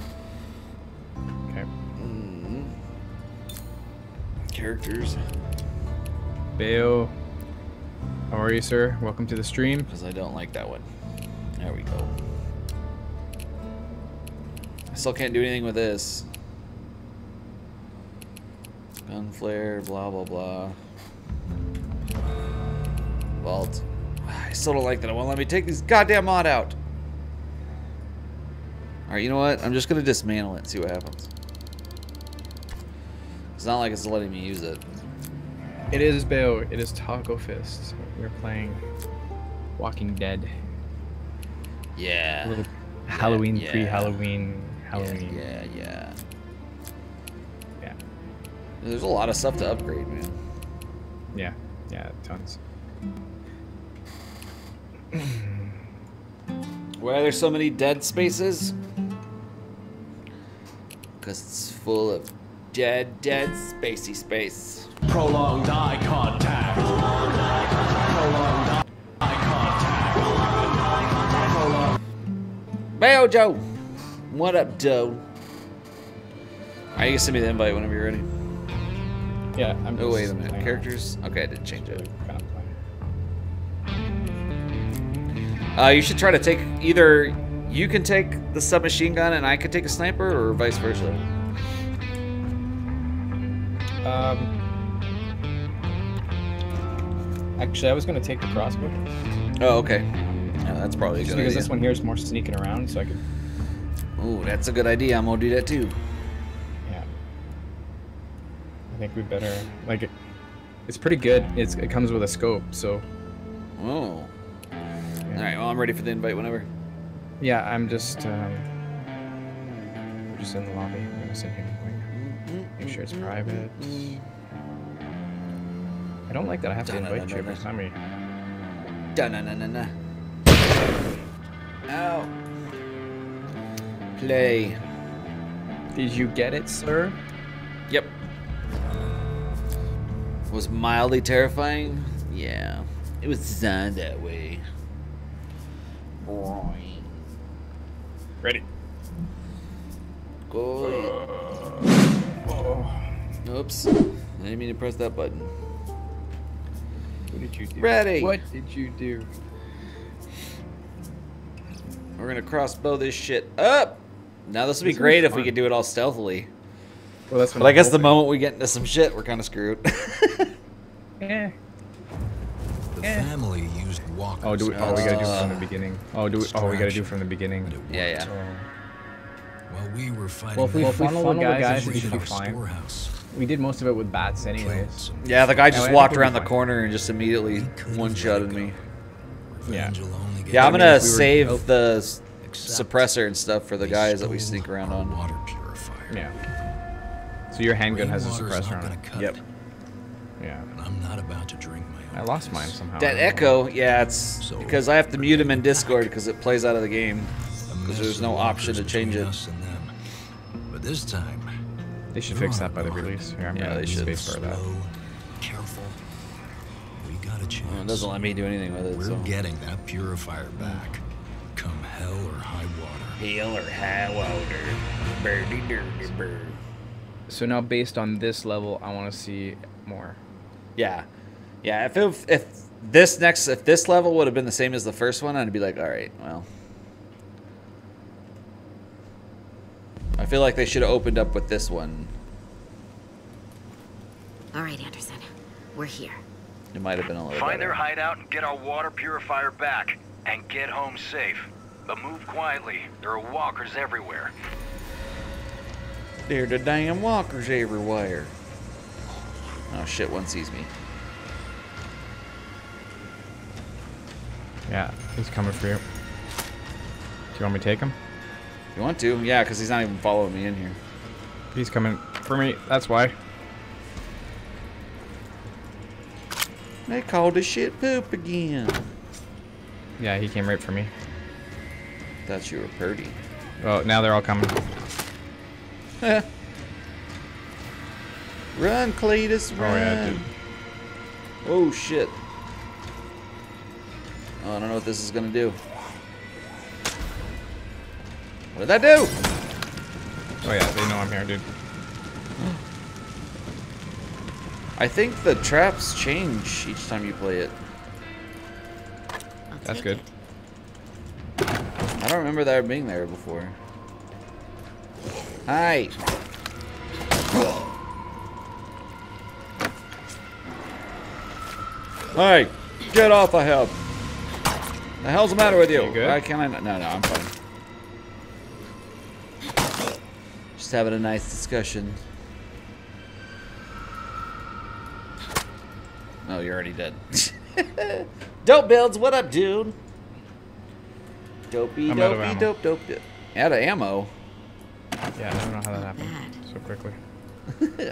Okay. Mm-hmm. Characters. Bayo. How are you, sir? Welcome to the stream. Because I don't like that one. There we go. I still can't do anything with this. Gun flare, blah blah blah. Vault. Ah, I still don't like that. it won't let me take these goddamn mod out. Alright, you know what? I'm just gonna dismantle it and see what happens. It's not like it's letting me use it. It is Bayo. It is Taco Fist. We're playing Walking Dead. Yeah. A little Halloween, yeah. pre-Halloween, Halloween. Yeah, yeah. Yeah. There's a lot of stuff to upgrade, man. Yeah. Yeah. Tons. Why are there so many dead spaces? Because it's full of dead, dead, spacey space. Prolonged eye contact. Prolonged eye contact. Bayo Joe! What up, Joe? Alright, you can send me the invite whenever you're ready. Yeah. I'm Oh, wait a minute. playing. Characters? Okay, I didn't change it. Kind of playing. Uh, you should try to take either you can take the submachine gun and I could take a sniper, or vice versa. Um. Actually, I was gonna take the crossbow. Oh, okay. Yeah, that's probably a Just good because idea. this one here is more sneaking around, so I could. Oh, that's a good idea. I'm gonna do that too. Yeah. I think we better like it. It's pretty good. It's it comes with a scope, so Oh. Alright, well, I'm ready for the invite whenever. yeah. I'm just um, we're just in the lobby. I'm gonna sit here and wait. Make sure it's private. I don't like that I have to invite you every time. Da na na na na. Ow. Play. Did you get it, sir? Yep. Was mildly terrifying? Yeah. It was designed that way. Ready. Go. Uh. Oops. I didn't mean to press that button. What did you do? Ready. What did you do? We're gonna crossbow this shit up. Now this would be This great is if we could do it all stealthily. Well, that's But I I'm guess the moment we get into some shit, we're kind of screwed. yeah. The family used walkers. Oh, do we? Oh, we gotta do it from Uh, the beginning. Oh, do we? Oh, we gotta do it from the beginning. yeah, yeah. While we were fighting Well, if we them, funnel the guys, we should be our fine. storehouse. We did most of it with bats, anyways. Yeah, the guy just I walked around the corner and just immediately one shotted me. Yeah. Yeah, I'm gonna if we were- save oh. the suppressor and stuff for the guys that we sneak around on. Water purifier. Yeah. So your handgun has a suppressor not on gonna it. cut Yep. Yeah. and I'm not about to drink my own. I lost mine somehow. That I don't know. echo, yeah, it's because I have to mute him in Discord because it plays out of the game. Because there's no option to change it. And them. But this time, They should fix that by the release. Here, I'm Yeah, they should. space bar that. Chance. Well, it doesn't let me do anything with it. We're So. getting that purifier back. Come hell or high water. Hell or high water, birdie dirty bird. So now, based on this level, I want to see more. Yeah, yeah. If it, if this next if this level would have been the same as the first one, I'd be like, all right, well. I feel like they should have opened up with this one. All right, Anderson. We're here. It might have been a little Find their hideout and get our water purifier back. And get home safe. But move quietly. There are walkers everywhere. There are the damn walkers everywhere. Oh shit, one sees me. Yeah, he's coming for you. Do you want me to take him? You want to? Yeah, because he's not even following me in here. He's coming for me. That's why. They called this shit poop again. Yeah, he came right for me. Thought you were purdy. Oh, now they're all coming. Run, Cletus, run. Oh, yeah, dude. Oh, shit. Oh, I don't know what this is gonna do. What did that do? Oh yeah, they know I'm here, dude. I think the traps change each time you play it. That's good. I don't remember that being there before. Hi. Hey, get off the head. The hell's the matter with you? You good? Why can't I? No, no, I'm fine. Just having a nice discussion. Oh, you're already dead. dope builds, what up, dude? Dopey, I'm dopey, dope, dope, dope. Out of ammo. Yeah, I don't know how that happened so quickly.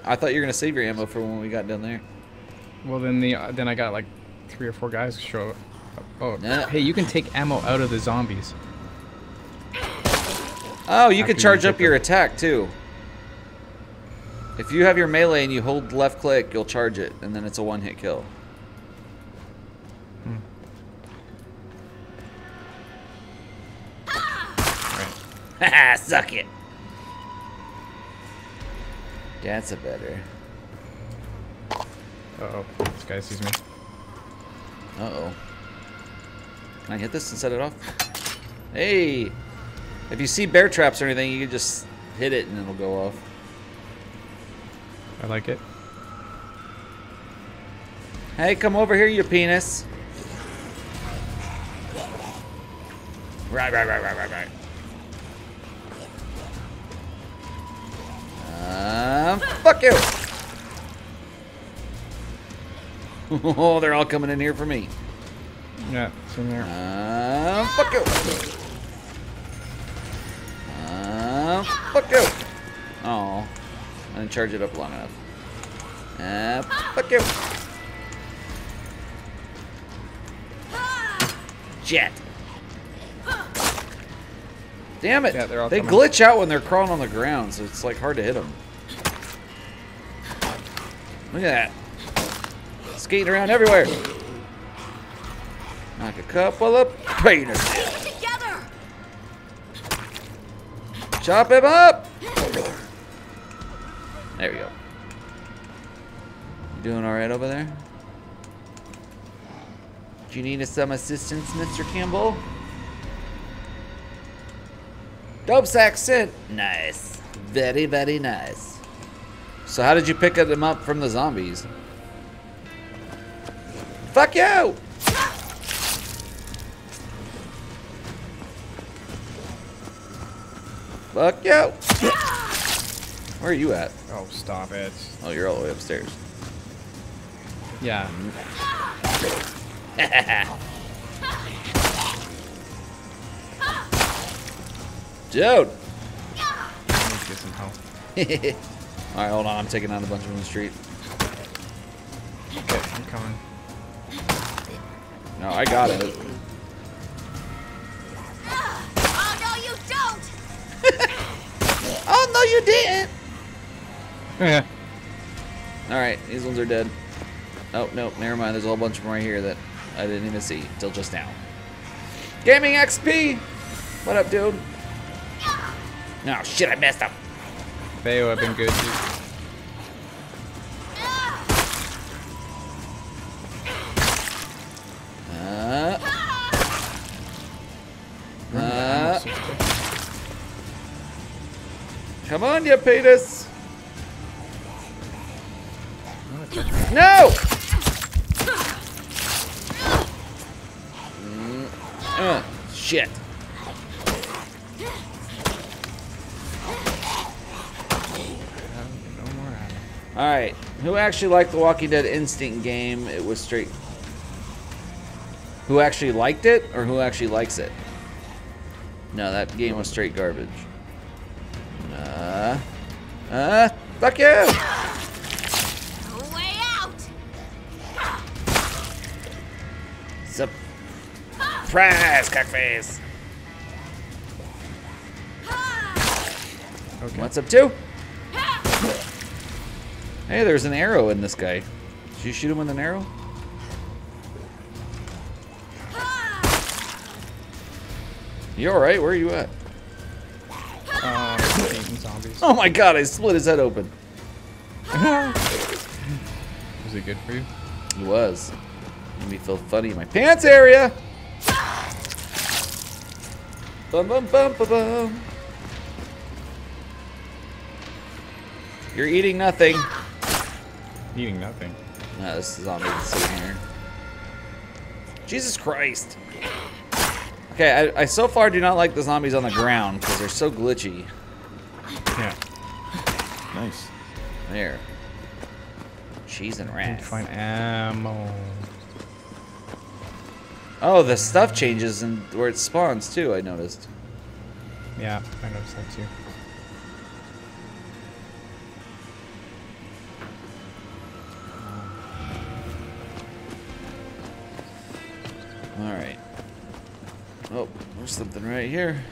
I thought you were gonna save your ammo for when we got down there. Well, then the uh, then I got like three or four guys show up. Oh, Yeah. hey, you can take ammo out of the zombies. Oh, you After can charge hit up your them. attack too. If you have your melee and you hold left click, you'll charge it, and then it's a one hit kill. Haha, suck it. That's a better. Uh oh, this guy sees me. Uh oh. Can I hit this and set it off? Hey! If you see bear traps or anything, you can just hit it and it'll go off. I like it. Hey, come over here, you penis. Right, right, right, right, right, right. Um, fuck you! oh, they're all coming in here for me. Yeah, same here. Um, fuck you! Um, fuck you! Oh, and charge it up long enough. Fuck you. Jet. Damn it. Yeah, they glitch out when they're crawling on the ground, so it's like hard to hit them. Look at that. Skating around everywhere. Knock a couple of painters. Chop him up! There we go. You doing alright over there? Do you need some assistance, Mr. Campbell? Dope sack sent. Nice. Very, very nice. So how did you pick them up from the zombies? Fuck you! Fuck you! Where are you at? Oh, stop it. Oh, you're all the way upstairs. Yeah. Dude! Let's get some help. Alright, hold on. I'm taking out a bunch of them in the street. Okay, I'm coming. No, I got it. Oh, no, you don't! oh, no, you didn't! Yeah. Alright, these ones are dead. Oh, no, never mind. There's a whole bunch of them right here that I didn't even see till just now. Gaming XP! What up, dude? No, shit, I messed up. They would have been good too. Uh, uh, come on, you penis! No! Mm, uh, shit. Alright, who actually liked the Walking Dead Instinct game? It was straight. Who actually liked it, or who actually likes it? No, that game was straight garbage. Uh, uh, fuck you! Surprise, cockface! Okay. What's up, two? Hey, there's an arrow in this guy. Did you shoot him with an arrow? You alright? Where are you at? Um. Oh my god, I split his head open. Was it good for you? He was. Made me feel funny in my pants area. Bum bum bum bum bum. You're eating nothing. Eating nothing. No, this is zombie is sitting here. Jesus Christ. Okay, I, I so far do not like the zombies on the ground because they're so glitchy. Yeah. Nice. There. Cheese and rats. find ammo. Oh, the stuff changes and where it spawns too. I noticed. Yeah, I noticed that too. All right. Oh, there's something right here.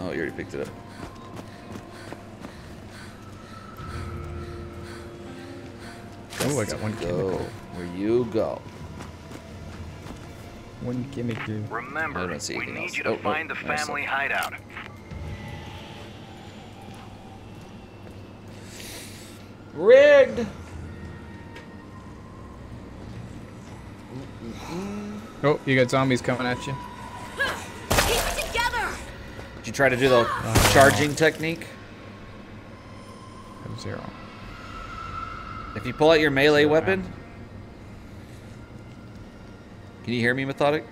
Oh, you already picked it up. Oh, I got one Go chemical. where you go. One chemical. I Remember, I don't see we anything need else. you to Oh, oh, find the family something. hideout. Rigged. Oh, you got zombies coming at you. Keep it together! Did you try to do the Oh. charging technique? Zero. If you pull out your melee Zero weapon, ammo. Can you hear me, methodic?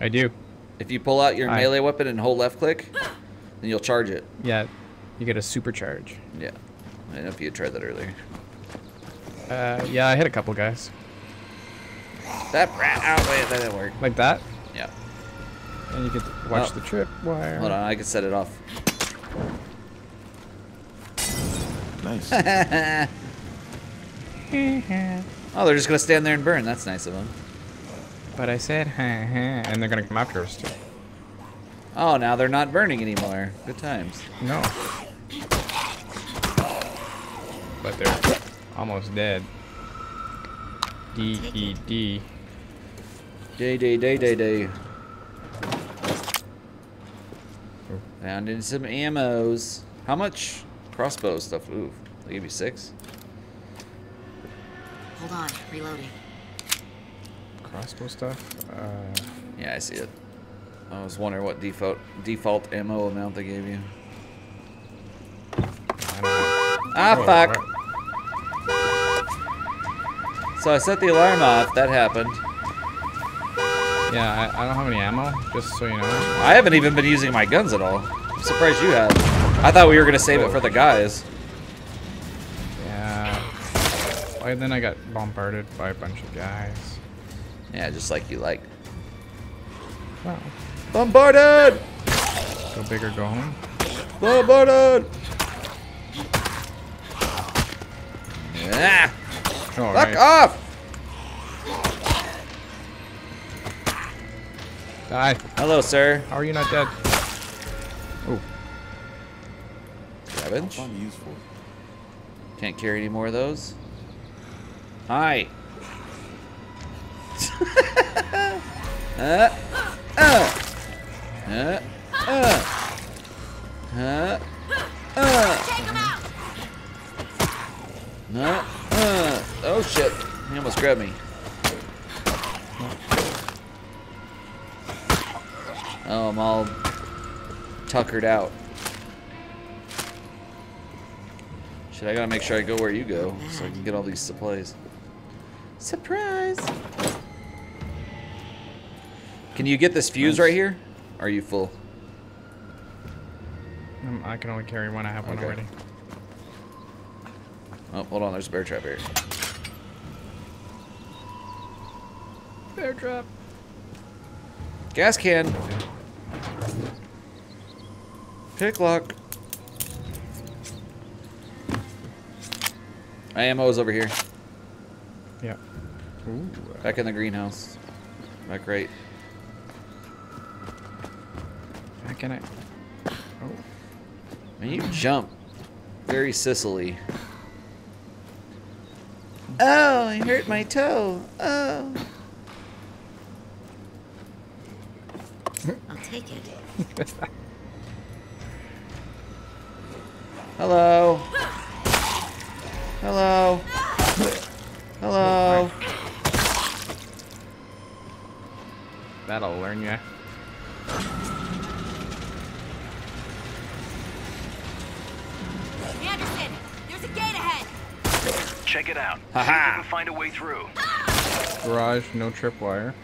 I do. If you pull out your Aye. melee weapon and hold left click, then you'll charge it. Yeah, you get a supercharge. Yeah. I don't know if you had tried that earlier. Uh, yeah, I hit a couple guys. That rat oh wait, that didn't work. Like that. Yeah. And you get watch Oh. the trip wire. Hold on, I can set it off. Nice. oh, they're just gonna stand there and burn. That's nice of them. But I said, huh, huh, and they're gonna come after us too. Oh, now they're not burning anymore. Good times. No. But they're almost dead. D E D. Day, day, day, day, day. Found in some ammos. How much crossbow stuff? Ooh, they give you six. Hold on, reloading. Crossbow stuff. Uh, Yeah, I see it. I was wondering what default default ammo amount they gave you. Ah, Oh, fuck. So I set the alarm off. That happened. yeah, I, I don't have any ammo. Just so you know. I haven't even been using my guns at all. I'm surprised you have. I thought we were gonna save it for the guys. Yeah. Why then I got bombarded by a bunch of guys. Yeah, just like you like. Wow. Bombarded! Go big or go home. Bombarded! Yeah. All Fuck right. off! Die. Hello, sir. How are you not dead? Oh. Cabbage. Fun useful. Can't carry any more of those. Hi. Uh. Oh shit! He almost grabbed me. Oh, I'm all tuckered out. Shit, I gotta make sure I go where you go so I can get all these supplies. Surprise! Can you get this fuse right here? Are you full? Um, I can only carry one. I have one Okay. already. Oh, hold on, there's a bear trap here. Bear trap. Gas can. Pick lock. IMO's over here. Yeah. Ooh. Back in the greenhouse. Back right. How can I? Oh. Man, you jump very Sicily. Oh, I hurt my toe. Oh. I'll take it. Hello. Hello. Hello. That'll learn you. Anderson, there's a gate ahead. Check it out. Ha See if ha. you can find a way through. Garage, no tripwire.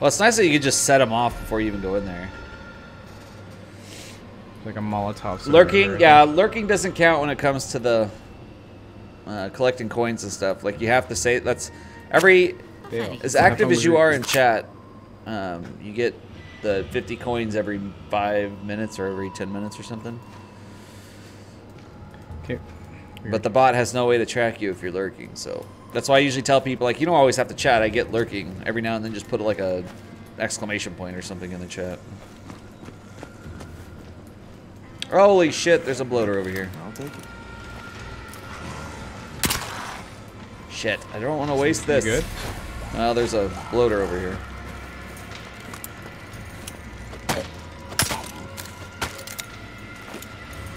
Well, it's nice that you could just set them off before you even go in there. Like a Molotov. Lurking, yeah, lurking doesn't count when it comes to the uh, collecting coins and stuff. Like you have to say that's every Dale. as active as you are in chat. Um, you get the 50 coins every five minutes or every 10 minutes or something. Okay. But the bot has no way to track you if you're lurking, so that's why I usually tell people like you don't always have to chat. I get lurking every now and then. Just put like a exclamation point or something in the chat. Holy shit! There's a bloater over here. I'll take it. Shit! I don't want to waste this. good? Well, there's a bloater over here.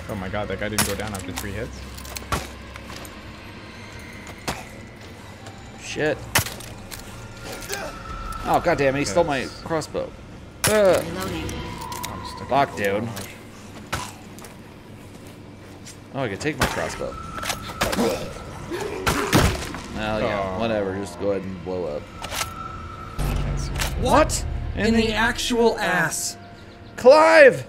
Oh my god, that guy didn't go down after three hits. Shit. Oh goddamn it! He stole my crossbow. Ugh. Reloading. I'm stuck in Fuck, the dude. Oh, I can take my crossbow. Well, yeah, Oh. whatever. Just go ahead and blow up. What in the actual ass? Clive!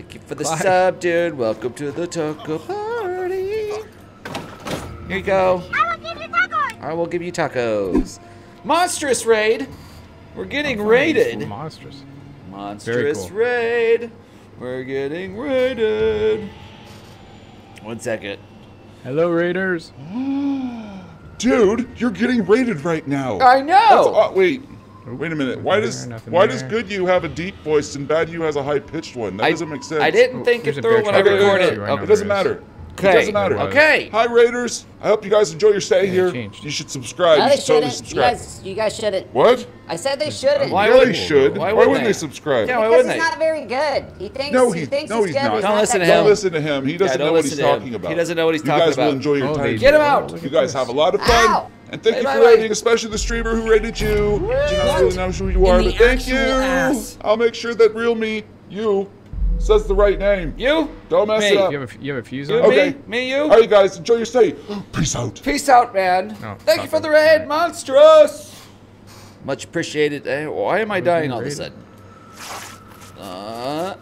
Thank you for the Clive. sub, dude. Welcome to the taco party. Here you go. I will give you tacos. I will give you tacos. Monstrous raid. We're getting raided. Monstrous. Monstrous cool. raid. We're getting raided. One second. Hello, Raiders. Dude, you're getting raided right now. I know. That's, uh, wait. Oop, Wait a minute. Why nothing does there, why does good you have a deep voice and bad you has a high pitched one? That I- doesn't make sense. I didn't think there's it a through when I trap right recorded. there, too. I know Okay. It doesn't matter. Okay. It doesn't matter. Okay. Hi, Raiders. I hope you guys enjoy your stay here. You should subscribe. No, you they should shouldn't. You subscribe. guys, you guys shouldn't. What? I said they shouldn't. Why yeah, they should. Why Why, wouldn't wouldn't they? they subscribe? Yeah, why because wouldn't he's they? not very good. He thinks No, he he- thinks no, he's he's good. not. He's Don't not listen that to him. Don't listen to him. He doesn't don't know what he's to him. talking about. He doesn't know what he's you talking about. You guys will enjoy your Oh, time. Get him out. You guys have a lot of fun. Ow. And thank Hey, you bye, for bye. rating, especially the streamer who rated you. Do not really know who you are, In but thank you. ass. I'll make sure that real me, you, says the right name. You? Don't mess Me. it up. You have a, you have a fuse You on? Okay. me? Me, you? All right, guys, enjoy your stay. Peace out. Peace out, man. Oh, Thank you for it. the raid, monstrous. Much appreciated. Eh, Why am I dying all of a sudden? Uh,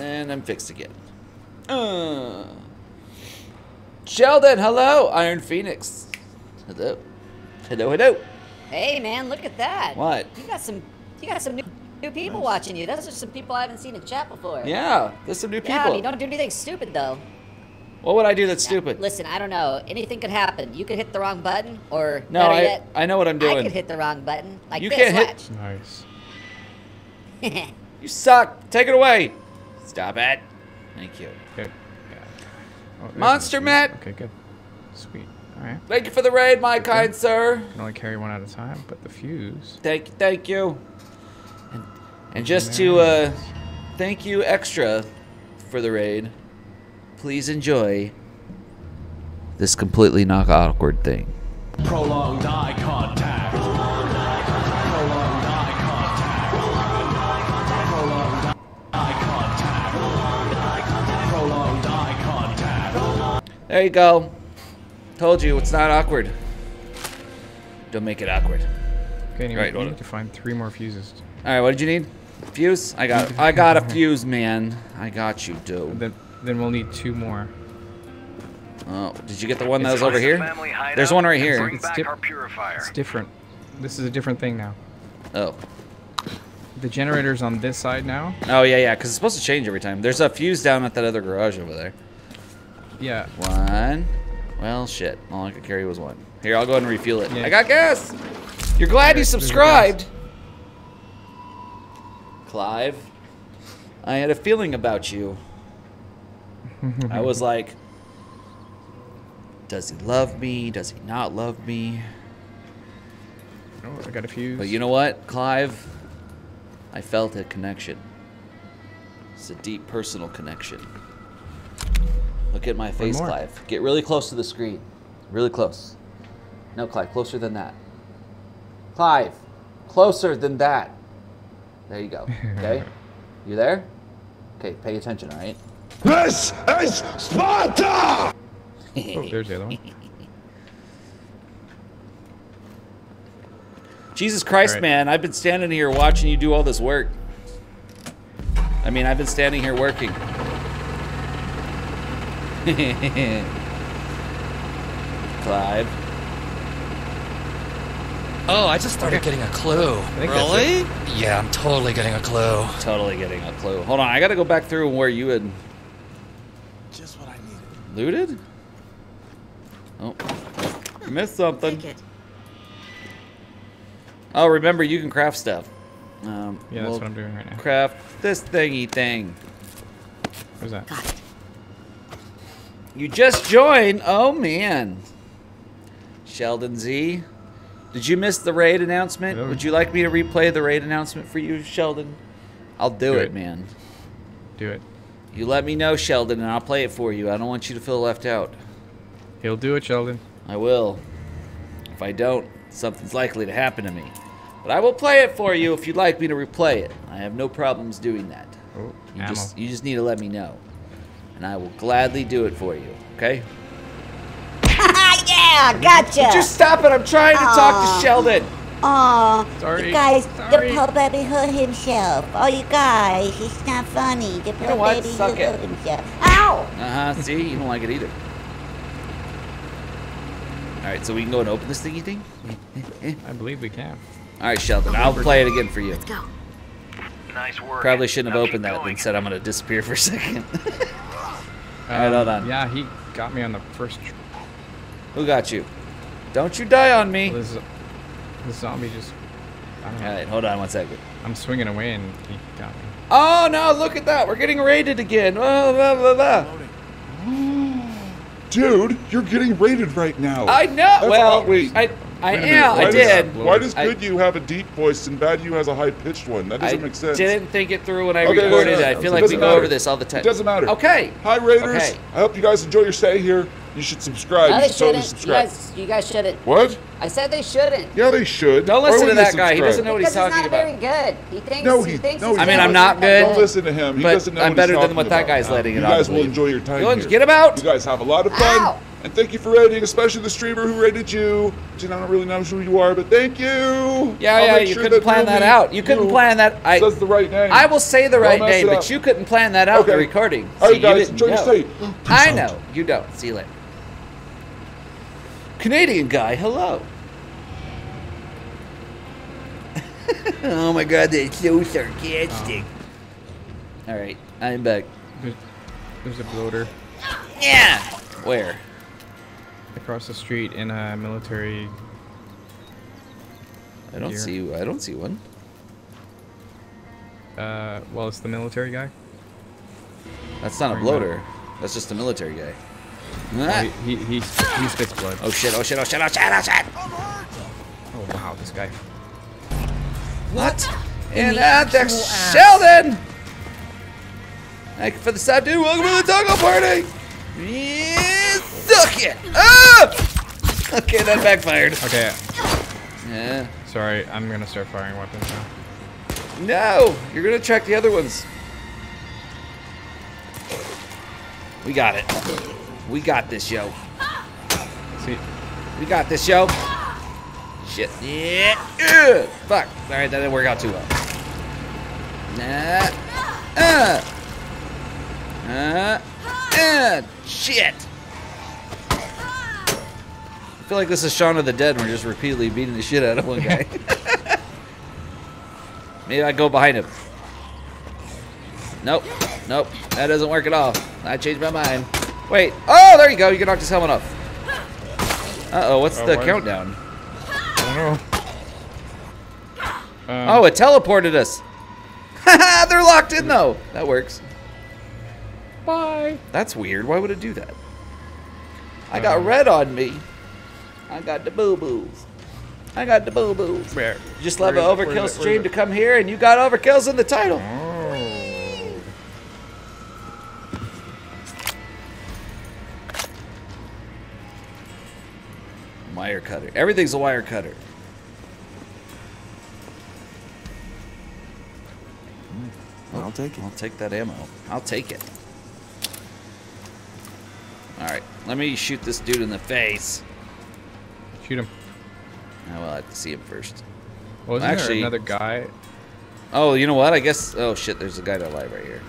and I'm fixed again. Uh. Sheldon, hello. Iron Phoenix. Hello. Hello, hello. Hey man, look at that. What? You got some. You got some new, new people watching you. Those are some people I haven't seen in chat before. Yeah, there's some new people. Yeah, I mean, don't do anything stupid though. what would I do that's stupid? Listen, I don't know. Anything could happen. You could hit the wrong button, or No, I, yet, I know what I'm doing. I doing. could hit the wrong button. Like You this. can't hit- Nice. You suck. Take it away. Stop it. Thank you. Okay. Yeah. Oh, Monster. Matt. Okay, good. Sweet. All right. Thank you for the raid, my kind sir. Can only carry one at a time, but the fuse. Thank you, thank you. And, and just to uh, thank you extra for the raid, please enjoy this completely knock awkward thing. Prolonged eye contact. Prolonged eye contact. Prolonged eye contact. Prolonged eye contact. There you go. Told you it's not awkward. Don't make it awkward. Okay, anyway, Right, we hold need to find three more fuses. All right, what did you need? Fuse? I got. I got a fuse, man. I got you, dude. Then, then we'll need two more. Oh, did you get the one that was over here? There's one right here. It's back dip- our. It's different. This is a different thing now. Oh. The generator's on this side now. Oh yeah, yeah. Because it's supposed to change every time. There's a fuse down at that other garage over there. Yeah. One. Well, shit. All I could carry was one. Here, I'll go ahead and refuel it. Yeah. I got gas. You're glad you subscribed, Clive. I had a feeling about you. I was like, does he love me? Does he not love me? Oh, I got a fuse. But you know what, Clive? I felt a connection. It's a deep personal connection. Look at my face. Clive. Get really close to the screen. Really close. No, Clive, closer than that. Clive, closer than that. There you go. Okay? you there? Okay, pay attention, all right? This is Sparta! Oh, there's the other one. Jesus Christ, Alright. man, I've been standing here watching you do all this work. I mean, I've been standing here working. Clive. Oh, I just started getting a clue. Really? Yeah, I'm totally getting a clue. Totally getting a clue. Hold on, I gotta go back through where you had Just what I needed. looted. Oh, missed something. Oh, remember you can craft stuff. Um, Yeah, that's we'll what I'm doing right now. Craft this thingy thing. Where's that? You just joined. Oh man. Sheldon Z. Did you miss the raid announcement? Would you like me to replay the raid announcement for you, Sheldon? I'll do, Do it, it. man. Do it. You let me know, Sheldon, and I'll play it for you. I don't want you to feel left out. He'll do it, Sheldon. I will. If I don't, something's likely to happen to me. But I will play it for you if you'd like me to replay it. I have no problems doing that. Oh, You ammo. just you just need to let me know. And I will gladly do it for you, okay? yeah, gotcha. Would you stop it? I'm trying to talk to Sheldon. Aw, Sorry, you guys, sorry. the poor baby hurt himself. Oh, you guys, it's not funny. The poor know what? baby Suck hurt it. himself. Ow! Uh-huh, see? You don't like it either. Alright, so we can go and open this thingy thing? I believe we can. Alright, Sheldon, I'll play it again for you. Let's go. Nice work. Probably shouldn't have Now opened that going. and said I'm gonna disappear for a second. Alright, hold on. Um, Yeah, he got me on the first. Who got you? Don't you die on me. this, this zombie just. I don't know. Alright, hold on one second. I'm swinging away and he got me. Oh no, look at that. We're getting raided again. Blah, blah, blah, blah. Dude, you're getting raided right now. I know. That's well, odd. wait. I I Wait am. Why I does- did. Why does I- good you have a deep voice and bad you has a high pitched one? That doesn't I make sense. I didn't think it through when I Okay, no, recorded no, it. I feel It like we doesn't go matter. over this all the time. It doesn't matter. Okay. Hi Raiders. Okay. I hope you guys enjoy your stay here. You should subscribe. No, you they should totally shouldn't. You subscribe. guys, you guys shouldn't. What? I said they shouldn't. Yeah, they should. Don't listen to that they guy. He doesn't subscribe? know what he's Because talking he's not very good. He thinks. No, he, he- thinks. no, he's I mean. I'm not good. Don't listen to him. He doesn't know what he's talking about. I'm better than what that guy's letting it on, You guys I will enjoy your time here. get him out. You guys have a lot of fun. Ow. And thank you for raiding, especially the streamer who raided you. Which I don't really know who you are, but thank you. Yeah, I'll yeah, you sure couldn't plan that out. You couldn't you plan that. I says the right name. I will say the Don't right name, but you couldn't plan that out in the recording. All See, right, you guys, didn't your stay. I Peace know. out. You don't. See you later. Canadian guy, hello. oh my god, that's so sarcastic. All right, I'm back. There's, there's a bloater Yeah. Where? Across the street in a military. I don't Here. see. I don't see one. Uh, well, it's the military guy. That's not a Wearing bloater. That's just a military guy. Oh, Ah. he, he, he, he spits blood. Oh shit! Oh shit! Oh shit! Oh shit! Oh shit! Oh wow, this guy. What? in And the at the ass? Sheldon! Thank you for the sub, dude. Welcome to the taco party! Yeah, suck it! Ah! Okay, that backfired. Okay, Yeah. sorry, I'm gonna start firing weapons now. No! You're gonna check the other ones. We got it. We got this, yo. See, We got this, yo. Shit. Yeah. Ugh. Fuck. Alright, that didn't work out too well. Nah. Uh. Uh. Uh. Shit. I feel like this is Shaun of the Dead and we're just repeatedly beating the shit out of one guy. Maybe I go behind him. Nope. Nope. That doesn't work at all. I changed my mind. Wait. Oh, there you go. You can knock his helmet off. Uh-oh. What's Oh, the countdown? I don't know. Um, Oh, it teleported us. Haha, they're locked in though. That works. Bye. That's weird. Why would it do that? I got red on me. I got the boo boos. I got the boo boos. Where? You just love an is it? Where overkill it? Stream is to come here, and you got Overkill's in the title. Oh. Wire cutter. Everything's a wire cutter. Hmm. I'll take it. I'll take that ammo. I'll take it. Alright, let me shoot this dude in the face. Shoot him. Oh, well, I have to see him first. Wasn't Actually- there another guy? Oh, you know what? I guess. Oh, shit, there's a guy that alive right here.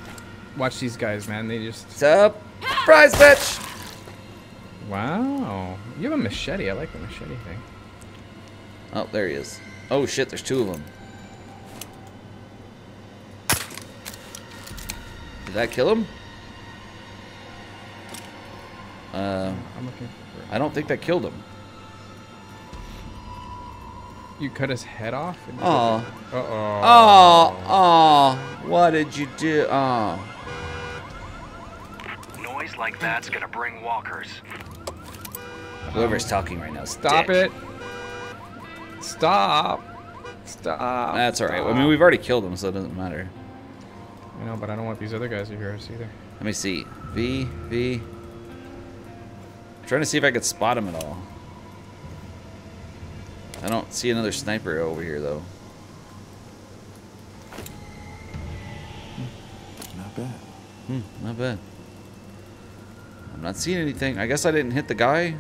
Watch these guys, man. They just. What's up? Prize bitch! Wow. You have a machete. I like the machete thing. Oh, there he is. Oh, shit, there's two of them. Did that kill him? Uh, I'm looking for. I don't think that killed him. You cut his head off? Oh. Uh oh. Oh, oh, what did you do? Oh. Noise like that's gonna bring walkers. Whoever's talking right now. Stop it. Stop. Stop. That's alright. I mean, we've already killed him, so it doesn't matter. I know, but I don't want these other guys to hear us either. Let me see. V, V. I'm trying to see if I could spot him at all. I don't see another sniper over here, though. Not bad. Hmm, not bad. I'm not seeing anything. I guess I didn't hit the guy.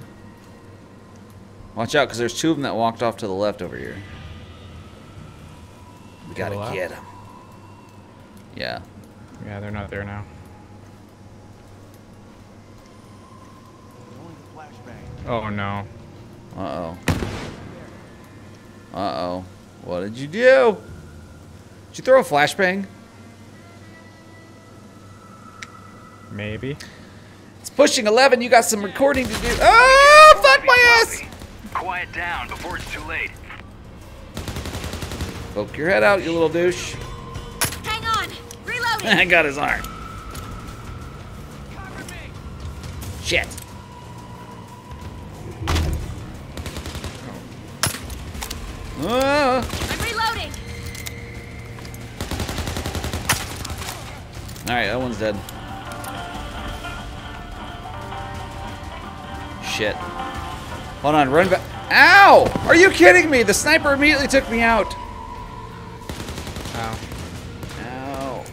Watch out, because there's two of them that walked off to the left over here. We gotta the get them. Yeah. Yeah, they're not there now. Oh no. Uh-oh. Uh-oh. What did you do? Did you throw a flashbang? Maybe. It's pushing 11. You got some recording to do. Oh, fuck my ass! Quiet down before it's too late. Poke your head out, you little douche. Hang on. Reloading. I got his arm. Shit. Ah. I'm reloading. All right, that one's dead. Shit. Hold on, run back. Ow! Are you kidding me? The sniper immediately took me out. Ow. Ow.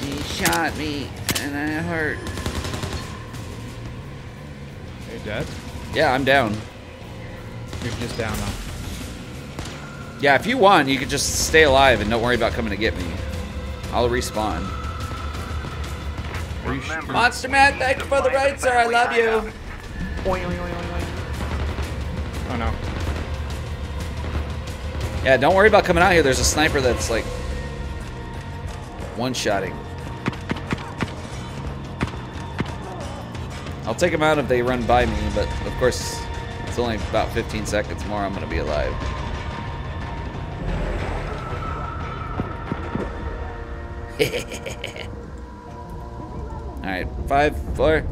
He shot me, and I hurt. Are you dead? Yeah, I'm down. You're just down now. Yeah, if you want, you could just stay alive and don't worry about coming to get me. I'll respawn. Remember, Monster Man, thank you for the raid, sir. I love you. Oh no. Yeah, don't worry about coming out here. There's a sniper that's like one-shotting. I'll take him out if they run by me, but of course, it's only about 15 seconds more. I'm gonna be alive. All right, five, four,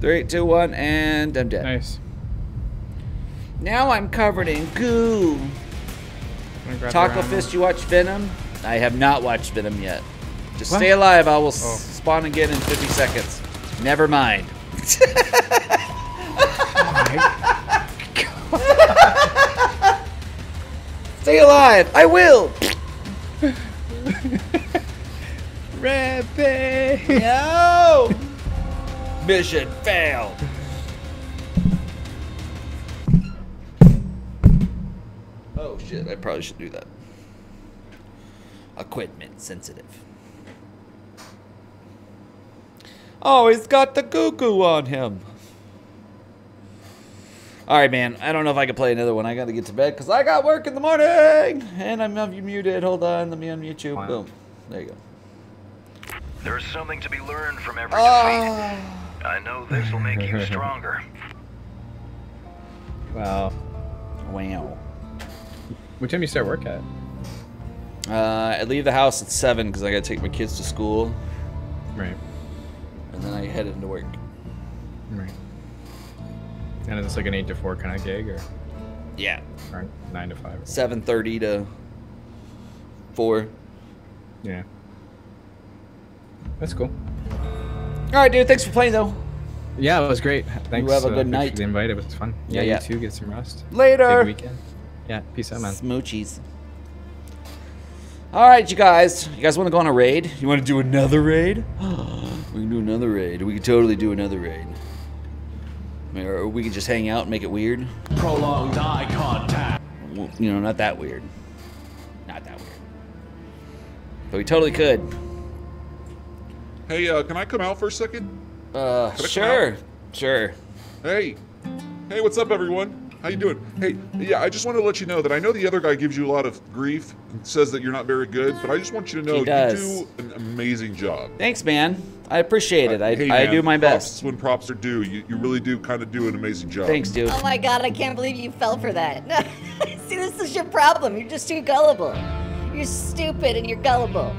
three, two, one, and I'm dead. Nice. Now I'm covered in goo. Taco? Fist, you watch Venom? I have not watched Venom yet. Just What? stay alive. I will Oh. spawn again in 50 seconds. Never mind. Stay alive. I will. Rampage. No. Mission failed. Oh shit! I probably should do that. Equipment sensitive. Oh, he's got the goo goo on him. All right, man. I don't know if I can play another one. I got to get to bed because I got work in the morning, and I'm you muted. Hold on, let me unmute you. Boom. There you go. There's something to be learned from every Ah. defeat. I know this will make you stronger. Wow. Wow. What time do you start work at? Uh, I leave the house at seven because I got to take my kids to school, Right. and then I head into work. Right. And it's like an eight to four kind of gig, or Yeah. or nine to five. Seven thirty to four. Yeah. That's cool. All right, dude. Thanks for playing, though. Yeah, it was great. Thanks. have a uh, good thanks night. For the invite. It was fun. Yeah, Yeah, yeah. You too. Get some rest. Later. Big weekend. Yeah. Peace out, man. Smoochies. All right, you guys. You guys want to go on a raid? You want to do another raid? we can do another raid. We can totally do another raid. Or we could just hang out and make it weird. Prolonged eye contact. Well, You know, not that weird. Not that weird. But we totally could. Hey, uh, can I come out for a second? Uh, Can sure. Sure. Hey, hey, what's up, everyone? How you doing? Hey, yeah, I just want to let you know that I know the other guy gives you a lot of grief and says that you're not very good, but I just want you to know He you do an amazing job. Thanks, man. I appreciate it. I, Hey, I man, do my props best. when props are due. You, you really do kind of do an amazing job. Thanks, dude. Oh my god, I can't believe you fell for that. See, this is your problem. You're just too gullible. You're stupid and you're gullible.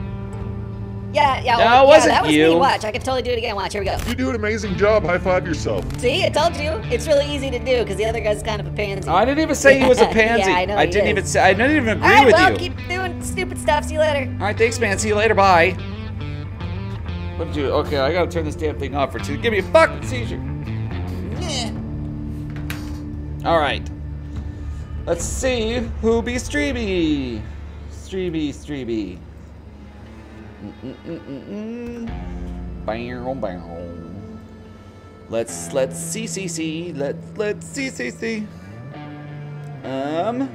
Yeah, yeah. No, well, it wasn't yeah, that was you. me. Watch, I can totally do it again. Watch, here we go. You do an amazing job. High five yourself. See, I told you. It's really easy to do because the other guy's kind of a pansy. I didn't even say he was a pansy. yeah, I know. I he didn't is. even say. I didn't even agree All right, with well, you. keep doing stupid stuff. See you later. All right, thanks, man. See you later. Bye. What did you? Okay, I gotta turn this damn thing off for two. Give me a fucking seizure. All right. Let's see who be streamy. Streamy, Streeby. Bow, bow. Let's let's see see see. Let's let's see see see. Um.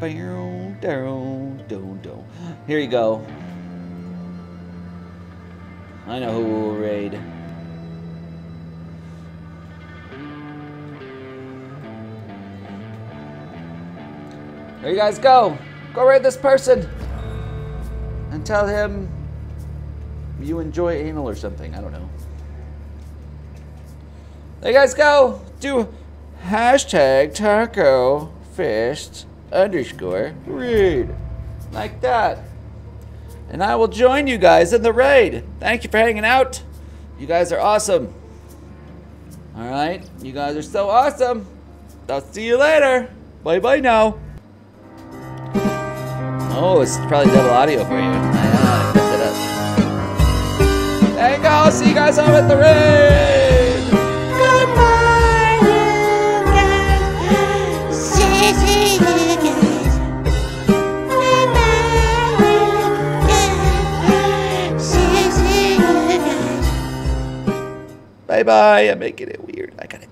Bow, down, down, down. Here you go. I know who will raid. There you guys go. Go raid this person. And tell him you enjoy anal or something. I don't know. There you guys go. Do hashtag taco fist underscore raid. Like that. And I will join you guys in the raid. Thank you for hanging out. You guys are awesome. Alright? You guys are so awesome. I'll see you later. Bye bye now. Oh, it's probably double audio for you. I uh, messed it up. There you. See you guys home at the raid. Bye bye. I'm making it weird. I gotta